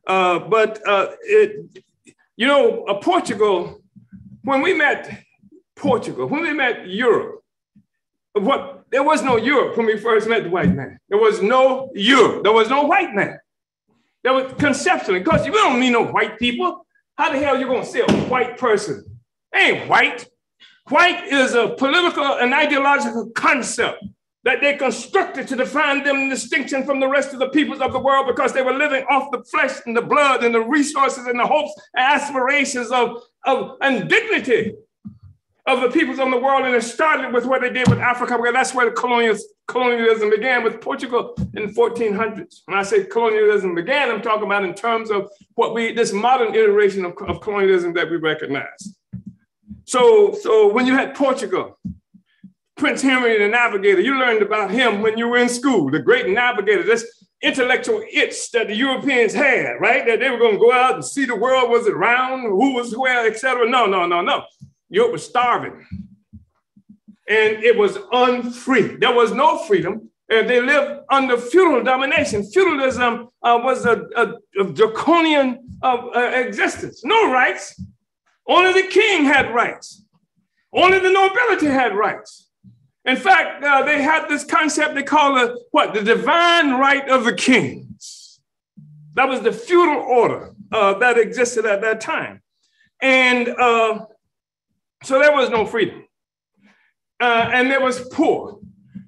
Uh, but uh, it, you know, uh, Portugal, when we met Portugal, when we met Europe, what there was no Europe when we first met the white man. There was no Europe. There was no white man. There was conceptually, because we don't mean no white people. How the hell are you going to say a white person? They ain't white. White is a political and ideological concept that they constructed to define them in distinction from the rest of the peoples of the world because they were living off the flesh and the blood and the resources and the hopes and aspirations of, of and dignity of the peoples of the world. And it started with what they did with Africa, because that's where the colonialism began with Portugal in the 1400s. When I say colonialism began, I'm talking about in terms of what we, this modern iteration of, of colonialism that we recognize. So, so when you had Portugal, Prince Henry the Navigator, you learned about him when you were in school, the great navigator, this intellectual itch that the Europeans had, right? That they were going to go out and see the world, was it round, who was where, etc. No, no, no, no. Europe was starving. And it was unfree. There was no freedom. And they lived under feudal domination. Feudalism uh, was a, a, a draconian uh, uh, existence. No rights. Only the king had rights. Only the nobility had rights. In fact, uh, they had this concept they call it what? The divine right of the kings. That was the feudal order uh, that existed at that time. And uh, so there was no freedom. Uh, and there was poor.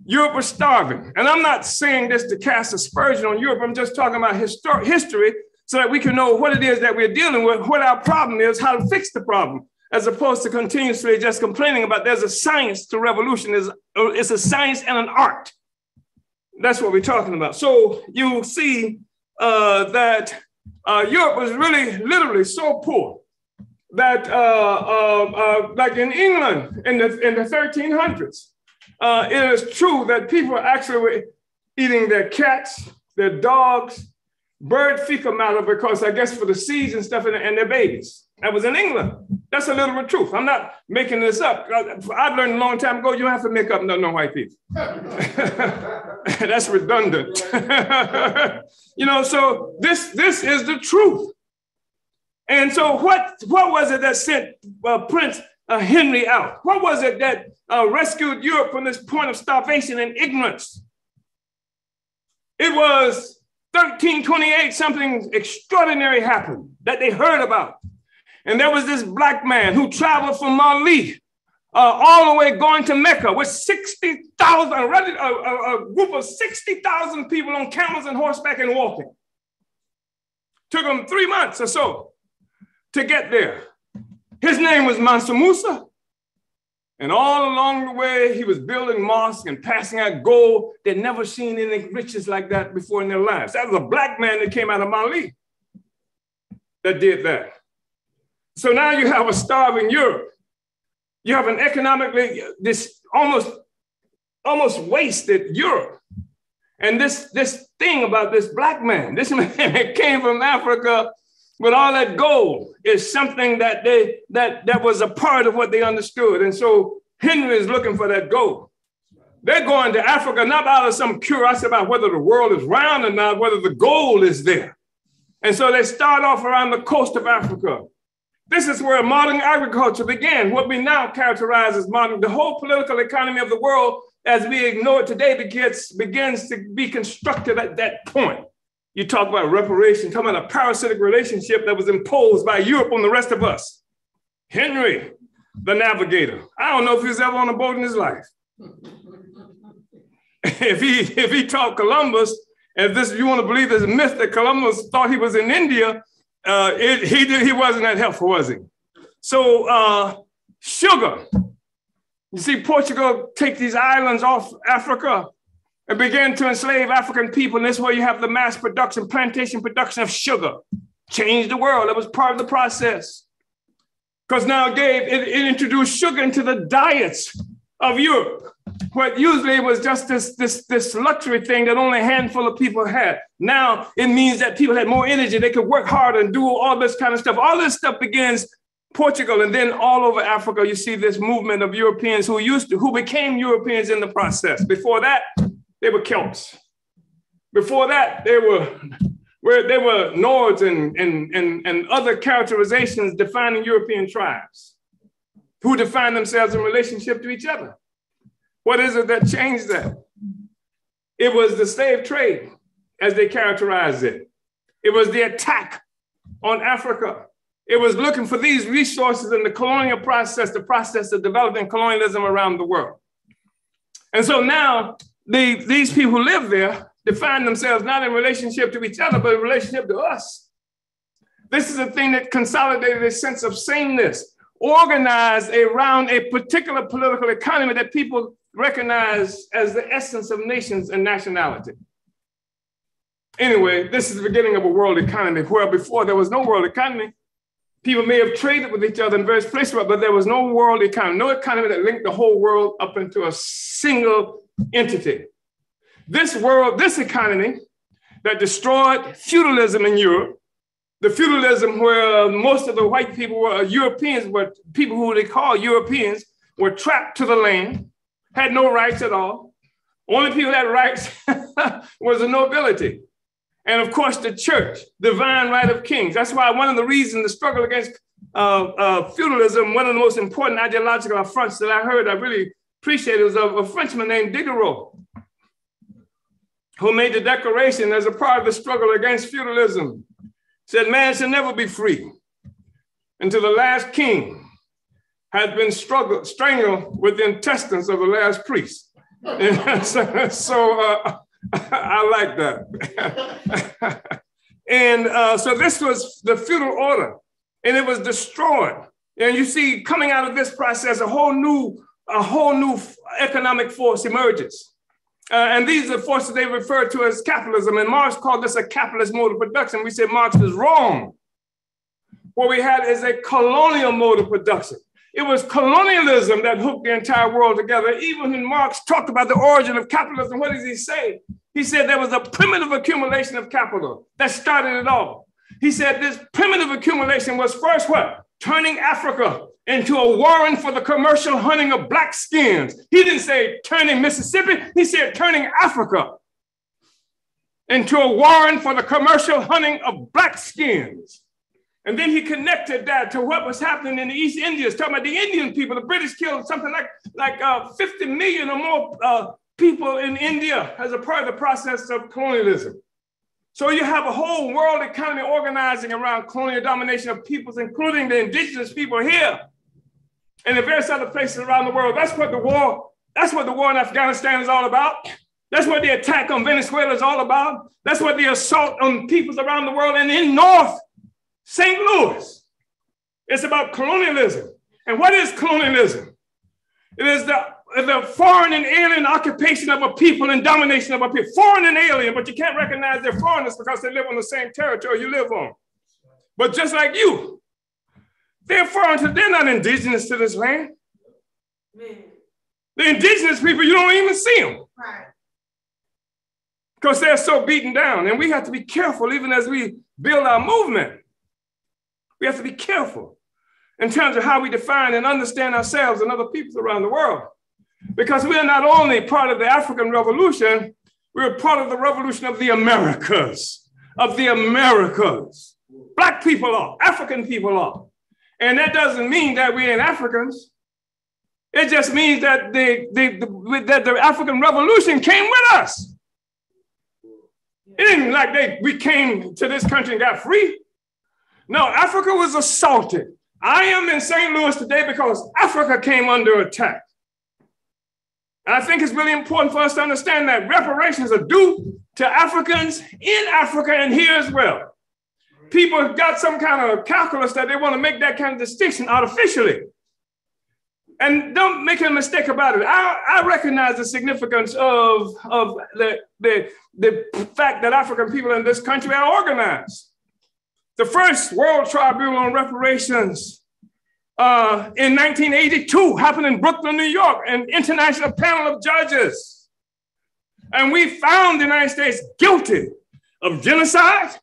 Europe was starving. And I'm not saying this to cast aspersion on Europe. I'm just talking about histor- history so that we can know what it is that we're dealing with, what our problem is, how to fix the problem. As opposed to continuously just complaining about there's a science to revolution, it's, it's a science and an art. That's what we're talking about. So you see uh, that uh, Europe was really literally so poor that, uh, uh, uh like in England in the, in the 1300s, uh, it is true that people actually were eating their cats, their dogs, bird fecal matter, because I guess for the seeds and stuff, and, and their babies. That was in England. That's a literal truth. I'm not making this up. I've learned a long time ago you don't have to make up no, no white people. That's redundant. you know, so this this is the truth. And so what what was it that sent uh, Prince uh, Henry out? What was it that uh, rescued Europe from this point of starvation and ignorance? It was 1328, something extraordinary happened that they heard about. And there was this black man who traveled from Mali uh, all the way going to Mecca with 60,000, a, a, a group of 60,000 people on camels and horseback and walking. Took him three months or so to get there. His name was Mansa Musa. And all along the way, he was building mosques and passing out gold. They'd never seen any riches like that before in their lives. That was a black man that came out of Mali that did that. So now you have a starving Europe. You have an economically this almost almost wasted Europe. And this this thing about this black man, this man that came from Africa with all that gold is something that they that that was a part of what they understood. And so Henry is looking for that gold. They're going to Africa not out of some curiosity about whether the world is round or not, whether the gold is there. And so they start off around the coast of Africa. This is where modern agriculture began, what we now characterize as modern. The whole political economy of the world, as we ignore it today, begins, begins to be constructed at that point. You talk about reparation, talking about a parasitic relationship that was imposed by Europe on the rest of us. Henry, the navigator. I don't know if he was ever on a boat in his life. if he if he taught Columbus, if this you want to believe this myth that Columbus thought he was in India, uh, it, he, he wasn't that helpful, was he? So uh, sugar. You see, Portugal take these islands off Africa and began to enslave African people. And this is where you have the mass production, plantation production of sugar. Changed the world. It was part of the process. Because now Dave, it, it introduced sugar into the diets of Europe. What usually was just this, this, this luxury thing that only a handful of people had. Now it means that people had more energy. They could work harder and do all this kind of stuff. All this stuff begins Portugal and then all over Africa. You see this movement of Europeans who used to, who became Europeans in the process. Before that, they were Celts. Before that, they were where they were Nords and, and, and, and other characterizations defining European tribes who define themselves in relationship to each other. What is it that changed that? It was the slave trade, as they characterized it. It was the attack on Africa. It was looking for these resources in the colonial process, the process of developing colonialism around the world. And so now the, these people who live there define themselves not in relationship to each other, but in relationship to us. This is a thing that consolidated a sense of sameness, organized around a particular political economy that people recognize as the essence of nations and nationality. Anyway, this is the beginning of a world economy where before there was no world economy. People may have traded with each other in various places, but there was no world economy, no economy that linked the whole world up into a single entity. This world, this economy that destroyed feudalism in Europe, the feudalism where most of the white people were uh, Europeans, but people who they call Europeans were trapped to the land, had no rights at all. Only people that had rights was the nobility. And of course, the church, divine right of kings. That's why one of the reasons the struggle against uh, uh, feudalism, one of the most important ideological affronts that I heard, I really appreciated, was of a Frenchman named Diderot, who made the declaration as a part of the struggle against feudalism. Said, man should never be free until the last king had been struggled, strangled with the intestines of the last priest. so, uh, I like that. and uh, so this was the feudal order, and it was destroyed And you see coming out of this process, a whole new, a whole new economic force emerges. Uh, and these are forces they refer to as capitalism. And Marx called this a capitalist mode of production. We say Marx is wrong. What we had is a colonial mode of production. It was colonialism that hooked the entire world together. Even when Marx talked about the origin of capitalism, what does he say? He said there was a primitive accumulation of capital that started it all. He said this primitive accumulation was first what? Turning Africa into a warren for the commercial hunting of black skins. He didn't say turning Mississippi, he said turning Africa into a warren for the commercial hunting of black skins. And then he connected that to what was happening in the East Indies, talking about the Indian people. The British killed something like, like uh, 50 million or more uh, people in India as a part of the process of colonialism. So you have a whole world economy organizing around colonial domination of peoples, including the indigenous people here and in various other places around the world. That's what the war, that's what the war in Afghanistan is all about. That's what the attack on Venezuela is all about. That's what the assault on peoples around the world and in North St. Louis. It's about colonialism. And what is colonialism? It is the, the foreign and alien occupation of a people and domination of a people. Foreign and alien, but you can't recognize they're foreigners because they live on the same territory you live on. But just like you, they're foreign to, they're not indigenous to this land. The indigenous people, you don't even see them. Right. Because they're so beaten down. And we have to be careful, even as we build our movement. We have to be careful in terms of how we define and understand ourselves and other peoples around the world. Because we are not only part of the African Revolution, we're part of the revolution of the Americas, of the Americas. Black people are, African people are. And that doesn't mean that we ain't Africans. It just means that the, the, the, that the African Revolution came with us. It didn't like they we came to this country and got free. No, Africa was assaulted. I am in St. Louis today because Africa came under attack. And I think it's really important for us to understand that reparations are due to Africans in Africa and here as well people have got some kind of calculus that they want to make that kind of distinction artificially. And don't make a mistake about it. I, I recognize the significance of, of the, the, the fact that African people in this country are organized. The first World Tribunal on Reparations uh, in 1982 happened in Brooklyn, New York, an international panel of judges. And we found the United States guilty of genocide,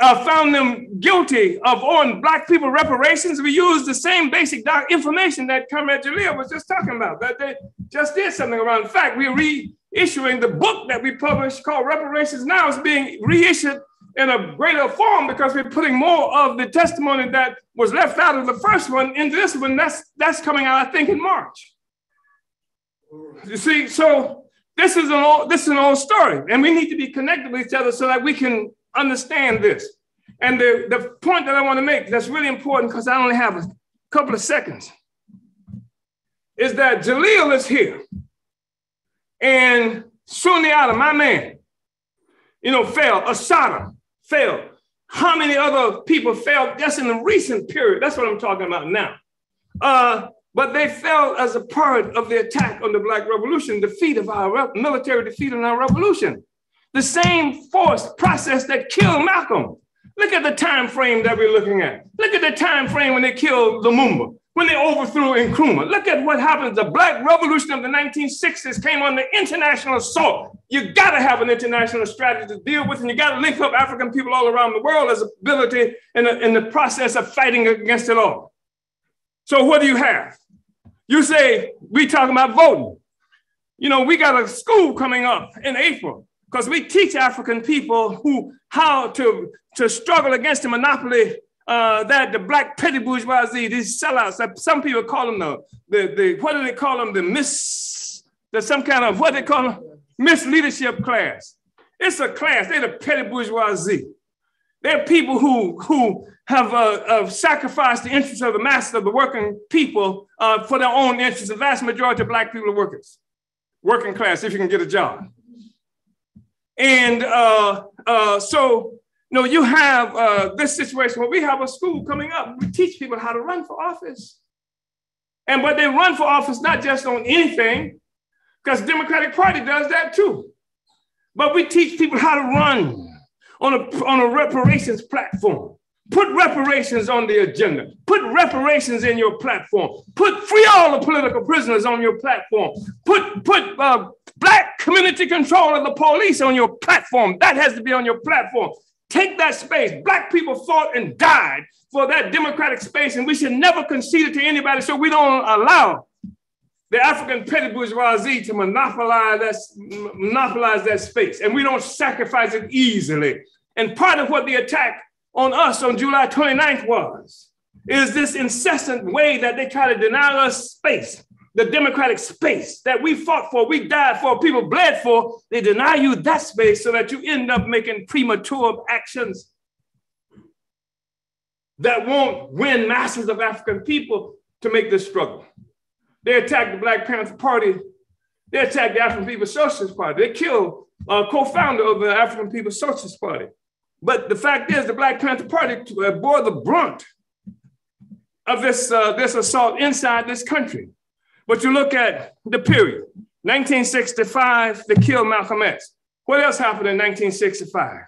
uh, found them guilty of owing black people reparations, we used the same basic doc- information that Comrade Jalil was just talking about, that they just did something around. In fact, we're reissuing the book that we published called Reparations Now is being reissued in a greater form because we're putting more of the testimony that was left out of the first one into this one. That's that's coming out, I think, in March. You see, so this is an old, this is an old story, and we need to be connected with each other so that we can understand this. And the, the point that I want to make that's really important because I only have a couple of seconds is that Jalil is here. And Sundiata, my man, you know, fell. Assata fell. How many other people failed just in the recent period? That's what I'm talking about now. Uh, but they fell as a part of the attack on the Black Revolution, defeat of our military defeat in our revolution the same force process that killed Malcolm. Look at the time frame that we're looking at. Look at the time frame when they killed Lumumba, when they overthrew Nkrumah. Look at what happened. The Black Revolution of the 1960s came under international assault. You got to have an international strategy to deal with, and you got to link up African people all around the world as ability in the, in the process of fighting against it all. So what do you have? You say we talking about voting. You know, we got a school coming up in April because we teach African people who how to, to struggle against the monopoly uh, that the black petty bourgeoisie, these sellouts, that some people call them the, the, the what do they call them? The miss, the some kind of, what they call them? Misleadership class. It's a class, they're the petty bourgeoisie. They're people who, who have uh, sacrificed the interests of the masses of the working people uh, for their own interests. The vast majority of black people are workers, working class, if you can get a job. And uh, uh, so know, you have uh, this situation where we have a school coming up. We teach people how to run for office. And but they run for office not just on anything, because Democratic Party does that too. But we teach people how to run on a, on a reparations platform. Put reparations on the agenda. Put reparations in your platform. Put free all the political prisoners on your platform. Put put uh, black community control of the police on your platform. That has to be on your platform. Take that space. Black people fought and died for that democratic space, and we should never concede it to anybody. So we don't allow the African petty bourgeoisie to monopolize that, monopolize that space, and we don't sacrifice it easily. And part of what the attack on us on July 29th was is this incessant way that they try to deny us space, the democratic space that we fought for, we died for, people bled for. They deny you that space so that you end up making premature actions that won't win masses of African people to make this struggle. They attacked the Black Panther Party. They attacked the African People's Socialist Party. They killed a co-founder of the African People's Socialist Party. But the fact is, the Black Panther Party uh, bore the brunt of this, uh, this assault inside this country. But you look at the period 1965, they killed Malcolm X. What else happened in 1965?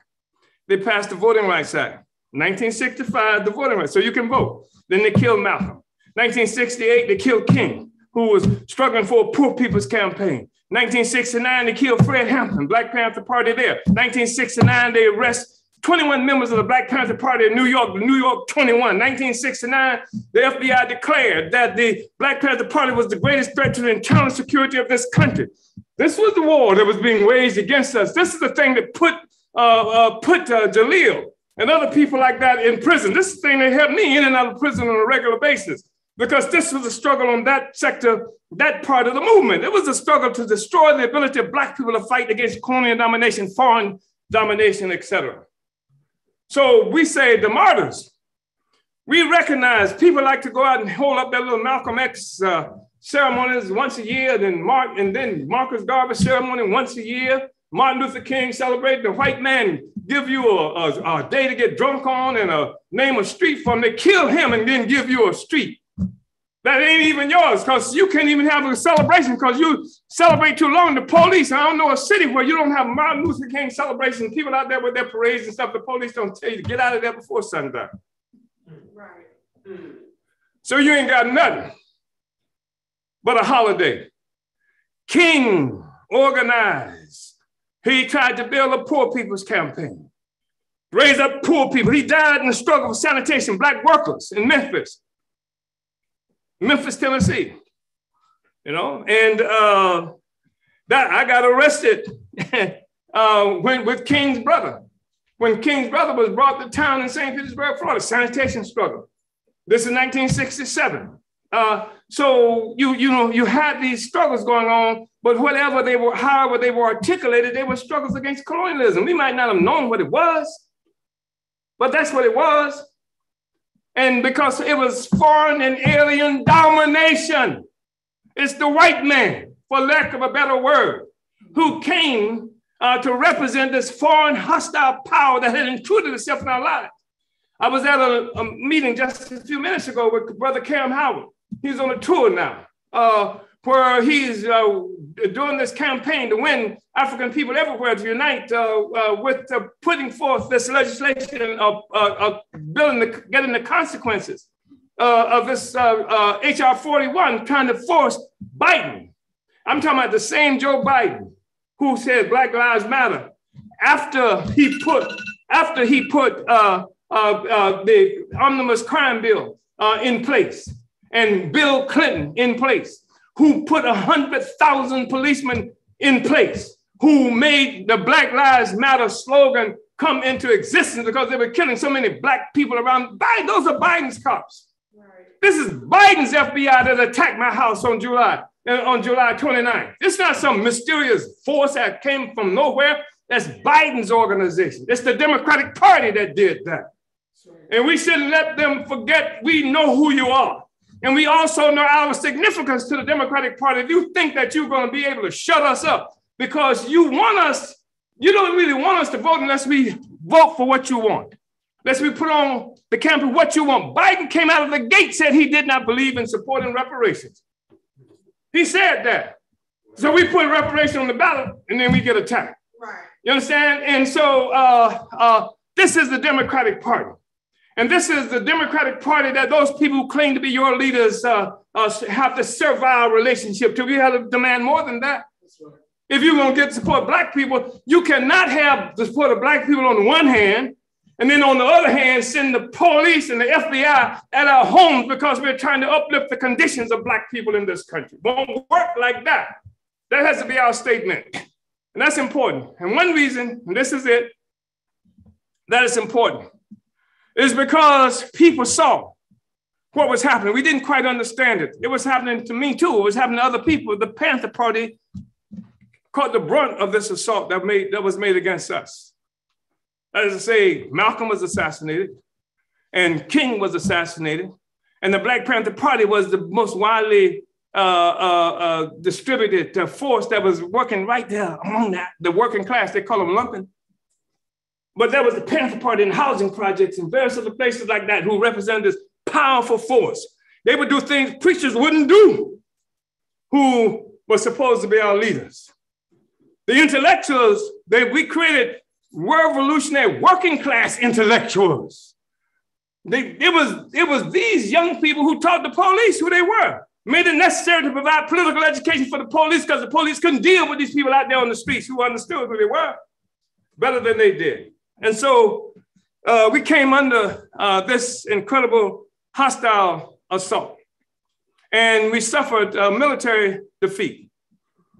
They passed the Voting Rights Act. 1965, the Voting Rights, so you can vote. Then they killed Malcolm. 1968, they killed King who was struggling for a poor people's campaign. 1969, they killed Fred Hampton, Black Panther Party there. 1969, they arrest 21 members of the Black Panther Party in New York, New York 21. 1969, the FBI declared that the Black Panther Party was the greatest threat to the internal security of this country. This was the war that was being waged against us. This is the thing that put uh, uh, put uh, Jalil and other people like that in prison. This is the thing that helped me in and out of prison on a regular basis because this was a struggle on that sector, that part of the movement. It was a struggle to destroy the ability of Black people to fight against colonial domination, foreign domination, etc. So we say the martyrs. We recognize people like to go out and hold up their little Malcolm X uh, ceremonies once a year, then Mark, and then Marcus Garvey ceremony once a year. Martin Luther King celebrate the white man give you a, a, a, day to get drunk on and a name a street from. They kill him and then give you a street that ain't even yours because you can't even have a celebration because you celebrate too long. The police, I don't know a city where you don't have Martin Luther King celebration, people out there with their parades and stuff. The police don't tell you to get out of there before sundown. Right. So you ain't got nothing but a holiday. King organized. He tried to build a poor people's campaign, raise up poor people. He died in the struggle for sanitation, black workers in Memphis. Memphis, Tennessee. You know, and uh, that I got arrested uh, when, with King's brother. When King's brother was brought to town in St. Petersburg, Florida, sanitation struggle. This is 1967. Uh, so you you know you had these struggles going on, but whatever they were, however they were articulated, they were struggles against colonialism. We might not have known what it was, but that's what it was. And because it was foreign and alien domination, it's the white man, for lack of a better word, who came uh, to represent this foreign hostile power that had intruded itself in our lives. I was at a, a meeting just a few minutes ago with Brother Kamm Howard. He's on a tour now. Uh, where he's uh, doing this campaign to win African people everywhere to unite uh, uh, with uh, putting forth this legislation of uh, building the, getting the consequences uh, of this HR 41 trying to force Biden. I'm talking about the same Joe Biden who said Black Lives Matter after he put after he put the omnibus crime bill in place and Bill Clinton in place who put 100,000 policemen in place, who made the Black Lives Matter slogan come into existence because they were killing so many black people around. Biden, those are Biden's cops. Right. This is Biden's FBI that attacked my house on July uh, on July 29th. It's not some mysterious force that came from nowhere. That's Biden's organization. It's the Democratic Party that did that. And we shouldn't let them forget we know who you are. And we also know our significance to the Democratic Party. If you think that you're going to be able to shut us up because you want us, you don't really want us to vote unless we vote for what you want. Unless we put on the campaign what you want. Biden came out of the gate, said he did not believe in supporting reparations. He said that. So we put reparations on the ballot and then we get attacked. Right. You understand? And so uh, uh, this is the Democratic Party. And this is the Democratic Party that those people who claim to be your leaders uh, uh have to servile relationship to. We have to demand more than that. Right. If you're going to get support black people, you cannot have the support of black people on the one hand, and then on the other hand, send the police and the FBI at our homes because we're trying to uplift the conditions of black people in this country. Won't work like that. That has to be our statement. And that's important. And one reason, and this is it, that is important, is because people saw what was happening. We didn't quite understand it. It was happening to me too. It was happening to other people. The Panther Party caught the brunt of this assault that, made, that was made against us. As I say, Malcolm was assassinated, and King was assassinated, and the Black Panther Party was the most widely uh, uh, uh, distributed uh, force that was working right there among that, the working class. They call them lumpen. But there was the Panther Party in housing projects and various other places like that who represented this powerful force. They would do things preachers wouldn't do, who were supposed to be our leaders. The intellectuals, they, we created revolutionary working class intellectuals. They, it, was, it was these young people who taught the police who they were, made it necessary to provide political education for the police because the police couldn't deal with these people out there on the streets who understood who they were better than they did. And so uh, we came under uh, this incredible hostile assault. And we suffered a military defeat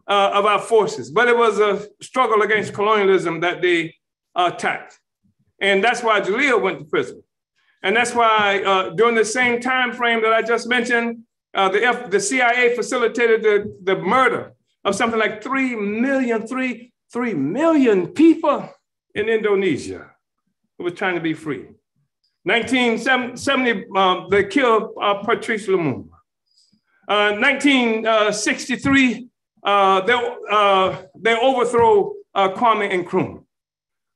uh, of our forces, but it was a struggle against colonialism that they attacked. And that's why Jalil went to prison. And that's why uh, during the same time frame that I just mentioned, uh, the, F, the CIA facilitated the, the murder of something like 3 million, 3, 3 million people in Indonesia who was trying to be free. 1970, uh, they killed uh, Patrice Lumumba. 1963, uh, uh, they, uh, they overthrow Kwame Nkrumah.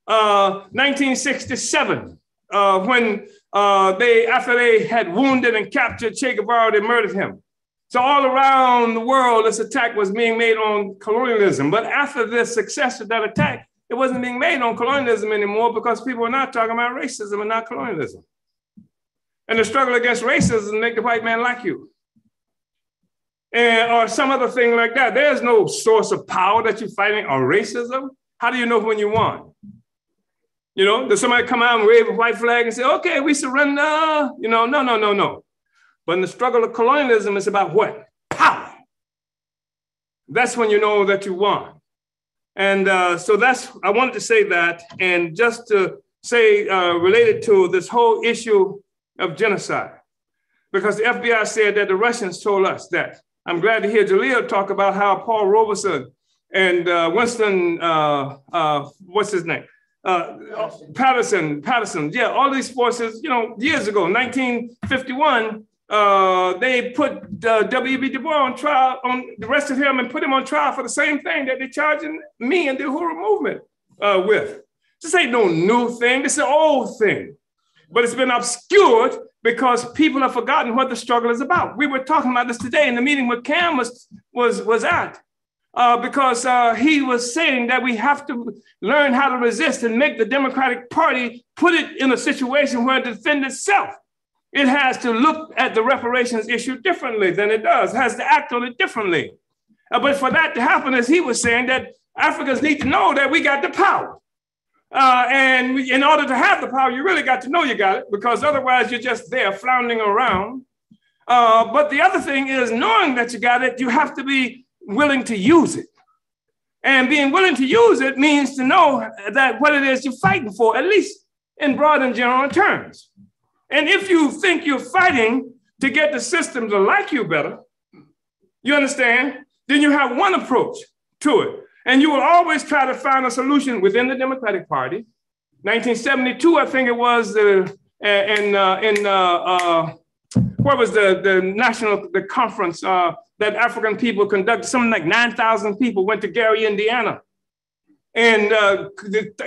1967, when they, after they had wounded and captured Che Guevara, they murdered him. So all around the world, this attack was being made on colonialism. But after the success of that attack, it wasn't being made on colonialism anymore because people were not talking about racism and not colonialism. And the struggle against racism make the white man like you. And, or some other thing like that. There's no source of power that you're fighting or racism. How do you know when you won? You know, does somebody come out and wave a white flag and say, okay, we surrender? You know, no, no, no, no. But in the struggle of colonialism, it's about what? Power. That's when you know that you won. And uh, so that's, I wanted to say that. And just to say, uh, related to this whole issue of genocide, because the FBI said that the Russians told us that. I'm glad to hear Jalil talk about how Paul Robeson and uh, Winston, uh, uh, what's his name? Uh, Patterson, Patterson, yeah, all these forces, you know, years ago, 1951, uh, they put uh, W.E.B. Du Bois on trial, on the rest of him, and put him on trial for the same thing that they're charging me and the Uhuru movement uh, with. This ain't no new thing. This is an old thing, but it's been obscured because people have forgotten what the struggle is about. We were talking about this today in the meeting where Kamm was was was at. Uh, because uh, he was saying that we have to learn how to resist and make the Democratic Party put it in a situation where it defend itself. It has to look at the reparations issue differently than it does, has to act on it differently. Uh, but for that to happen, as he was saying, that Africans need to know that we got the power. Uh, and we, in order to have the power, you really got to know you got it because otherwise you're just there floundering around. Uh, but the other thing is knowing that you got it, you have to be willing to use it. And being willing to use it means to know that what it is you're fighting for, at least in broad and general terms. And if you think you're fighting to get the system to like you better, you understand? Then you have one approach to it. And you will always try to find a solution within the Democratic Party. 1972, I think it was, uh, in, uh, in uh, uh, what was the, the national the conference uh, that African people conducted? Something like 9,000 people went to Gary, Indiana. and uh,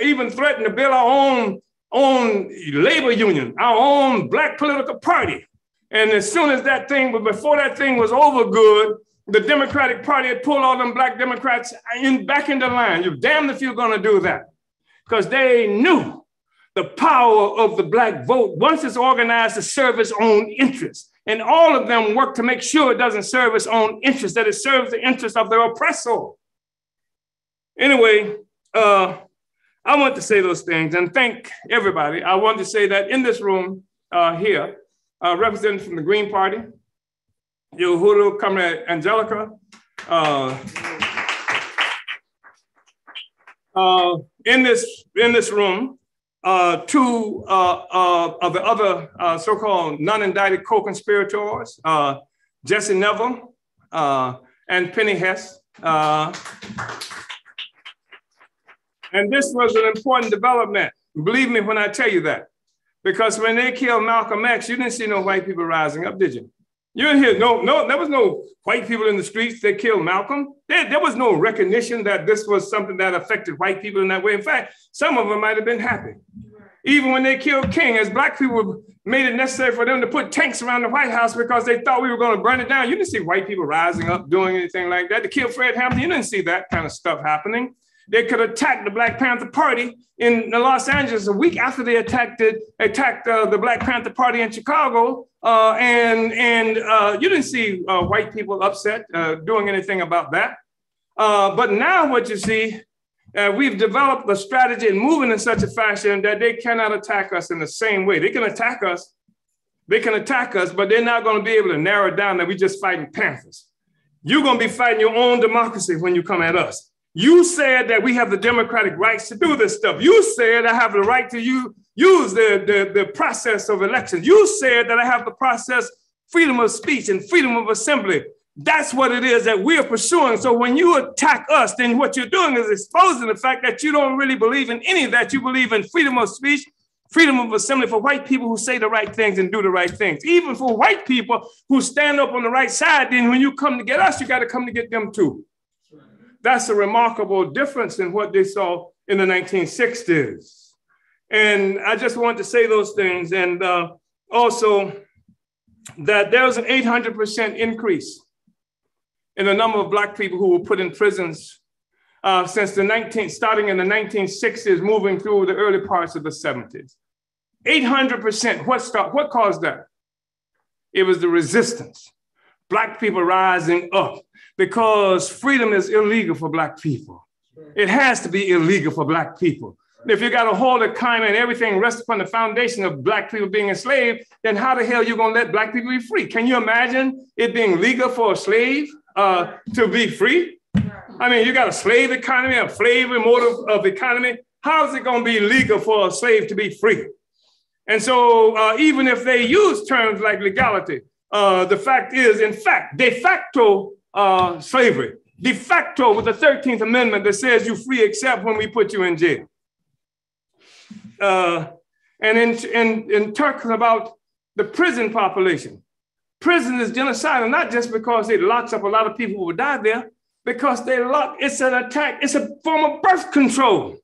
even threatened to build our own, own labor union, our own black political party. And as soon as that thing, but before that thing was over good, the Democratic Party had pulled all them black Democrats in, back into line. You're damned if you're going to do that. Because they knew the power of the black vote once it's organized to serve its own interests. And all of them work to make sure it doesn't serve its own interest, that it serves the interest of their oppressor. Anyway, uh, I want to say those things and thank everybody. I want to say that in this room uh, here, uh, representing from the Green Party, Uhuru Comrade Angelica, uh, uh, in this in this room, uh, two uh, uh, of the other uh, so-called non-indicted co-conspirators, Jesse Nevel and Penny Hess. And this was an important development. Believe me when I tell you that. Because when they killed Malcolm X, you didn't see no white people rising up, did you? You didn't hear no, no, there was no white people in the streets that killed Malcolm. There, there was no recognition that this was something that affected white people in that way. In fact, some of them might have been happy. Even when they killed King, as black people made it necessary for them to put tanks around the White House because they thought we were going to burn it down. You didn't see white people rising up doing anything like that. To kill Fred Hampton, you didn't see that kind of stuff happening. They could attack the Black Panther Party in Los Angeles a week after they attacked it, attacked uh, the Black Panther Party in Chicago, uh, and and uh, you didn't see uh, white people upset uh, doing anything about that. Uh, but now what you see, we've developed a strategy and moving in such a fashion that they cannot attack us in the same way. They can attack us, they can attack us, but they're not going to be able to narrow down that we're just fighting Panthers. You're going to be fighting your own democracy when you come at us. You said that we have the democratic rights to do this stuff. You said I have the right to use, use the, the, the process of elections. You said that I have the process, freedom of speech and freedom of assembly. That's what it is that we're pursuing. So when you attack us, then what you're doing is exposing the fact that you don't really believe in any of that. You believe in freedom of speech, freedom of assembly for white people who say the right things and do the right things. Even for white people who stand up on the right side, then when you come to get us, you got to come to get them too. That's a remarkable difference in what they saw in the 1960s. And I just want to say those things. And uh, also that there was an 800% increase in the number of Black people who were put in prisons uh, since the 19, starting in the 1960s, moving through the early parts of the 70s. 800%. What, start, what caused that? It was the resistance. Black people rising up because freedom is illegal for Black people. It has to be illegal for Black people. If you got a whole economy and everything rests upon the foundation of Black people being enslaved, then how the hell are you going to let Black people be free? Can you imagine it being legal for a slave uh, to be free? I mean, you got a slave economy, a slavery mode of economy. How is it going to be legal for a slave to be free? And so, uh, even if they use terms like legality, uh, the fact is, in fact, de facto uh, slavery. De facto with the 13th Amendment that says you're free except when we put you in jail. Uh, and in, in, in talking about the prison population, prison is genocidal, not just because it locks up a lot of people who would die there, because they lock, it's an attack, it's a form of birth control.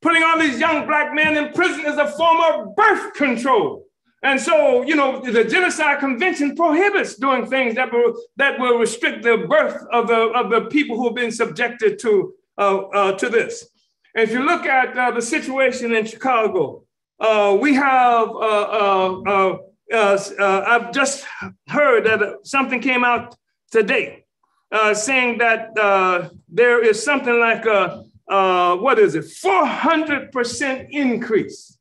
Putting all these young black men in prison is a form of birth control. And so, you know, the Genocide Convention prohibits doing things that will that will restrict the birth of the of the people who have been subjected to uh, uh, to this. If you look at uh, the situation in Chicago, uh, we have. Uh, uh, I've just heard that something came out today saying that there is something like a what is it, 400% increase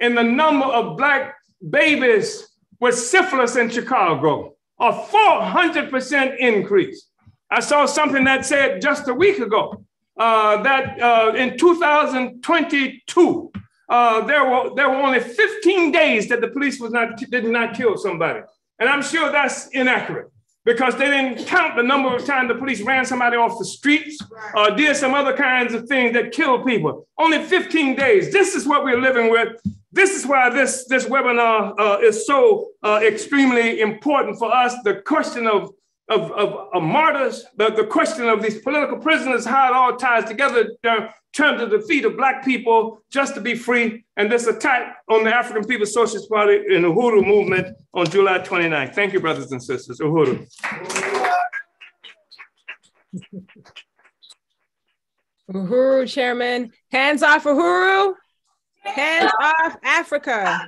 in the number of Black babies with syphilis in Chicago, a 400% increase. I saw something that said just a week ago uh, that uh, in 2022, uh, there, were, there were only 15 days that the police was not, did not kill somebody. And I'm sure that's inaccurate because they didn't count the number of times the police ran somebody off the streets or did some other kinds of things that killed people. Only 15 days. This is what we're living with this is why this, this webinar uh, is so uh, extremely important for us. The question of of, of, of martyrs, the, the question of these political prisoners, how it all ties together in terms of the defeat of Black people just to be free, and this attack on the African People's Socialist Party and the Uhuru movement on July 29th. Thank you, brothers and sisters. Uhuru. Uhuru, Chairman. Hands off Uhuru. Hands off Africa.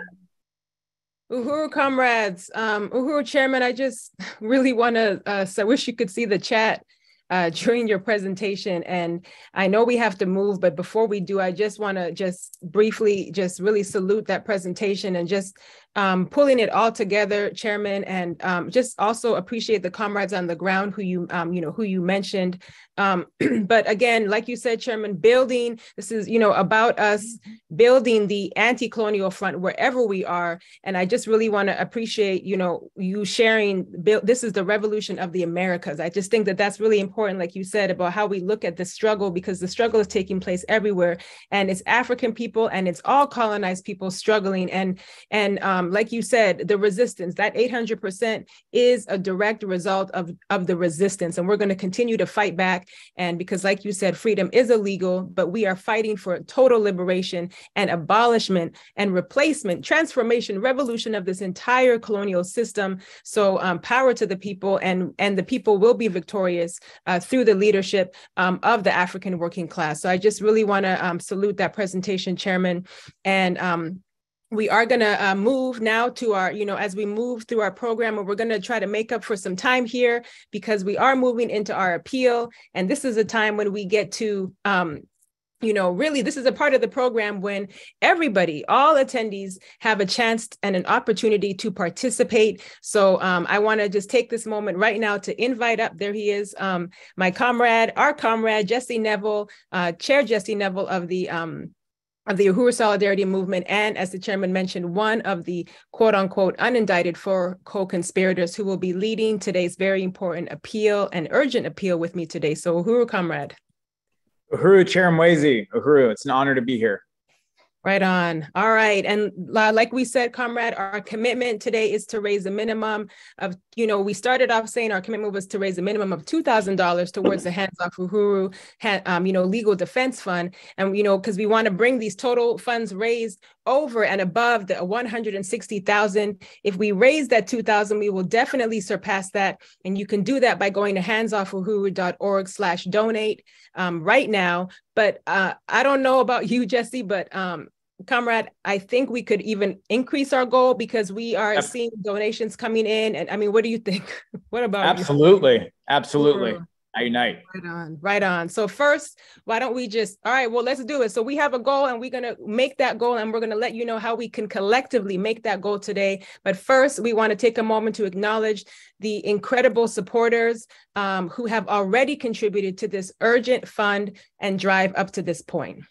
Uhuru comrades, um, Uhuru chairman, I just really want to, uh, so I wish you could see the chat uh, during your presentation. And I know we have to move, but before we do, I just want to just briefly just really salute that presentation and just um, pulling it all together, Chairman, and um, just also appreciate the comrades on the ground who you, um, you know, who you mentioned. Um, but again, like you said, Chairman, building this is, you know, about us building the anti-colonial front wherever we are. And I just really want to appreciate, you know, you sharing. Build, this is the revolution of the Americas. I just think that that's really important, like you said, about how we look at the struggle because the struggle is taking place everywhere, and it's African people and it's all colonized people struggling and and um, um, like you said, the resistance, that 800% is a direct result of, of the resistance. And we're going to continue to fight back. And because, like you said, freedom is illegal, but we are fighting for total liberation and abolishment and replacement, transformation, revolution of this entire colonial system. So, um, power to the people, and, and the people will be victorious uh, through the leadership um, of the African working class. So, I just really want to um, salute that presentation, Chairman. And um, we are going to uh, move now to our, you know, as we move through our program, and we're going to try to make up for some time here because we are moving into our appeal. And this is a time when we get to, um, you know, really, this is a part of the program when everybody, all attendees have a chance and an opportunity to participate. So um, I want to just take this moment right now to invite up, there he is, um, my comrade, our comrade, Jesse Nevel, uh, Chair Jesse Nevel of the um, of the Uhuru Solidarity Movement, and as the chairman mentioned, one of the quote unquote unindicted four co conspirators who will be leading today's very important appeal and urgent appeal with me today. So, Uhuru, comrade. Uhuru Chair Mwezi, Uhuru, it's an honor to be here. Right on. All right. And like we said, comrade, our commitment today is to raise a minimum of, you know, we started off saying our commitment was to raise a minimum of $2,000 towards the Hands Off Uhuru, um, you know, legal defense fund. And, you know, because we want to bring these total funds raised over and above the 160,000. If we raise that 2,000, we will definitely surpass that. And you can do that by going to handsoffuhuru.org slash donate um, right now. But uh, I don't know about you, Jesse, but um, comrade, I think we could even increase our goal because we are Absolutely. seeing donations coming in. And I mean, what do you think? what about Absolutely. You? Absolutely. I unite. Right on, right on. So first, why don't we just, all right, well, let's do it. So we have a goal and we're going to make that goal and we're going to let you know how we can collectively make that goal today. But first, we want to take a moment to acknowledge the incredible supporters um, who have already contributed to this urgent fund and drive up to this point.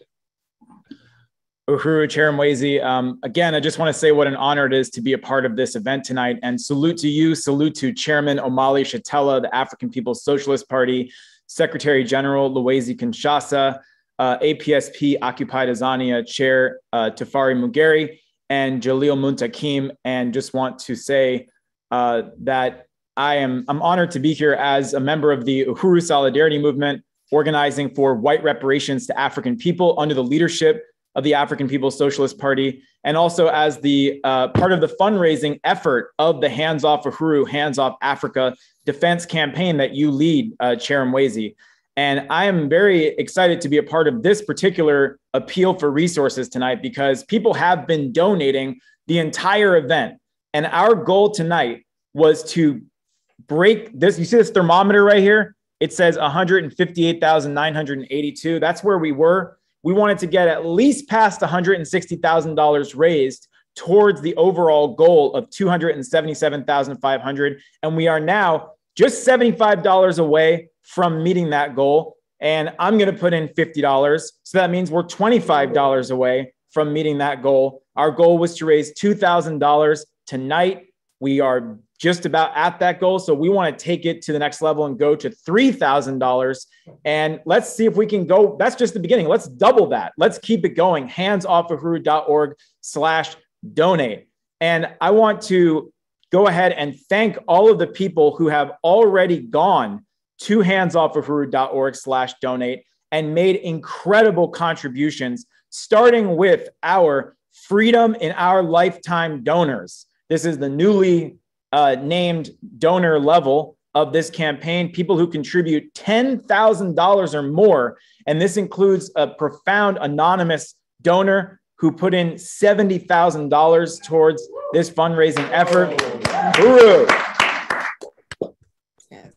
Uhuru, Chair Mwezi. Um, again, I just want to say what an honor it is to be a part of this event tonight. And salute to you, salute to Chairman Omali Yeshitela, the African People's Socialist Party, Secretary General Luwezi Kinshasa, uh, APSP Occupied Azania Chair uh, Tafarie Mugeri, and Jalil Muntaqim. And just want to say uh, that I am I'm honored to be here as a member of the Uhuru Solidarity Movement, organizing for white reparations to African people under the leadership of the African People's Socialist Party, and also as the uh, part of the fundraising effort of the Hands Off Uhuru, Hands Off Africa defense campaign that you lead, uh, Chair Mwezi. And I am very excited to be a part of this particular appeal for resources tonight because people have been donating the entire event. And our goal tonight was to break this. You see this thermometer right here? It says 158,982. That's where we were we wanted to get at least past $160,000 raised towards the overall goal of 277,500 and we are now just $75 away from meeting that goal and I'm going to put in $50 so that means we're $25 away from meeting that goal. Our goal was to raise $2,000 tonight. We are just about at that goal. So we want to take it to the next level and go to $3,000. And let's see if we can go. That's just the beginning. Let's double that. Let's keep it going. Hands slash donate. And I want to go ahead and thank all of the people who have already gone to handsoffuhuru.org slash donate and made incredible contributions, starting with our Freedom in Our Lifetime donors. This is the newly uh, named donor level of this campaign, people who contribute $10,000 or more. And this includes a profound anonymous donor who put in $70,000 towards this fundraising effort.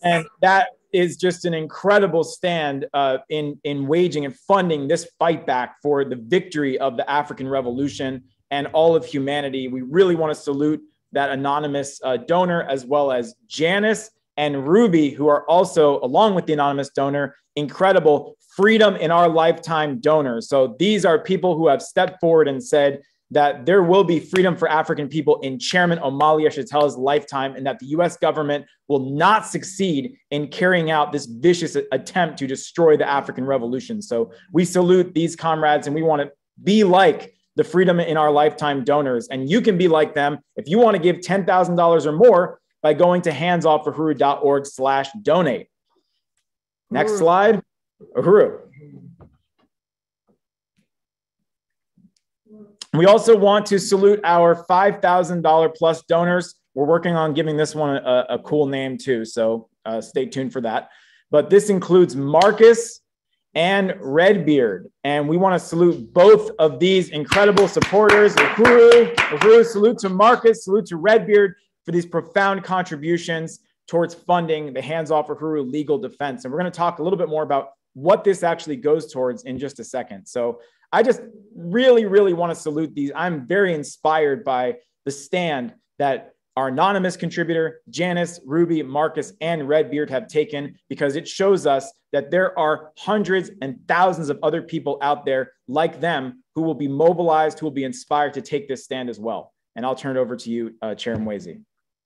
And that is just an incredible stand uh, in, in waging and funding this fight back for the victory of the African Revolution and all of humanity. We really want to salute that anonymous uh, donor as well as Janice and Ruby, who are also, along with the anonymous donor, incredible freedom in our lifetime donors. So these are people who have stepped forward and said, that there will be freedom for African people in Chairman Omali Yeshitela's lifetime, and that the US government will not succeed in carrying out this vicious attempt to destroy the African revolution. So we salute these comrades and we want to be like the freedom in our lifetime donors. And you can be like them if you want to give $10,000 or more by going to handsoffuhuru.org slash donate. Next slide. Uhuru. We also want to salute our $5,000 plus donors. We're working on giving this one a, a cool name too, so uh, stay tuned for that. But this includes Marcus and Redbeard. And we want to salute both of these incredible supporters. Uhuru, Uhuru, salute to Marcus, salute to Redbeard for these profound contributions towards funding the Hands Off Uhuru legal defense. And we're going to talk a little bit more about what this actually goes towards in just a second. So I just really, really want to salute these. I'm very inspired by the stand that our anonymous contributor, Janice, Ruby, Marcus, and Redbeard have taken because it shows us that there are hundreds and thousands of other people out there like them who will be mobilized, who will be inspired to take this stand as well. And I'll turn it over to you, uh, Chair Mwezi.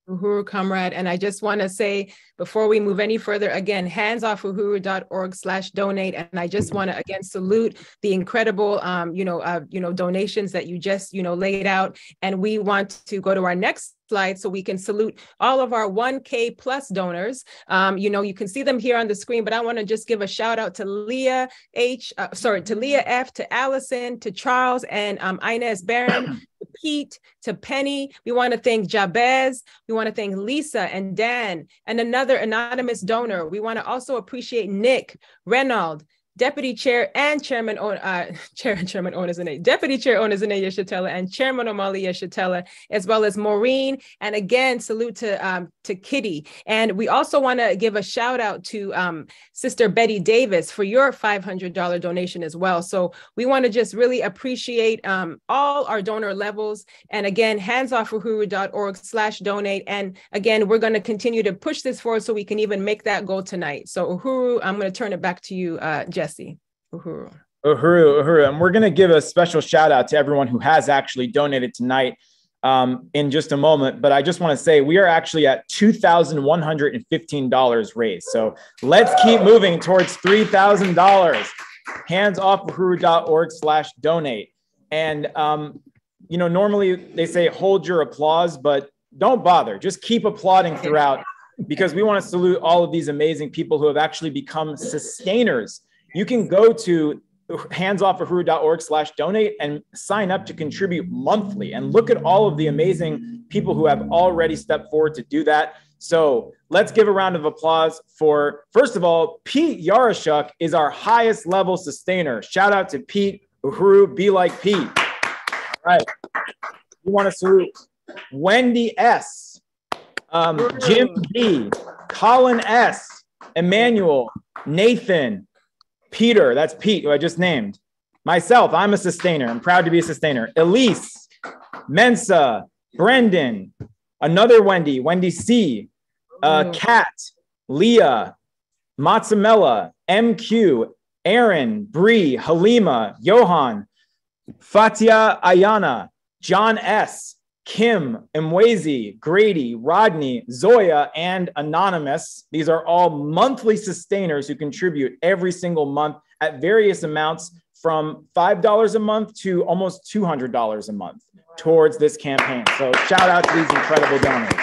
Uhuru Comrade. And I just want to say before we move any further, again, hands off handsoffuhuru.org slash donate. And I just want to again salute the incredible um, you know, uh, you know, donations that you just, you know, laid out. And we want to go to our next slide so we can salute all of our 1K plus donors. Um, you know, you can see them here on the screen, but I want to just give a shout out to Leah H, uh, sorry, to Leah F, to Allison, to Charles, and um, Inez Barron, Pete, to Penny. We want to thank Jabez. We want to thank Lisa and Dan and another anonymous donor. We want to also appreciate Nick, Reynald, Deputy Chair and Chairman, uh, Chair and Chairman Ona Zené, Deputy Chair Owners Ona Zené Yeshitela and Chairman Omali Yeshitela, as well as Maureen. And again, salute to um, to Kitty. And we also want to give a shout out to um, Sister Betty Davis for your $500 donation as well. So we want to just really appreciate um, all our donor levels. And again, hands handsoffuhuru.org slash donate. And again, we're going to continue to push this forward so we can even make that goal tonight. So Uhuru, I'm going to turn it back to you, uh, Jesse. Uhuru. Uhuru, Uhuru. And we're going to give a special shout out to everyone who has actually donated tonight um, in just a moment. But I just want to say we are actually at $2,115 raised. So let's keep moving towards $3,000. Handsoffuhuru.org slash donate. And, um, you know, normally they say hold your applause, but don't bother. Just keep applauding throughout because we want to salute all of these amazing people who have actually become sustainers. You can go to handsoffuhuru.org slash donate and sign up to contribute monthly and look at all of the amazing people who have already stepped forward to do that. So let's give a round of applause for first of all pete yarashuk is our highest level sustainer. Shout out to pete uhuru be like pete. All right. We want to salute wendy s um, jim b colin s emmanuel nathan Peter, that's Pete, who I just named. Myself, I'm a sustainer. I'm proud to be a sustainer. Elise, Mensa, Brendan, another Wendy, Wendy C, uh, Kat, Leah, Matzamela, MQ, Aaron, Bree, Halima, Johan, Fatia Ayana, John S., Kim, Mwezi, Grady, Rodney, Zoya, and Anonymous. These are all monthly sustainers who contribute every single month at various amounts from $5 a month to almost $200 a month towards this campaign. So shout out to these incredible donors.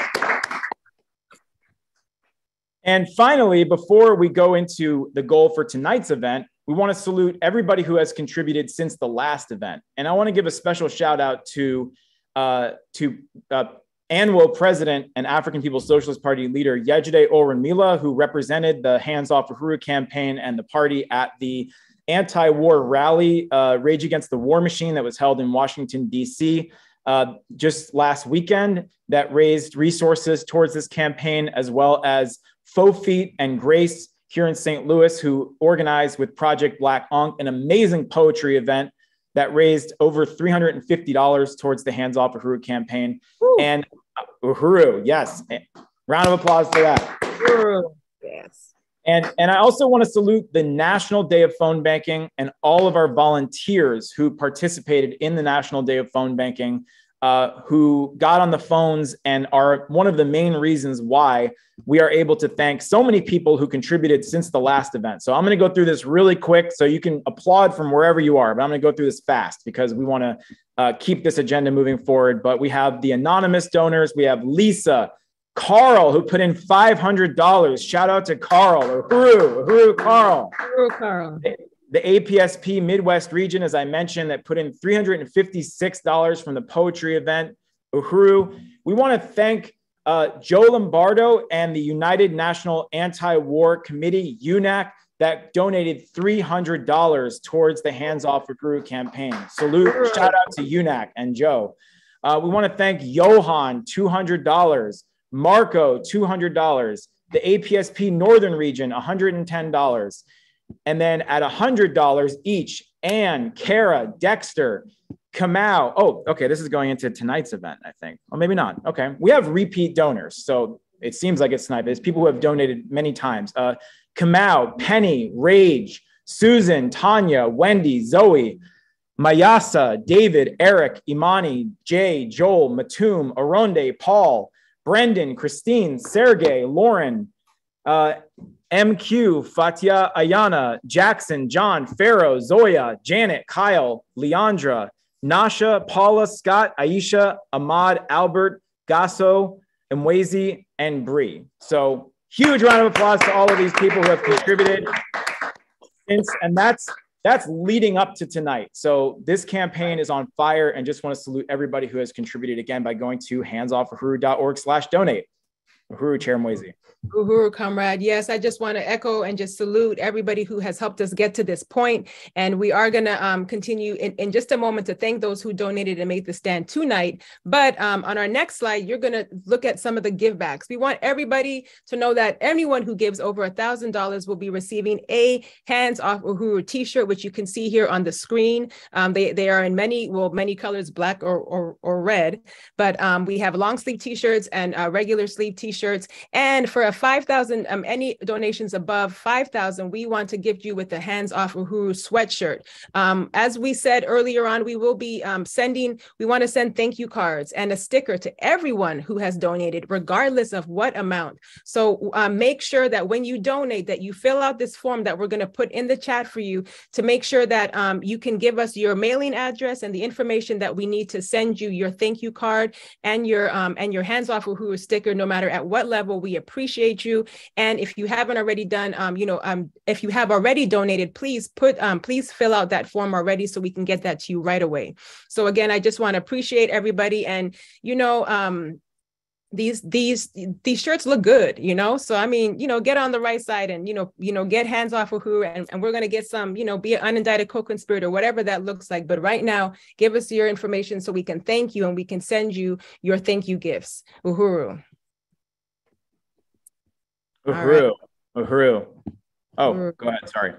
And finally, before we go into the goal for tonight's event, we want to salute everybody who has contributed since the last event. And I want to give a special shout out to uh, to uh, ANWO president and African People's Socialist Party leader Yejide Orunmila, who represented the Hands Off Uhuru campaign and the party at the anti-war rally, uh, Rage Against the War Machine, that was held in Washington D.C. Uh, just last weekend, that raised resources towards this campaign, as well as Fofi and Grace here in St. Louis, who organized with Project Black Ankh an amazing poetry event that raised over $350 towards the Hands Off Uhuru campaign. Woo. And uh, Uhuru, yes. Round of applause for that. Uhuru. Yes. And, and I also want to salute the National Day of Phone Banking and all of our volunteers who participated in the National Day of Phone Banking, uh, who got on the phones and are one of the main reasons why we are able to thank so many people who contributed since the last event. So I'm going to go through this really quick so you can applaud from wherever you are, but I'm going to go through this fast because we want to uh, keep this agenda moving forward. But we have the anonymous donors, we have Lisa, Carl, who put in $500. Shout out to Carl, Uhuru, Uhuru Carl. Uhuru Carl. The APSP Midwest region, as I mentioned, that put in $356 from the poetry event. Uhuru. We want to thank uh, Joe Lombardo and the United National Anti War Committee, UNAC, that donated $300 towards the Hands Off Uhuru campaign. Salute, shout out to UNAC and Joe. Uh, we want to thank Johan, $200, Marco, $200, the APSP Northern Region, $110. And then at $100 each, Ann, Kara, Dexter, Kamau. Oh, okay. This is going into tonight's event, I think. Or maybe not. Okay. We have repeat donors. So it seems like it's tonight, it's people who have donated many times. Uh, Kamau, Penny, Rage, Susan, Tanya, Wendy, Zoe, Mayasa, David, Eric, Imani, Jay, Joel, Matum, Aronde, Paul, Brendan, Christine, Sergey, Lauren, uh, MQ, Fatia, Ayana, Jackson, John, Pharaoh, Zoya, Janet, Kyle, Leandra, Nasha, Paula, Scott, Aisha, Ahmad, Albert, Gasso, Mwezi, and Bree. So huge round of applause to all of these people who have contributed. And that's that's leading up to tonight. So this campaign is on fire and just want to salute everybody who has contributed again by going to handsoffuhuru.org slash donate. Uhuru Chair Mwezi. Uhuru, comrade. Yes, I just want to echo and just salute everybody who has helped us get to this point. And we are going to um, continue in, in just a moment to thank those who donated and made the stand tonight. But um, on our next slide, you're going to look at some of the givebacks. We want everybody to know that anyone who gives over a $1,000 will be receiving a Hands Off Uhuru t-shirt, which you can see here on the screen. Um, they, they are in many, well, many colors, black or, or, or red. But um, we have long sleeve t-shirts and uh, regular sleeve t-shirts. And for a 5,000, um, any donations above 5,000, we want to gift you with the Hands Off Uhuru sweatshirt. Um, as we said earlier on, we will be um, sending, we want to send thank you cards and a sticker to everyone who has donated, regardless of what amount. So um, make sure that when you donate, that you fill out this form that we're going to put in the chat for you to make sure that um, you can give us your mailing address and the information that we need to send you your thank you card and your um, and your Hands Off Uhuru sticker, no matter at what level. We appreciate appreciate you. And if you haven't already done, um, you know, um, if you have already donated, please put, um, please fill out that form already so we can get that to you right away. So again, I just want to appreciate everybody. And, you know, um, these these these shirts look good you know so i mean you know get on the right side and you know you know get hands off of who and, and we're going to get some you know be an unindicted co-conspirator whatever that looks like but right now give us your information so we can thank you and we can send you your thank you gifts uhuru Uhuru. Right. Uhuru. Oh, Uhuru. go ahead. Sorry.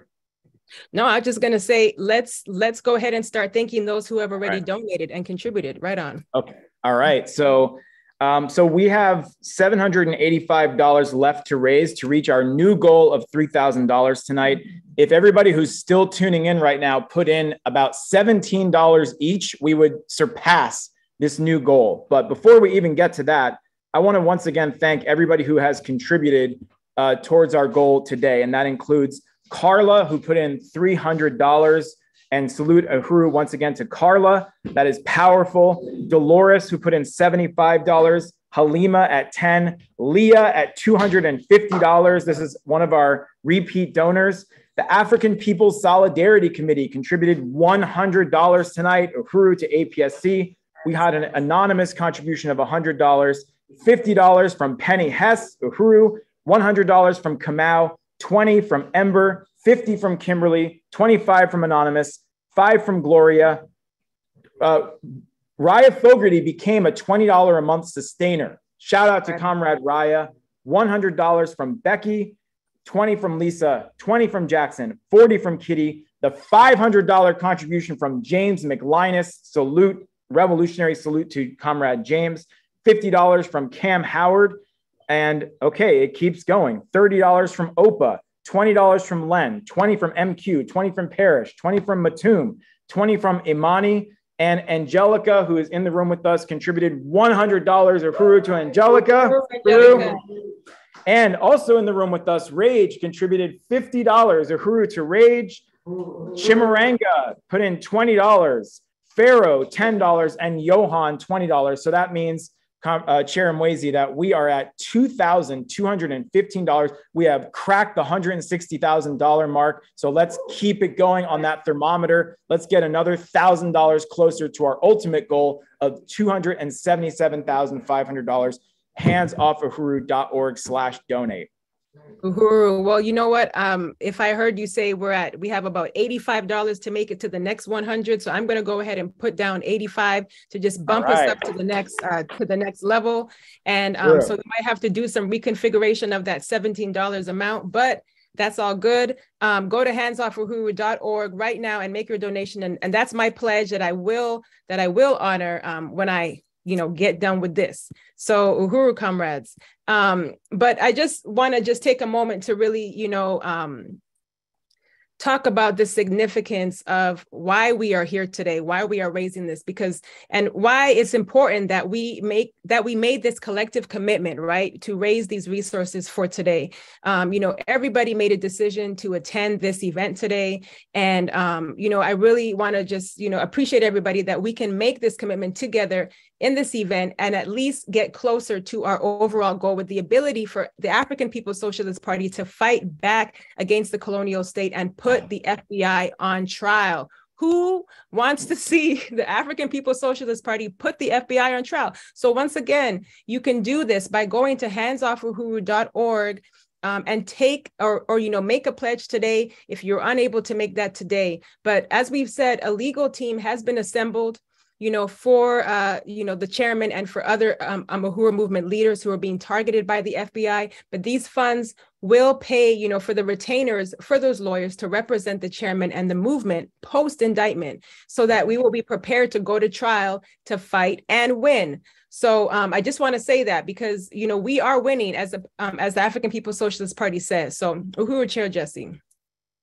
No, I'm just gonna say let's let's go ahead and start thanking those who have already right. donated and contributed. Right on. Okay. All right. So um, so we have $785 left to raise to reach our new goal of $3,000 tonight. If everybody who's still tuning in right now put in about $17 each, we would surpass this new goal. But before we even get to that, I want to once again thank everybody who has contributed uh, towards our goal today. And that includes Carla, who put in $300. And salute Uhuru once again to Carla. That is powerful. Dolores, who put in $75. Halima at 10, Leah at $250. This is one of our repeat donors. The African People's Solidarity Committee contributed $100 tonight, Uhuru to APSC. We had an anonymous contribution of $100, $50 from Penny Hess, Uhuru, $100 from Kamau, 20 from Ember, 50 from Kimberly, 25 from Anonymous, 5 from Gloria. Uh, Raya Fogarty became a $20 a month sustainer. Shout out to Comrade Raya. $100 from Becky, 20 from Lisa, 20 from Jackson, 40 from Kitty, the $500 contribution from James McLinus. Salute, revolutionary salute to Comrade James. $50 from Kamm Howard. And okay, it keeps going. $30 from Opa, $20 from Len, 20 from MQ, 20 from Parrish, 20 from Matum, 20 from Imani, and Angelica, who is in the room with us, contributed $100 Uhuru to Angelica. Huru. And also in the room with us, Rage contributed $50 Uhuru to Rage. Chimaranga put in $20. Pharaoh, $10, and Johan, $20. So that means uh, Chair Mwezi, that we are at $2,215. We have cracked the $160,000 mark. So let's keep it going on that thermometer. Let's get another $1,000 closer to our ultimate goal of $277,500. handsoffuhuru.org slash donate. Uhuru. Well, you know what? Um, if I heard you say we're at, we have about $85 to make it to the next 100. So I'm going to go ahead and put down 85 to just bump right. us up to the next, uh, to the next level. And um, so we might have to do some reconfiguration of that $17 amount, but that's all good. Um, go to handsoffuhuru.org right now and make your donation. And, and that's my pledge that I will, that I will honor um, when I you know get done with this. So uhuru comrades um but i just want to just take a moment to really you know um talk about the significance of why we are here today why we are raising this because and why it's important that we make that we made this collective commitment right to raise these resources for today. Um, you know everybody made a decision to attend this event today. And um, you know i really want to just you know appreciate everybody that we can make this commitment together in this event and at least get closer to our overall goal with the ability for the African People's Socialist Party to fight back against the colonial state and put the FBI on trial. Who wants to see the African People's Socialist Party put the FBI on trial? So, once again, you can do this by going to handsoffuhuru.org um, and take or, or you know make a pledge today if you're unable to make that today but as we've said a legal team has been assembled you know, for uh, you know the chairman and for other um, Uhuru movement leaders who are being targeted by the FBI. But these funds will pay, you know, for the retainers for those lawyers to represent the chairman and the movement post indictment, so that we will be prepared to go to trial to fight and win. So um, I just want to say that because you know we are winning as a um, as the African People's Socialist Party says. So Uhuru Chair Jesse.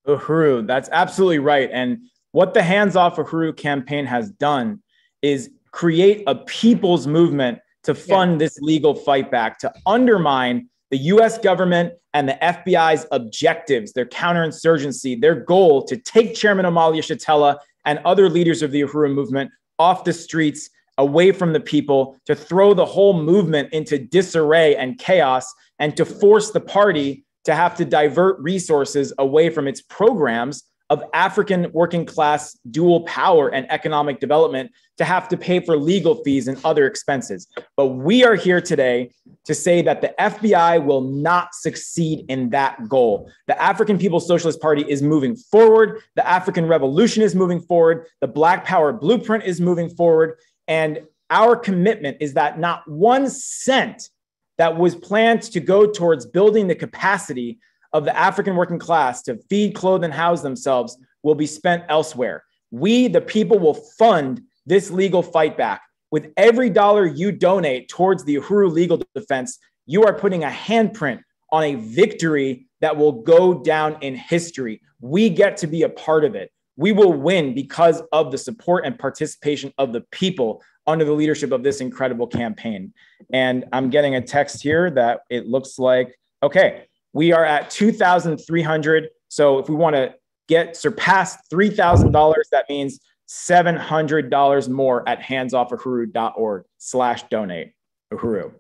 Uhuru, that's absolutely right. And what the Hands Off Uhuru campaign has done is create a people's movement to fund yeah. this legal fight back, to undermine the US government and the FBI's objectives, their counterinsurgency, their goal to take Chairman Omali Yeshitela and other leaders of the Uhuru movement off the streets, away from the people, to throw the whole movement into disarray and chaos, and to force the party to have to divert resources away from its programs of African working class dual power and economic development to have to pay for legal fees and other expenses. But we are here today to say that the FBI will not succeed in that goal. The African People's Socialist Party is moving forward. The African Revolution is moving forward. The Black Power Blueprint is moving forward. And our commitment is that not one cent that was planned to go towards building the capacity of the African working class to feed, clothe, and house themselves will be spent elsewhere. We, the people, will fund this legal fight back. With every dollar you donate towards the Uhuru legal defense, you are putting a handprint on a victory that will go down in history. We get to be a part of it. We will win because of the support and participation of the people under the leadership of this incredible campaign. And I'm getting a text here that it looks like, okay, we are at 2,300. So if we want to get surpass $3,000, that means $700 more at handsoffuhuru.org slash donate. Uhuru.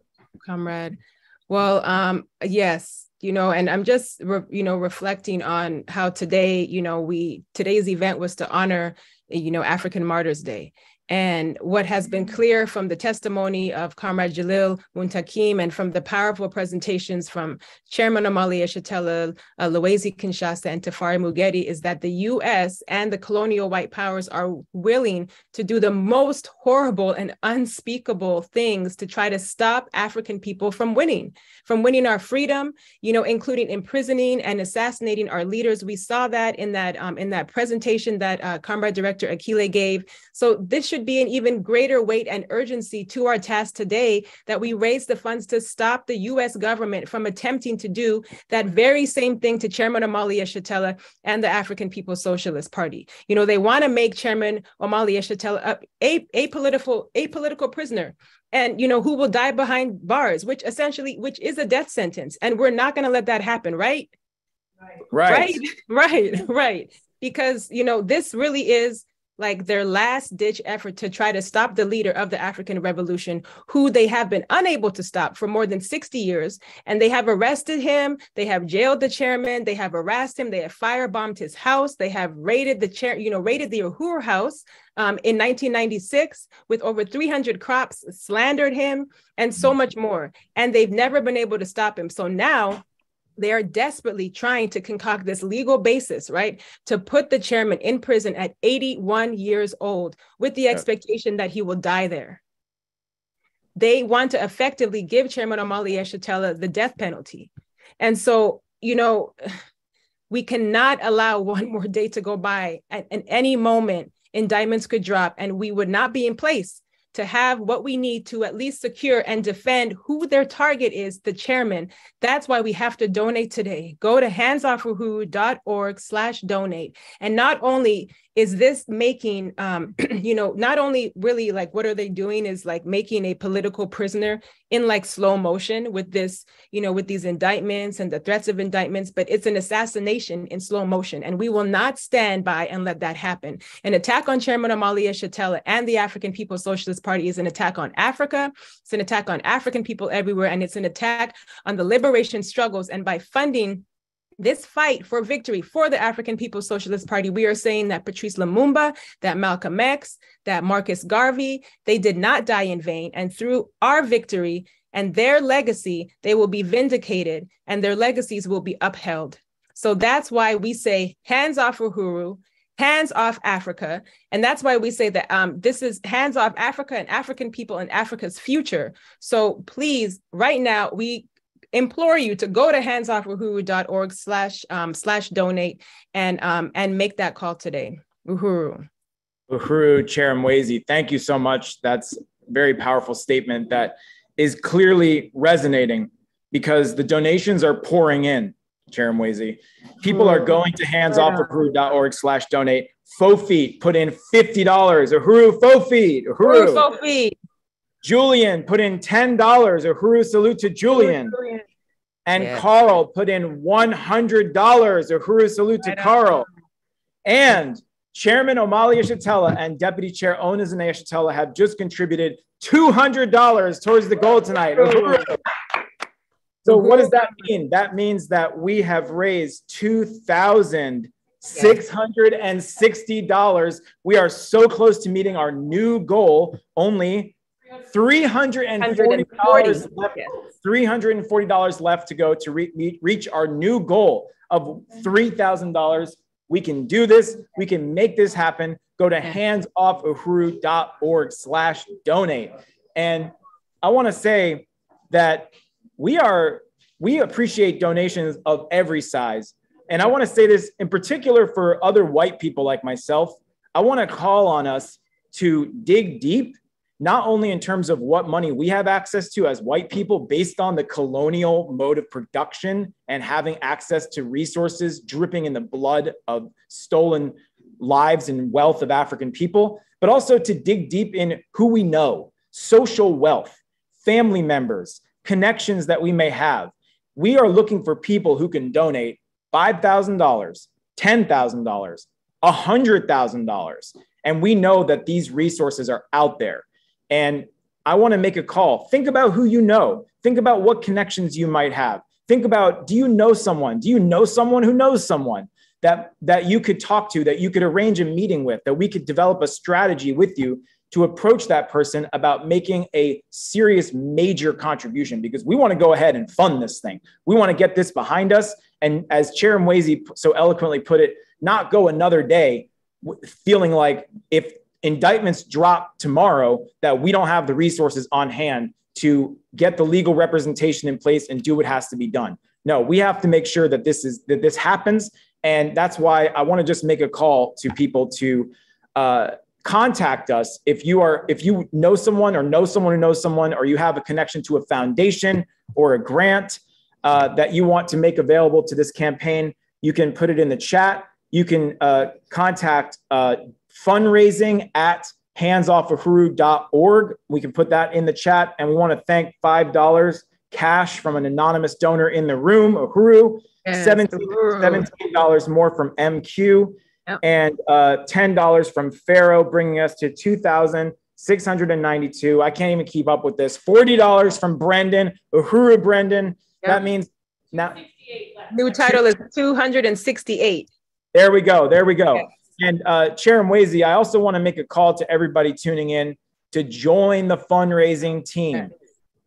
comrade. Well, um, yes, you know, and I'm just, re- you know, reflecting on how today, you know, we today's event was to honor, you know, African Martyrs Day. And what has been clear from the testimony of Comrade Jalil Muntaqim and from the powerful presentations from Chairman Omali Yeshitela, uh, Kinshasa, and Tafarie Mugeri is that the US and the colonial white powers are willing to do the most horrible and unspeakable things to try to stop African people from winning, from winning our freedom, you know, including imprisoning and assassinating our leaders. We saw that in that um, in that presentation that uh, Comrade Director Akile gave. So this should be an even greater weight and urgency to our task today that we raise the funds to stop the US government from attempting to do that very same thing to Chairman Omali Yeshitela and the African People's Socialist Party. You know, they want to make Chairman Omali Yeshitela a, a political a political prisoner. And you know who will die behind bars which essentially which is a death sentence. And we're not going to let that happen right? Right. Right. Right. Right. Because you know this really is like their last ditch effort to try to stop the leader of the African Revolution, who they have been unable to stop for more than 60 years. And they have arrested him, they have jailed the chairman, they have harassed him, they have firebombed his house, they have raided the chair, you know, raided the Uhuru house um, in 1996 with over 300 crops, slandered him, and so much more. And they've never been able to stop him. So now they are desperately trying to concoct this legal basis, right, to put the chairman in prison at 81 years old with the expectation that he will die there. They want to effectively give Chairman Omali Yeshitela the death penalty. And so, you know, we cannot allow one more day to go by. At, at any moment, indictments could drop and we would not be in place to have what we need to at least secure and defend who their target is, the chairman. That's why we have to donate today. Go to handsoffuhuru.org slash donate. And not only is this making um, you know not only really like what are they doing is like making a political prisoner in like slow motion with this you know with these indictments and the threats of indictments but it's an assassination in slow motion and we will not stand by and let that happen. An attack on chairman omali yeshitela and the african people's socialist party is an attack on africa. It's an attack on african people everywhere and it's an attack on the liberation struggles and by funding this fight for victory for the African People's Socialist Party, we are saying that Patrice Lumumba, that Malcolm X, that Marcus Garvey, they did not die in vain. And through our victory and their legacy, they will be vindicated and their legacies will be upheld. So that's why we say hands off Uhuru, hands off Africa. And that's why we say that um, this is hands off Africa and African people and Africa's future. So please, right now, we implore you to go to handsoffuhuru.org slash um, slash donate and um, and make that call today. Uhuru. Uhuru, Chair Mwezi, thank you so much. That's a very powerful statement that is clearly resonating because the donations are pouring in, Chair Mwezi. People are going to handsoffuhuru.org slash donate. Fofi put in $50. Uhuru Fofi. Uhuru. Uhuru Fofi. Julian put in $10. Uhuru salute to Julian. And yeah. Carl put in $100. Uhuru salute to Carl. And Chairman Omali Yeshitela and Deputy Chair Ona Zené Yeshitela have just contributed $200 towards the goal tonight. So what does that mean? That means that we have raised $2,660. We are so close to meeting our new goal, only $340 left, $340 left to go to re- reach our new goal of $3,000. We can do this. We can make this happen. Go to handsoffuhuru.org slash donate. And I want to say that we are, we appreciate donations of every size. And I want to say this in particular for other white people like myself. I want to call on us to dig deep not only in terms of what money we have access to as white people based on the colonial mode of production and having access to resources dripping in the blood of stolen lives and wealth of African people, but also to dig deep in who we know, social wealth, family members, connections that we may have. We are looking for people who can donate $5,000, $10,000, $100,000. And we know that these resources are out there. And I want to make a call. Think about who you know. Think about what connections you might have. Think about do you know someone? Do you know someone who knows someone that that you could talk to, that you could arrange a meeting with, that we could develop a strategy with you to approach that person about making a serious major contribution because we want to go ahead and fund this thing. We want to get this behind us and as Chair Mwezi so eloquently put it, not go another day feeling like if indictments drop tomorrow that we don't have the resources on hand to get the legal representation in place and do what has to be done. No, we have to make sure that this is that this happens, and that's why I want to just make a call to people to uh, contact us if you are if you know someone or know someone who knows someone or you have a connection to a foundation or a grant uh, that you want to make available to this campaign. You can put it in the chat. You can uh, contact uh, fundraising at handsoffuhuru.org. We can put that in the chat. And we want to thank $5 cash from an anonymous donor in the room, Uhuru, yes, $17, $17 more from MQ, yep. and uh, $10 from Pharaoh, bringing us to 2692 I can't even keep up with this. $40 from Brendan, Uhuru Brendan. Yep. That means now. New title is 268. There we go. There we go. And uh, Chair Mwezi, I also want to make a call to everybody tuning in to join the fundraising team.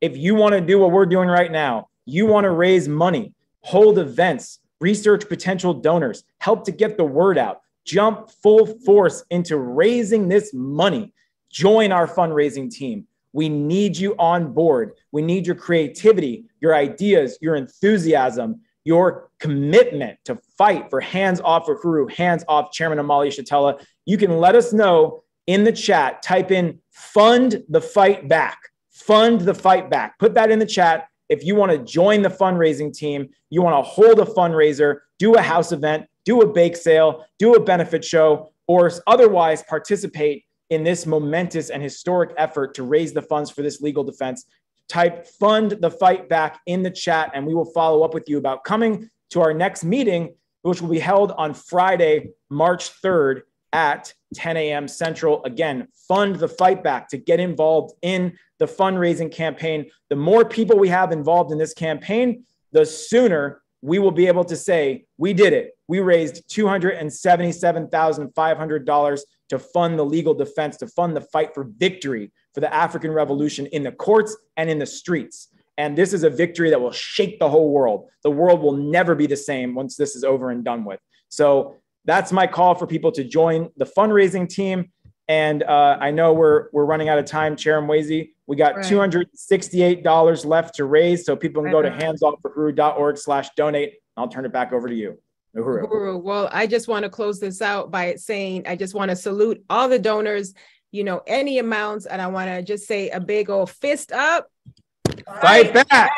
If you want to do what we're doing right now, you want to raise money, hold events, research potential donors, help to get the word out, jump full force into raising this money, join our fundraising team. We need you on board. We need your creativity, your ideas, your enthusiasm, your commitment to fight for hands off Uhuru, hands off Chairman Omali Yeshitela, you can let us know in the chat. Type in fund the fight back. Fund the fight back. Put that in the chat. If you want to join the fundraising team, you want to hold a fundraiser, do a house event, do a bake sale, do a benefit show, or otherwise participate in this momentous and historic effort to raise the funds for this legal defense, type fund the fight back in the chat and we will follow up with you about coming to our next meeting, which will be held on Friday, March 3rd at 10 a.m. Central. Again, fund the fight back to get involved in the fundraising campaign. The more people we have involved in this campaign, the sooner we will be able to say, we did it. We raised $277,500 to fund the legal defense, to fund the fight for victory for the African Revolution in the courts and in the streets. And this is a victory that will shake the whole world. The world will never be the same once this is over and done with. So that's my call for people to join the fundraising team. And uh, I know we're we're running out of time, Chair Mwezi. We got right. $268 left to raise. So people can go to handsoffuhuru.org slash donate. I'll turn it back over to you. Uhuru. Uhuru. Well, I just want to close this out by saying I just want to salute all the donors, you know, any amounts. And I want to just say a big old fist up. Fight, back. back.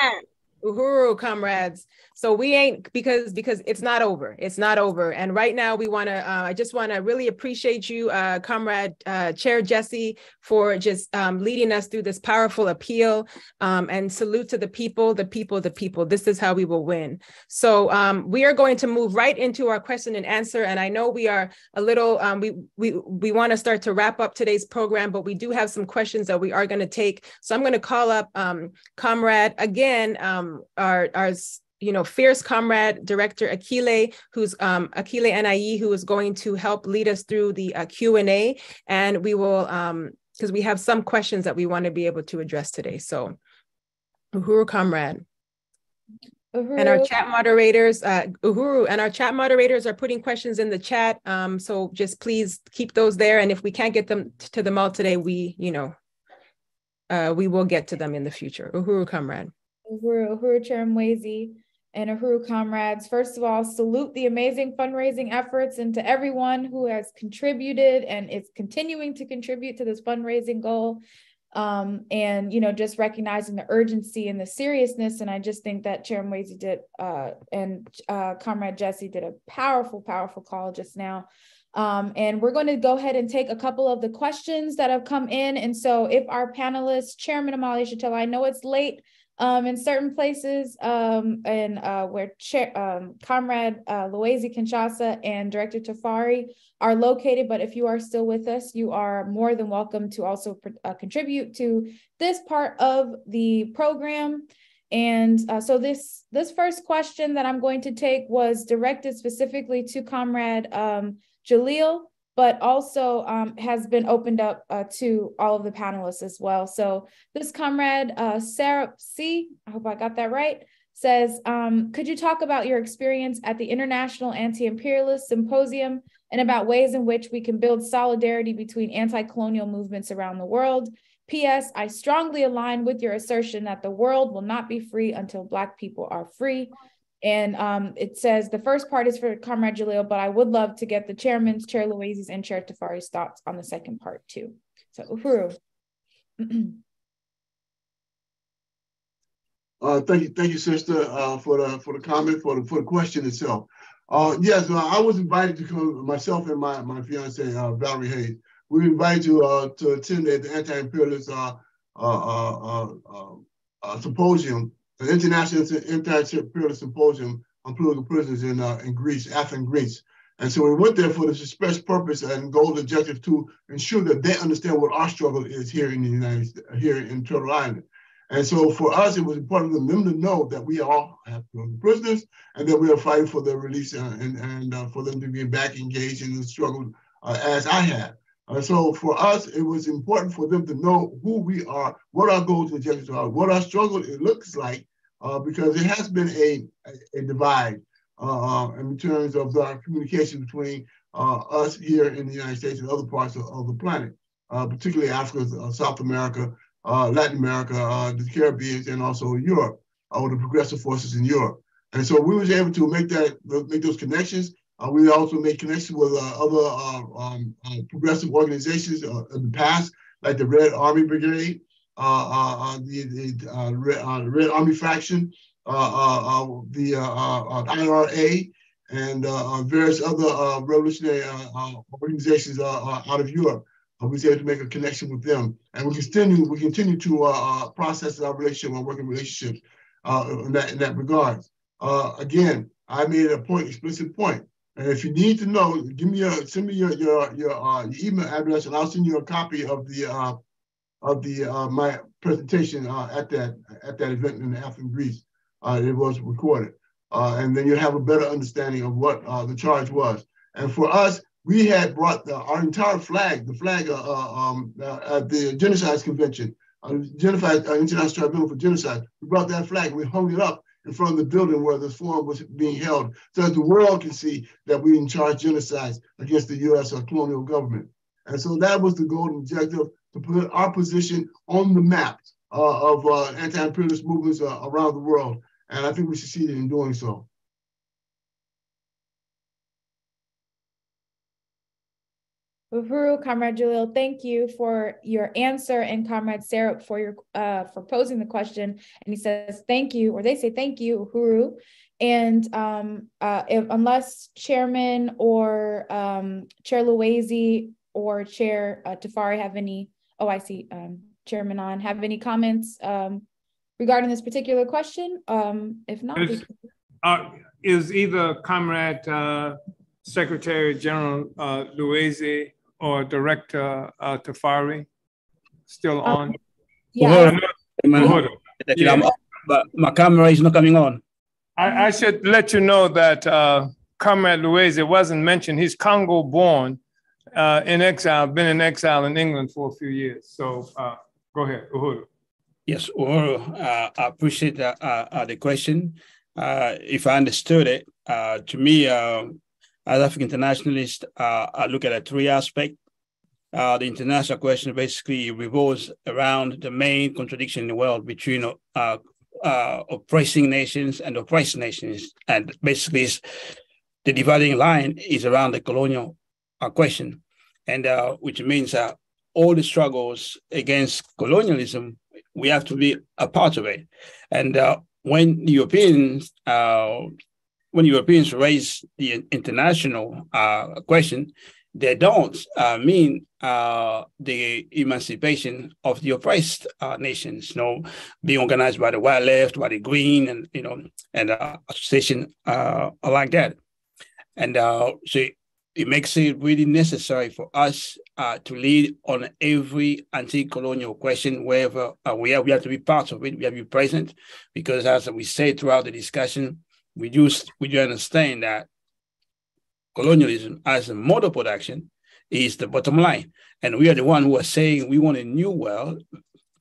Uhuru, comrades so we ain't because because it's not over it's not over. And right now we want to uh, i just want to really appreciate you uh, comrade uh, chair jesse for just um, leading us through this powerful appeal um, and salute to the people the people the people. This is how we will win. So um, we are going to move right into our question and answer. And i know we are a little um, we we we want to start to wrap up today's program but we do have some questions that we are going to take. So i'm going to call up um, comrade again um, our our you know, fierce comrade director Akile, who's um, Akile Anai, who is going to help lead us through the uh, Q&A. And we will, because um, we have some questions that we want to be able to address today. So Uhuru Comrade. Uhuru. And our chat moderators, uh, Uhuru, and our chat moderators are putting questions in the chat. Um, so just please keep those there. And if we can't get them to them all today, we, you know, uh, we will get to them in the future. Uhuru Comrade. Uhuru, Uhuru Chair Mwezi and Uhuru comrades. First of all, salute the amazing fundraising efforts and to everyone who has contributed and is continuing to contribute to this fundraising goal. Um, and you know, just recognizing the urgency and the seriousness. And I just think that Chair Mwezi did uh, and uh, Comrade Jesse did a powerful, powerful call just now. Um, and we're going to go ahead and take a couple of the questions that have come in. And so if our panelists, Chairman Omali Yeshitela, I know it's late um, in certain places, um, and uh, where um, Comrade uh, Kinshasa and Director Tafarie are located. But if you are still with us, you are more than welcome to also uh, contribute to this part of the program. And uh, so this this first question that I'm going to take was directed specifically to Comrade um, Jalil but also um, has been opened up uh, to all of the panelists as well. So this comrade, uh, Sarah C, I hope I got that right, says, um, could you talk about your experience at the International Anti-Imperialist Symposium and about ways in which we can build solidarity between anti-colonial movements around the world? P.S. I strongly align with your assertion that the world will not be free until Black people are free. And um, it says the first part is for Comrade Jalil, but I would love to get the chairman's, Chair Luwezi's, and Chair Tafarie's thoughts on the second part too. So Uhuru. uh, thank you, thank you, sister, uh, for the for the comment, for the for the question itself. Uh, yes, uh, I was invited to come. Myself and my my fiance uh, Valerie Hayes. We were invited to uh, to attend at the anti-imperialist symposium an international anti-imperialist symposium on political prisoners in, uh, in Greece, Athens, Greece. And so we went there for this express purpose and goal objective to ensure that they understand what our struggle is here in the United States, here in Turtle Island. And so for us, it was important for them to know that we all have prisoners and that we are fighting for their release uh, and, and uh, for them to be back engaged in the struggle uh, as I have. Uh, so for us, it was important for them to know who we are, what our goals and objectives are, what our struggle it looks like, uh, because it has been a, a, a divide uh, uh in terms of the communication between uh, us here in the United States and other parts of, of the planet, uh, particularly Africa, South America, Latin America, the Caribbean, and also Europe, or the progressive forces in Europe. And so we was able to make that make those connections uh, we also made connections with uh, other uh, um, uh, progressive organizations uh, in the past, like the Red Army Brigade, uh, the, the Red, Red, Army faction, the IRA, and various other revolutionary organizations out of Europe. I was able to make a connection with them, and we continue we continue to process our relationship, our working relationships in that in that regard. again, I made a point, explicit point and if you need to know, give me your send me your your your, uh, email address, and I'll send you a copy of the uh, of the uh, my presentation uh, at that at that event in Athens, Greece. Uh, it was recorded, uh, and then you'll have a better understanding of what the charge was. And for us, we had brought the, our entire flag, the flag um, at the Genocide Convention, Genocide International Tribunal for Genocide. We brought that flag, we hung it up in front of the building where this forum was being held so that the world can see that we in charge genocides against the US or colonial government. And so that was the golden objective to put our position on the map uh, of uh, anti-imperialist movements uh, around the world. And I think we succeeded in doing so. Uhuru, Comrade Jalil, thank you for your answer, and Comrade Sarah for your uh, for posing the question. And he says thank you, or they say thank you, Uhuru. And um, uh, if, unless Chairman or um, Chair Luwezi or Chair uh, Tafarie have any, oh, I see um, Chairman on have any comments um, regarding this particular question. Um, if not, is, uh, is either Comrade uh, Secretary General uh, or Director uh, Tafarie still um, on? Yeah. yeah. But my camera is not coming on. I, I should let you know that uh, Comrade it wasn't mentioned. He's Congo born, uh, in exile, been in exile in England for a few years. So uh, go ahead, Uhuru. Yes, Uhuru, uh, I appreciate uh, uh, the question. Uh, if I understood it, uh, to me, uh, as African internationalists, uh, I look at a three aspect. Uh, the international question basically revolves around the main contradiction in the world between uh, uh, oppressing nations and oppressed nations. And basically, the dividing line is around the colonial uh, question, and uh, which means that all the struggles against colonialism, we have to be a part of it. And uh, when Europeans when Europeans raise the international uh, question, they don't uh, mean uh, the emancipation of the oppressed uh, nations, you know, being organized by the white left, by the green, and you know, and uh, association uh, like that. And so it makes it really necessary for us uh, to lead on every anti-colonial question wherever uh, we are. We have to be part of it. We have to be present because, as we said throughout the discussion, we do we understand that colonialism as a mode of production is the bottom line, and we are the one who are saying we want a new world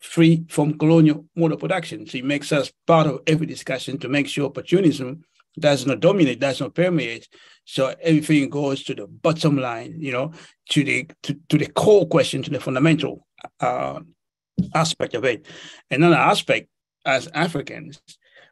free from colonial mode of production. So it makes us part of every discussion to make sure opportunism does not dominate, does not permeate. So everything goes to the bottom line, you know, to the to, to the core question, to the fundamental uh, aspect of it. Another aspect, as Africans,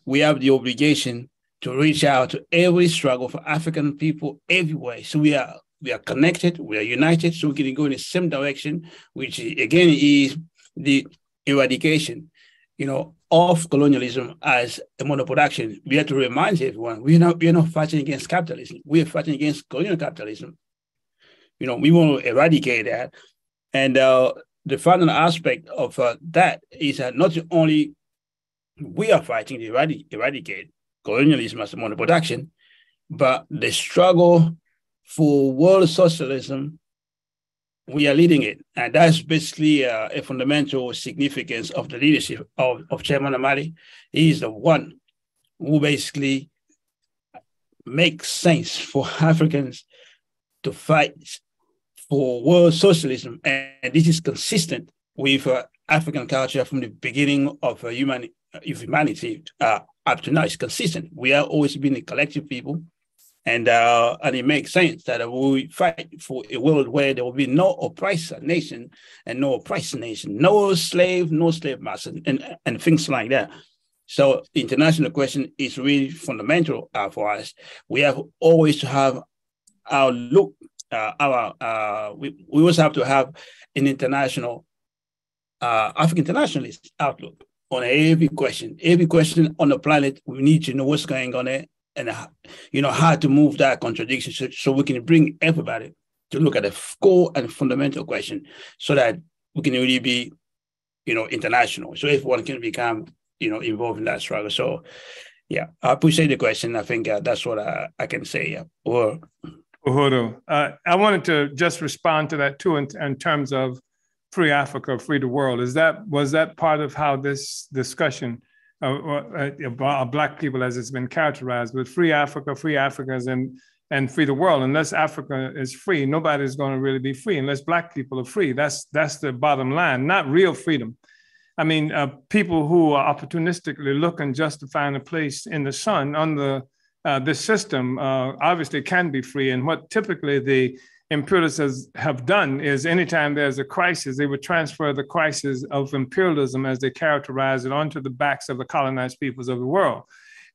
we have the obligation to reach out to every struggle for African people everywhere. So we are we are connected, we are united, so we can go in the same direction, which again is the eradication, you know, of colonialism as a mode production. We have to remind everyone we're not we're not fighting against capitalism. We're fighting against colonial capitalism. You know, we want to eradicate that. And uh, the final aspect of uh, that is that not only we are fighting to eradic- eradicate colonialism as a mode of production, but the struggle for world socialism we are leading it. And that's basically uh, a fundamental significance of the leadership of, of Chairman Omali. He is the one who basically makes sense for Africans to fight for world socialism. And this is consistent with uh, African culture from the beginning of uh, human, humanity uh, up to now. It's consistent. We have always been a collective people and uh, and it makes sense that we fight for a world where there will be no oppressor nation and no oppressed nation, no slave, no slave master, and, and things like that. So international question is really fundamental uh, for us. We have always to have our look, uh, our uh, we, we always have to have an international uh, African internationalist outlook on every question. Every question on the planet, we need to know what's going on there and you know how to move that contradiction so, so we can bring everybody to look at the core and fundamental question so that we can really be you know international so everyone can become you know involved in that struggle so yeah i appreciate the question i think uh, that's what I, I can say yeah or Uhuru. Uh, I wanted to just respond to that too in, in terms of free Africa, free the world. Is that was that part of how this discussion uh, uh, black people as it's been characterized with free Africa, free Africans, and and free the world. Unless Africa is free, nobody's going to really be free unless black people are free. That's that's the bottom line, not real freedom. I mean, uh, people who are opportunistically looking just to find a place in the sun under uh, this system uh, obviously can be free. And what typically the imperialists have done is anytime there's a crisis, they would transfer the crisis of imperialism as they characterize it onto the backs of the colonized peoples of the world.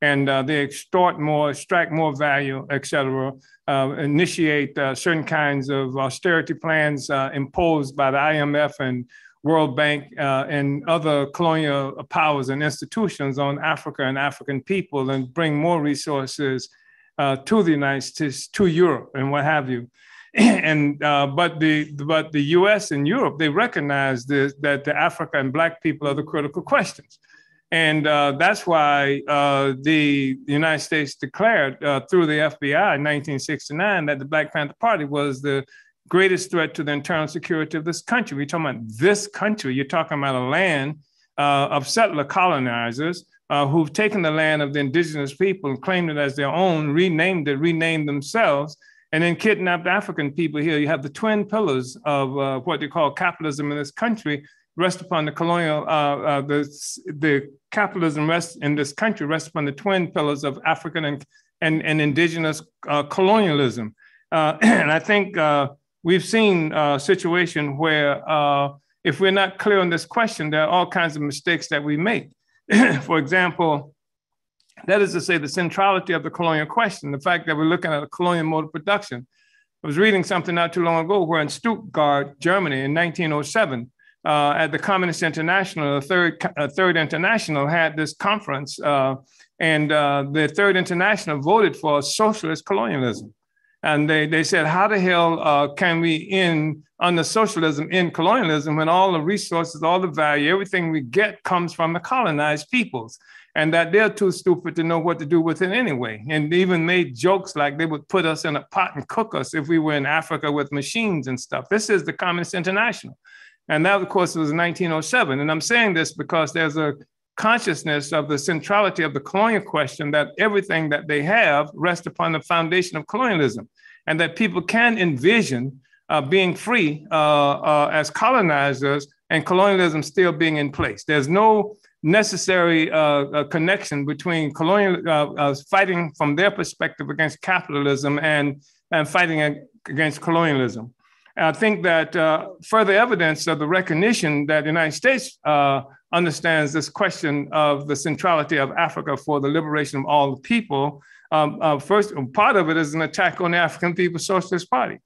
And uh, they extort more, extract more value, et cetera, uh, initiate uh, certain kinds of austerity plans uh, imposed by the IMF and World Bank uh, and other colonial powers and institutions on Africa and African people and bring more resources uh, to the United States, to Europe, and what have you. and uh, but the but the U.S. and Europe they recognize this, that the Africa and Black people are the critical questions, and uh, that's why uh, the United States declared uh, through the FBI in 1969 that the Black Panther Party was the greatest threat to the internal security of this country. We're talking about this country. You're talking about a land uh, of settler colonizers. Uh, who've taken the land of the indigenous people and claimed it as their own, renamed it, renamed themselves, and then kidnapped African people here. You have the twin pillars of uh, what they call capitalism in this country rest upon the colonial, uh, uh, the, the capitalism rest in this country rests upon the twin pillars of African and, and, and indigenous uh, colonialism. Uh, and I think uh, we've seen a situation where if we're not clear on this question, there are all kinds of mistakes that we make. For example, that is to say, the centrality of the colonial question, the fact that we're looking at a colonial mode of production. I was reading something not too long ago where in Stuttgart, Germany, in 1907, uh, at the Communist International, the Third, uh, Third International had this conference, uh, and uh, the Third International voted for socialist colonialism. And they, they said, how the hell uh, can we end under socialism, end colonialism, when all the resources, all the value, everything we get comes from the colonized peoples? And that they're too stupid to know what to do with it anyway. And even made jokes like they would put us in a pot and cook us if we were in Africa with machines and stuff. This is the Communist International. And that, of course, was 1907. And I'm saying this because there's a consciousness of the centrality of the colonial question that everything that they have rests upon the foundation of colonialism, and that people can envision uh, being free uh, uh, as colonizers and colonialism still being in place. There's no necessary uh, uh, connection between colonial uh, fighting from their perspective against capitalism and, and fighting against colonialism. And I think that uh, further evidence of the recognition that the United States uh, understands this question of the centrality of Africa for the liberation of all the people. Um, uh, first, part of it is an attack on the African People's Socialist Party.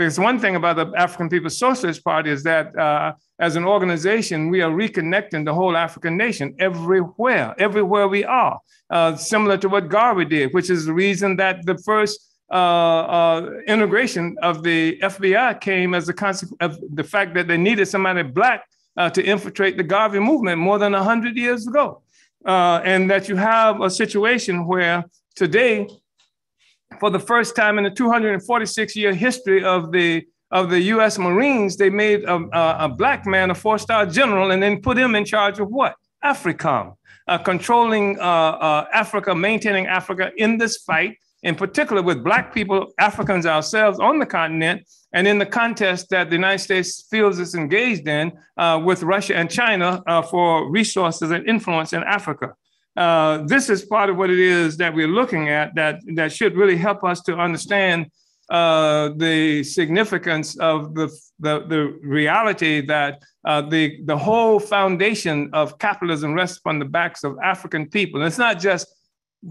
Because one thing about the African People's Socialist Party is that uh, as an organization, we are reconnecting the whole African nation everywhere, everywhere we are, uh, similar to what Garvey did, which is the reason that the first uh, uh, integration of the FBI came as a consequence of the fact that they needed somebody black uh, to infiltrate the Garvey movement more than 100 years ago. Uh, and that you have a situation where today, for the first time in the 246 year history of the of the U.S. Marines, they made a, a, a black man a four-star general and then put him in charge of what? AFRICOM, uh, controlling uh, uh, Africa, maintaining Africa in this fight in particular with Black people, Africans ourselves on the continent, and in the contest that the United States feels it's engaged in uh, with Russia and China uh, for resources and influence in Africa. Uh, this is part of what it is that we're looking at that, that should really help us to understand uh, the significance of the, the, the reality that uh, the, the whole foundation of capitalism rests upon the backs of African people. And it's not just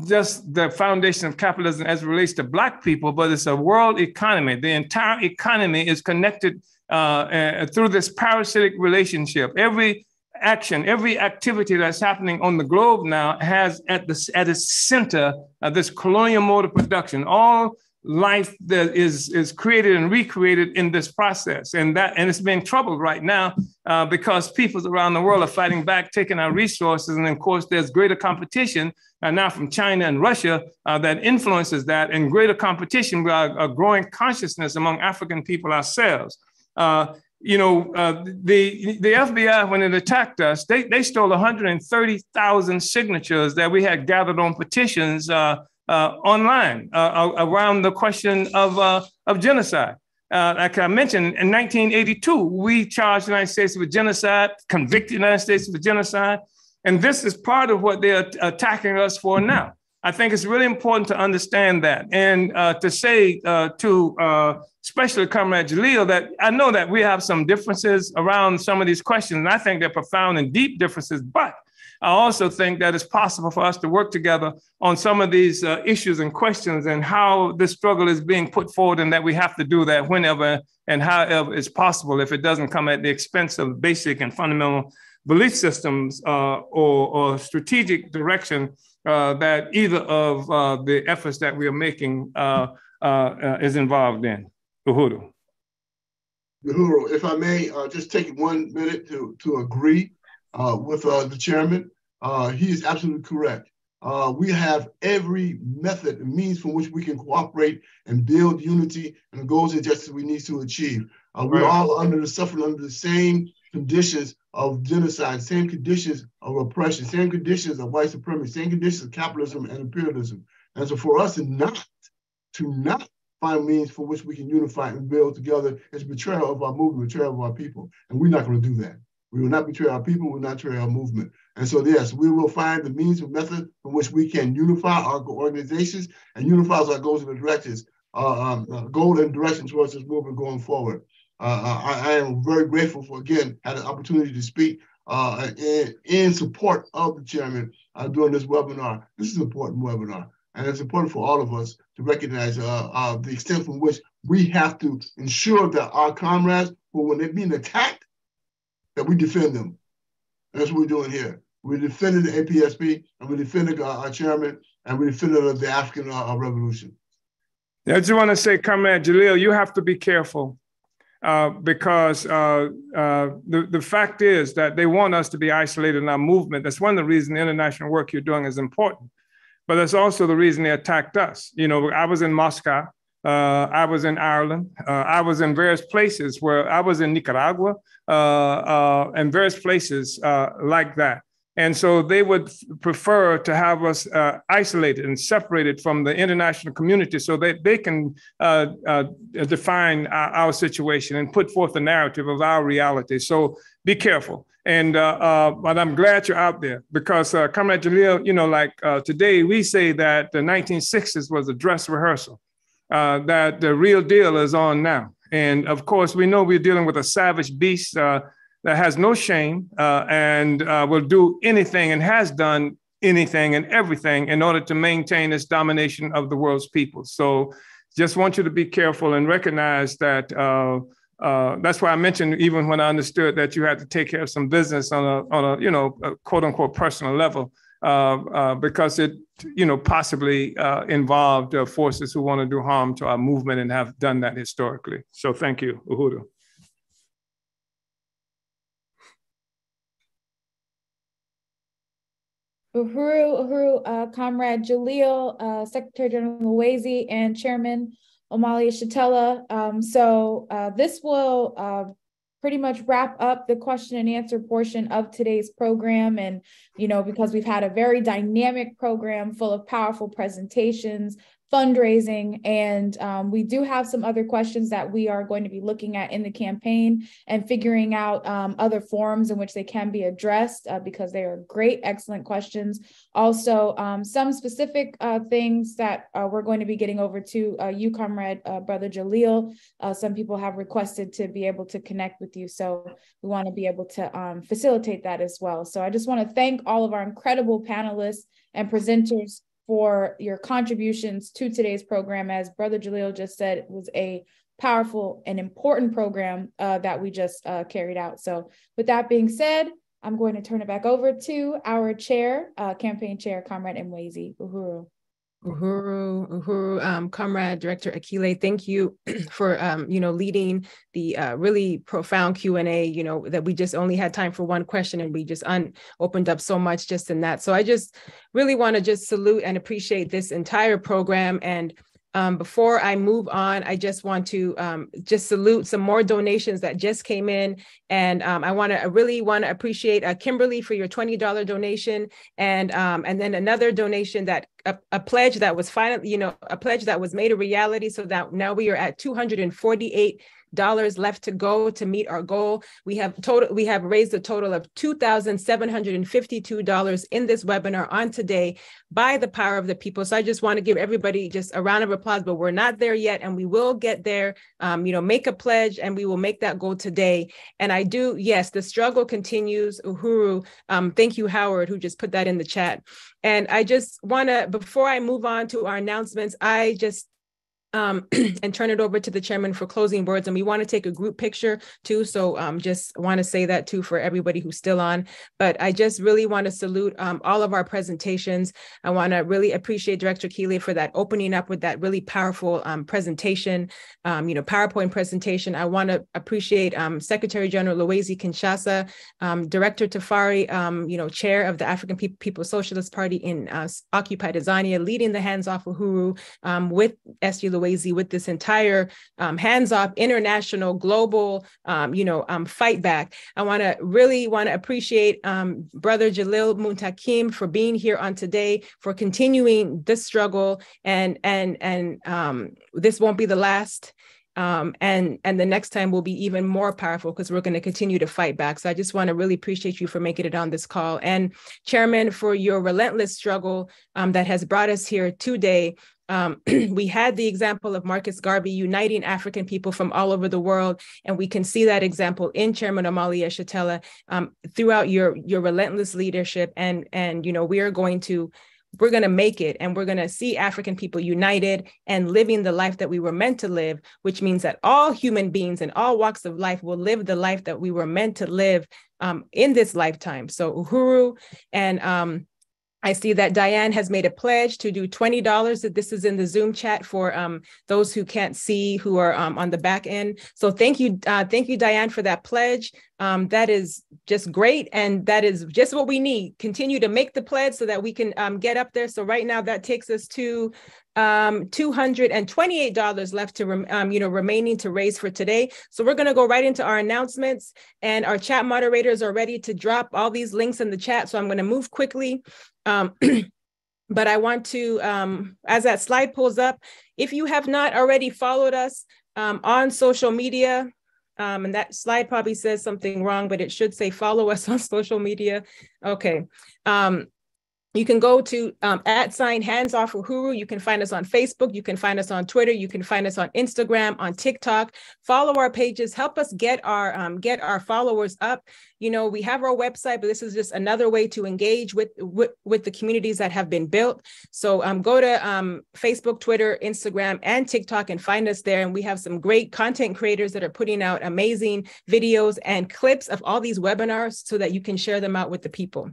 just the foundation of capitalism as it relates to Black people, but it's a world economy. The entire economy is connected uh, uh, through this parasitic relationship. Every action, every activity that's happening on the globe now has at the at its center uh, this colonial mode of production. All life that is is created and recreated in this process. And that and it's being troubled right now uh, because peoples around the world are fighting back taking our resources. And of course there's greater competition uh, now from china and russia uh, that influences that. And greater competition a, growing consciousness among african people ourselves. Uh, you know, uh, the the FBI when it attacked us, they they stole 130,000 signatures that we had gathered on petitions uh, uh, online uh, around the question of, uh, of genocide. like I mentioned, in 1982, we charged the United States with genocide, convicted the United States of genocide, and this is part of what they're attacking us for now. I think it's really important to understand that and uh, to say uh, to uh, especially Comrade Jalil that I know that we have some differences around some of these questions, and I think they're profound and deep differences, but I also think that it's possible for us to work together on some of these uh, issues and questions and how this struggle is being put forward, and that we have to do that whenever and however is possible if it doesn't come at the expense of basic and fundamental belief systems uh, or, or, strategic direction that either of uh, the efforts that we are making uh, uh, is involved in. Uhuru. Uhuru, if I may just take one minute to, to agree uh, with uh, the chairman. Uh, he is absolutely correct. Uh, we have every method and means from which we can cooperate and build unity and the goals and justice we need to achieve. Uh, we're right. all under the suffering under the same conditions of genocide, same conditions of oppression, same conditions of white supremacy, same conditions of capitalism and imperialism. And so for us to not to not find means for which we can unify and build together is betrayal of our movement, betrayal of our people. And we're not going to do that. We will not betray our people, we will not betray our movement. And so, yes, we will find the means and method from which we can unify our organizations and unify our goals and directions, uh, um, uh, goal and direction towards this movement going forward. Uh, uh I, I, am very grateful for, again, had an opportunity to speak uh, in, in, support of the chairman uh, during this webinar. This is an important webinar. And it's important for all of us to recognize the extent from which we have to ensure that our comrades, who when they're being attacked, that we defend them. That's what we're doing here. We're defending the APSP, and we're our, our chairman, and we're defending the African uh, uh, Revolution. I just want to say, Comrade Jalil, you have to be careful uh, because uh, uh, the, the fact is that they want us to be isolated in our movement. That's one of the reasons the international work you're doing is important. But that's also the reason they attacked us. You know, I was in Moscow, uh, I was in Ireland, uh, I was in various places where I was in Nicaragua and various places like that. And so they would prefer to have us uh, isolated and separated from the international community so that they can uh, uh, define our, our, situation and put forth a narrative of our reality. So be careful. And uh, uh, but I'm glad you're out there because uh, Comrade Jalil, you know, like today we say that the 1960s was a dress rehearsal, that the real deal is on now. And of course, we know we're dealing with a savage beast that has no shame uh, and uh, will do anything and has done anything and everything in order to maintain its domination of the world's people. So just want you to be careful and recognize that. Uh, uh that's why I mentioned even when I understood that you had to take care of some business on a on a you know a quote unquote personal level uh, uh, because it you know possibly involved forces who want to do harm to our movement and have done that historically. So thank you, Uhuru. Uhuru, Uhuru, uh, Comrade Jalil, uh, Secretary General Luwezi, and Chairman Omali Yeshitela. Um, so uh, this will uh, pretty much wrap up the question and answer portion of today's program. And, you know, because we've had a very dynamic program full of powerful presentations, fundraising. And um, we do have some other questions that we are going to be looking at in the campaign and figuring out um, other forums in which they can be addressed uh, because they are great, excellent questions. Also, um, some specific uh, things that uh, we're going to be getting over to uh, you, Comrade uh, Brother Jalil. Uh, some people have requested to be able to connect with you. So we want to be able to um, facilitate that as well. So I just want to thank all of our incredible panelists and presenters for your contributions to today's program. As Brother Jalil just said, it was a powerful and important program uh, that we just uh, carried out. So, with that being said, I'm going to turn it back over to our chair, uh, campaign chair, Comrade Mwezi Uhuru. Uhuru, Uhuru, um, Comrade Director Akile, thank you for um, you know leading the uh, really profound Q and A. You know that we just only had time for one question, and we just un- opened up so much just in that. So I just really want to just salute and appreciate this entire program and um, before I move on, I just want to um, just salute some more donations that just came in. And um, I want to really want to appreciate uh, Kimberly for your $20 donation. And um, and then another donation that a, a, pledge that was finally, you know, a pledge that was made a reality so that now we are at 248 dollars left to go to meet our goal. We have total we have raised a total of $2,752 in this webinar on today by the power of the people. So I just want to give everybody just a round of applause, but we're not there yet and we will get there. Um, you know, make a pledge and we will make that goal today. And I do, yes, the struggle continues. Uhuru, um, thank you, Howard, who just put that in the chat. And I just want to, before I move on to our announcements, I just um, and turn it over to the chairman for closing words. And we want to take a group picture too. So um, just want to say that too for everybody who's still on. But I just really want to salute um, all of our presentations. I want to really appreciate Director Akile for that opening up with that really powerful um, presentation, um, you know, PowerPoint presentation. I want to appreciate um, Secretary General Luwezi Kinshasa, Director Tafarie, you know, Chair of the African People, People's Socialist Party in uh, Occupied Azania, leading the Hands Off Uhuru with SG With this entire um, hands-off international global um, you know um, fight back. I want to really want to appreciate um, Brother Jalil Muntaqim for being here on today, for continuing this struggle, and and and um, this won't be the last. Um, and and the next time will be even more powerful because we're going to continue to fight back. So I just want to really appreciate you for making it on this call, and Chairman for your relentless struggle um, that has brought us here today um, we had the example of Marcus Garvey uniting African people from all over the world, and we can see that example in Chairman Omali Yeshitela um, throughout your your relentless leadership. And and you know we are going to we're going to make it and we're going to see African people united and living the life that we were meant to live, which means that all human beings in all walks of life will live the life that we were meant to live um, in this lifetime. So Uhuru and um, I see that Diane has made a pledge to do $20. That This is in the Zoom chat for um, those who can't see who are um, on the back end. So thank you, uh, thank you, Diane, for that pledge. Um, that is just great. And that is just what we need. Continue to make the pledge so that we can um, get up there. So right now that takes us to um, $228 left to, um, you know, remaining to raise for today. So we're going to go right into our announcements and our chat moderators are ready to drop all these links in the chat. So I'm going to move quickly. Um, but I want to, um, as that slide pulls up, if you have not already followed us on social media, um, and that slide probably says something wrong, but it should say follow us on social media. Okay. Um, you can go to um, at sign hands off Uhuru. You can find us on Facebook. You can find us on Twitter. You can find us on Instagram, on TikTok. Follow our pages. Help us get our um, get our followers up. You know, we have our website, but this is just another way to engage with with, with the communities that have been built. So um, go to um, Facebook, Twitter, Instagram, and TikTok and find us there. And we have some great content creators that are putting out amazing videos and clips of all these webinars so that you can share them out with the people.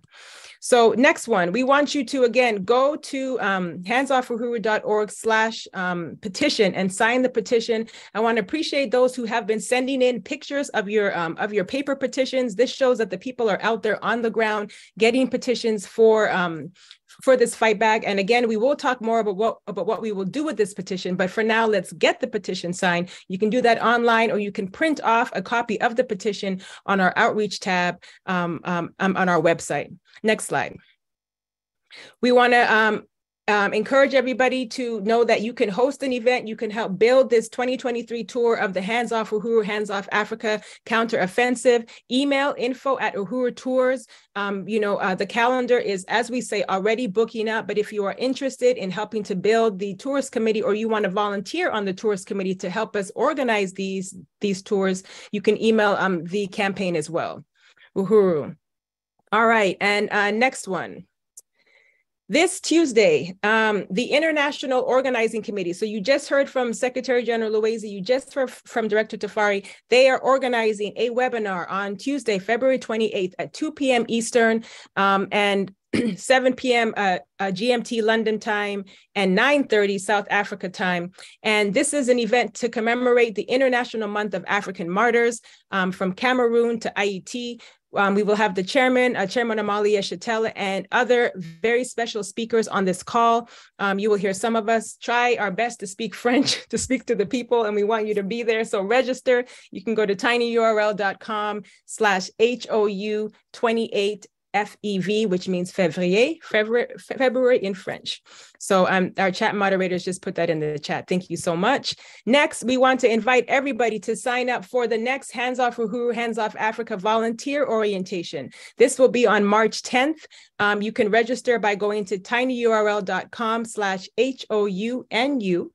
So next one, we want you to, again, go to um, handsoffuhuru.org slash um, petition and sign the petition. I want to appreciate those who have been sending in pictures of your, um, of your paper petitions. This shows that the people are out there on the ground getting petitions for, um, for this fight back. And again, we will talk more about what about what we will do with this petition. But for now, let's get the petition signed. You can do that online, or you can print off a copy of the petition on our outreach tab um, um, um on our website. Next slide. We want to um, encourage everybody to know that you can host an event. You can help build this 2023 tour of the Hands Off Uhuru, Hands Off Africa counter offensive. Email info at Uhuru Tours. Um, you know, uh, the calendar is, as we say, already booking up. But if you are interested in helping to build the tourist committee or you want to volunteer on the tourist committee to help us organize these, these tours, you can email um, the campaign as well. Uhuru. All right, and uh, next one. This Tuesday, um, the International Organizing Committee. So you just heard from Secretary General Luwezi, you just heard from Director Tafarie. They are organizing a webinar on Tuesday, February 28th at 2 p.m. Eastern um, and 7 p.m. Uh, uh, GMT London time and 9:30 South Africa time. And this is an event to commemorate the International Month of African Martyrs um, from Cameroon to Haiti. Um, we will have the chairman, uh, Chairman Omali Yeshitela, and other very special speakers on this call. Um, you will hear some of us try our best to speak French, to speak to the people, and we want you to be there. So register. You can go to tinyurl.com slash HOU 28 FEV, which means février, February, February in French. So um, our chat moderators just put that in the chat. Thank you so much. Next, we want to invite everybody to sign up for the next Hands Off Uhuru, Hands Off Africa volunteer orientation. This will be on March 10th. Um, you can register by going to tinyurl.com slash H-O-U-N-U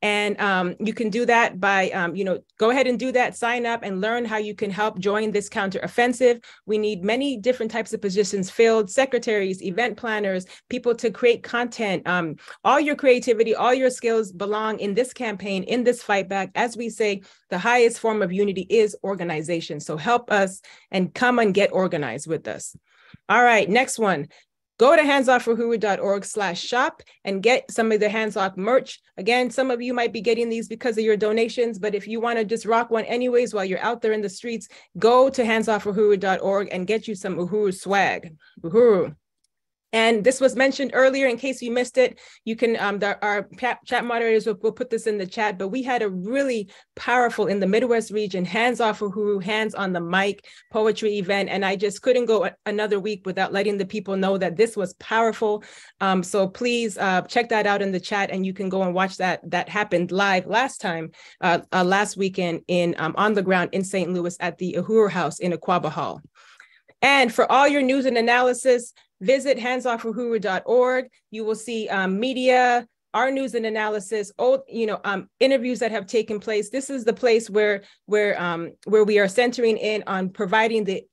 and um, you can do that by, um, you know, go ahead and do that, sign up and learn how you can help join this counteroffensive. We need many different types of positions filled, secretaries, event planners, people to create content. Um, all your creativity, all your skills belong in this campaign, in this fight back. As we say, the highest form of unity is organization. So help us and come and get organized with us. All right, next one. Go to handsoffuhuru.org slash shop and get some of the hands off merch. Again, some of you might be getting these because of your donations, but if you want to just rock one anyways while you're out there in the streets, go to handsoffuhuru.org and get you some Uhuru swag. Uhuru. And this was mentioned earlier, in case you missed it, you can, um, the, our chat moderators will, will, put this in the chat, but we had a really powerful in the Midwest region, hands off Uhuru, hands on the mic poetry event. And I just couldn't go another week without letting the people know that this was powerful. Um, so please uh, check that out in the chat and you can go and watch that. That happened live last time, uh, uh, last weekend in um, on the ground in St. Louis at the Uhuru House in Aquaba Hall. And for all your news and analysis, visit handsoffuhuru.org. You will see um, media, our news and analysis, old, you know, um, interviews that have taken place. This is the place where where um, where we are centering in on providing the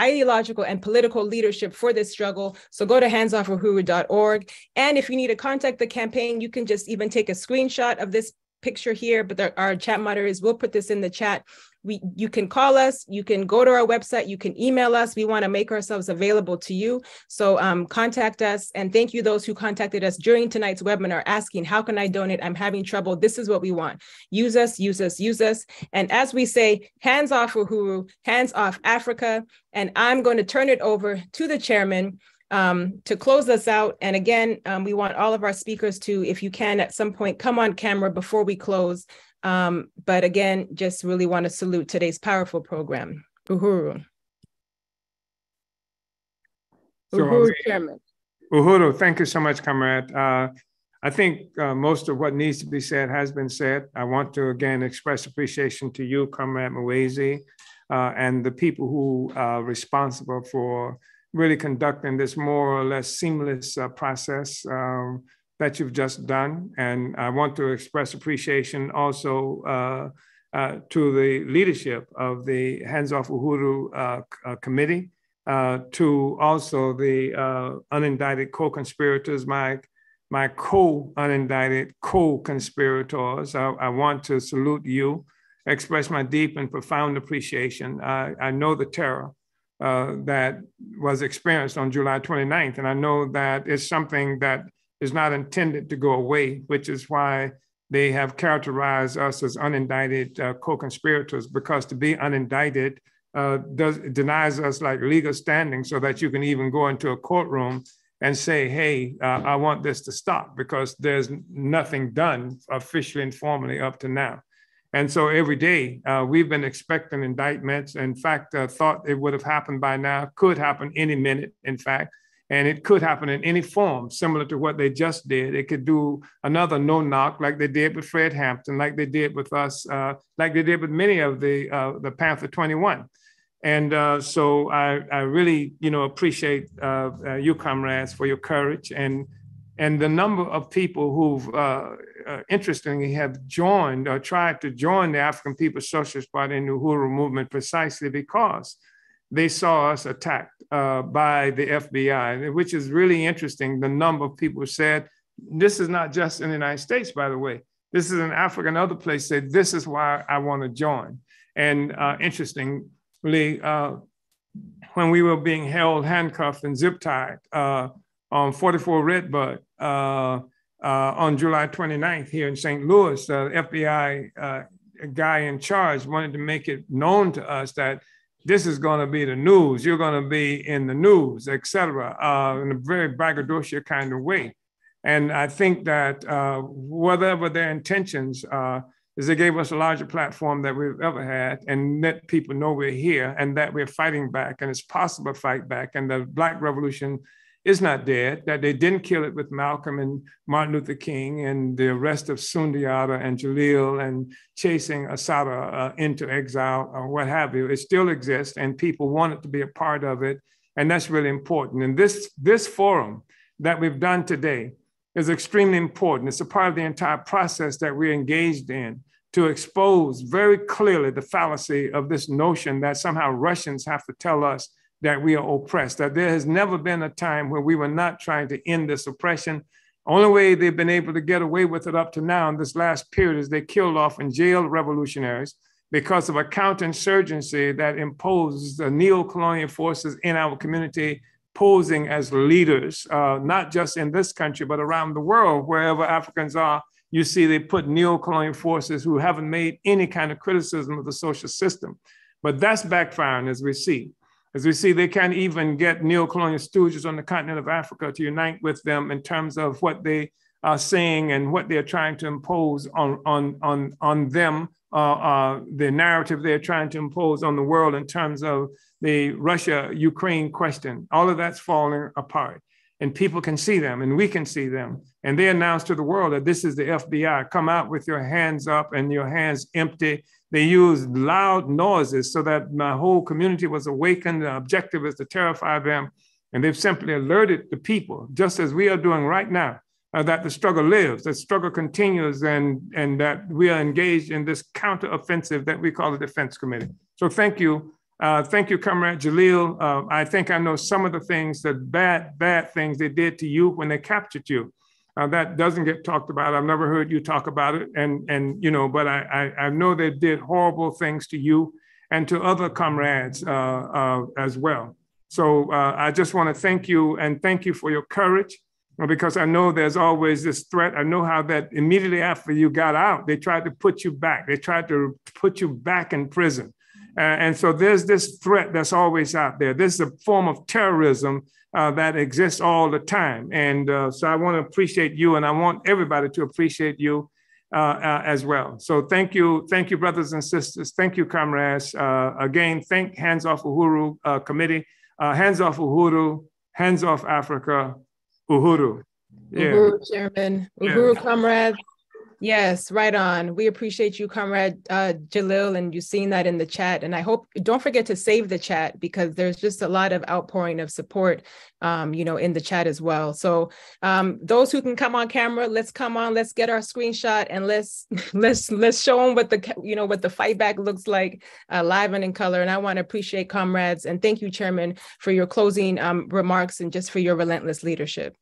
ideological and political leadership for this struggle. So go to handsoffuhuru.org. And if you need to contact the campaign, you can just even take a screenshot of this picture here, but our chat moderators will put this in the chat. We you can call us, you can go to our website, you can email us. We want to make ourselves available to you. So um, contact us. And thank you those who contacted us during tonight's webinar asking, how can I donate? I'm having trouble. This is what we want. Use us, use us, use us. And as we say, hands off Uhuru, hands off Africa. And I'm going to turn it over to the chairman um, to close us out. And again, um, we want all of our speakers to, if you can, at some point, come on camera before we close. Um, but again, just really want to salute today's powerful program. Uhuru. Uhuru, so, Chairman. Uhuru, thank you so much, comrade. Uh, I think uh, most of what needs to be said has been said. I want to again express appreciation to you, Comrade Muhwezi, uh, and the people who are responsible for really conducting this more or less seamless uh, process um, that you've just done. And I want to express appreciation also uh, uh, to the leadership of the Hands Off Uhuru uh, Committee, to also the unindicted co-conspirators, my, my co-unindicted co-conspirators. I, I, want to salute you, express my deep and profound appreciation. I, I know the terror uh, that was experienced on July 29th. And I know that it's something that is not intended to go away, which is why they have characterized us as unindicted uh, co-conspirators, because to be unindicted uh, does, denies us like legal standing so that you can even go into a courtroom and say, hey, uh, I want this to stop because there's nothing done officially and formally up to now. And so every day uh, we've been expecting indictments. In fact, uh, thought it would have happened by now, could happen any minute, in fact. And it could happen in any form, similar to what they just did. It could do another no knock, like they did with Fred Hampton, like they did with us, uh, like they did with many of the uh, the Panther 21. And uh, so I, I really, you know, appreciate uh, you, comrades, for your courage and and the number of people who've uh, uh, interestingly have joined or tried to join the African People's Socialist Party and the Uhuru movement precisely because they saw us attacked uh, by the FBI, which is really interesting. The number of people said, this is not just in the United States, by the way. This is in Africa and other places. Said, this is why I want to join. And uh, interestingly, uh, when we were being held, handcuffed, and zip tied uh, on 44 Redbud, uh, uh, on July 29th here in St. Louis, the FBI guy in charge wanted to make it known to us that this is going to be the news. You're going to be in the news, et cetera, uh, in a very braggadocious kind of way. And I think that uh, whatever their intentions uh, is, they gave us a larger platform that we've ever had and let people know we're here and that we're fighting back and it's possible to fight back. And the Black Revolution is not dead, that they didn't kill it with Malcolm and Martin Luther King and the arrest of Sundiata and Jalil and chasing Assata uh, into exile or what have you. It still exists and people want it to be a part of it. And that's really important. And this, this forum that we've done today is extremely important. It's a part of the entire process that we're engaged in to expose very clearly the fallacy of this notion that somehow Russians have to tell us that we are oppressed, that there has never been a time where we were not trying to end this oppression. Only way they've been able to get away with it up to now in this last period is they killed off and jailed revolutionaries because of a counterinsurgency that imposes the neo-colonial forces in our community posing as leaders, uh, not just in this country, but around the world, wherever Africans are, you see they put neo-colonial forces who haven't made any kind of criticism of the social system. But that's backfiring as we see. As we see, they can't even get neo-colonial stooges on the continent of Africa to unite with them in terms of what they are saying and what they're trying to impose on, on, on, on them, uh, uh, the narrative they're trying to impose on the world in terms of the Russia-Ukraine question. All of that's falling apart. And people can see them and we can see them. And they announce to the world that this is the FBI. Come out with your hands up and your hands empty they used loud noises so that my whole community was awakened. The objective is to terrify them. And they've simply alerted the people, just as we are doing right now, uh, that the struggle lives, the struggle continues, and, and that we are engaged in this counteroffensive that we call the Defense Committee. So thank you. Uh, thank you, Comrade Jalil. Uh, I think I know some of the things, the bad, bad things they did to you when they captured you. Uh, that doesn't get talked about. I've never heard you talk about it, and and you know, but I I, I know they did horrible things to you and to other comrades uh, uh, as well. So uh, I just want to thank you and thank you for your courage because I know there's always this threat. I know how that immediately after you got out, they tried to put you back. They tried to put you back in prison. Uh, and so there's this threat that's always out there. This is a form of terrorism uh, that exists all the time. And uh, so I want to appreciate you, and I want everybody to appreciate you uh, uh, as well. So thank you, thank you, brothers and sisters. Thank you, comrades. Uh, again, thank Hands Off Uhuru Committee. hands Off Uhuru, Hands Off Africa, Uhuru. Yeah. Uhuru, Chairman. Uhuru, yeah. comrades. Yes, right on. We appreciate you, Comrade uh, Jalil, and you've seen that in the chat. And I hope don't forget to save the chat because there's just a lot of outpouring of support, um, you know, in the chat as well. So um, those who can come on camera, let's come on. Let's get our screenshot and let's let's let's show them what the you know what the fight back looks like uh, live and in color. And I want to appreciate comrades and thank you, Chairman, for your closing um, remarks and just for your relentless leadership.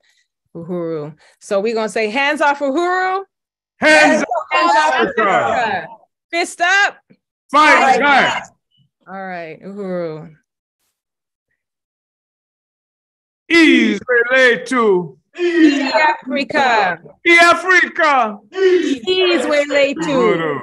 Uhuru. So we're gonna say hands off Uhuru. Hands, Hands up, Africa. Fist up. Fight back. All right, Uhuru. Ease relate to Africa. E Africa. Ease relate to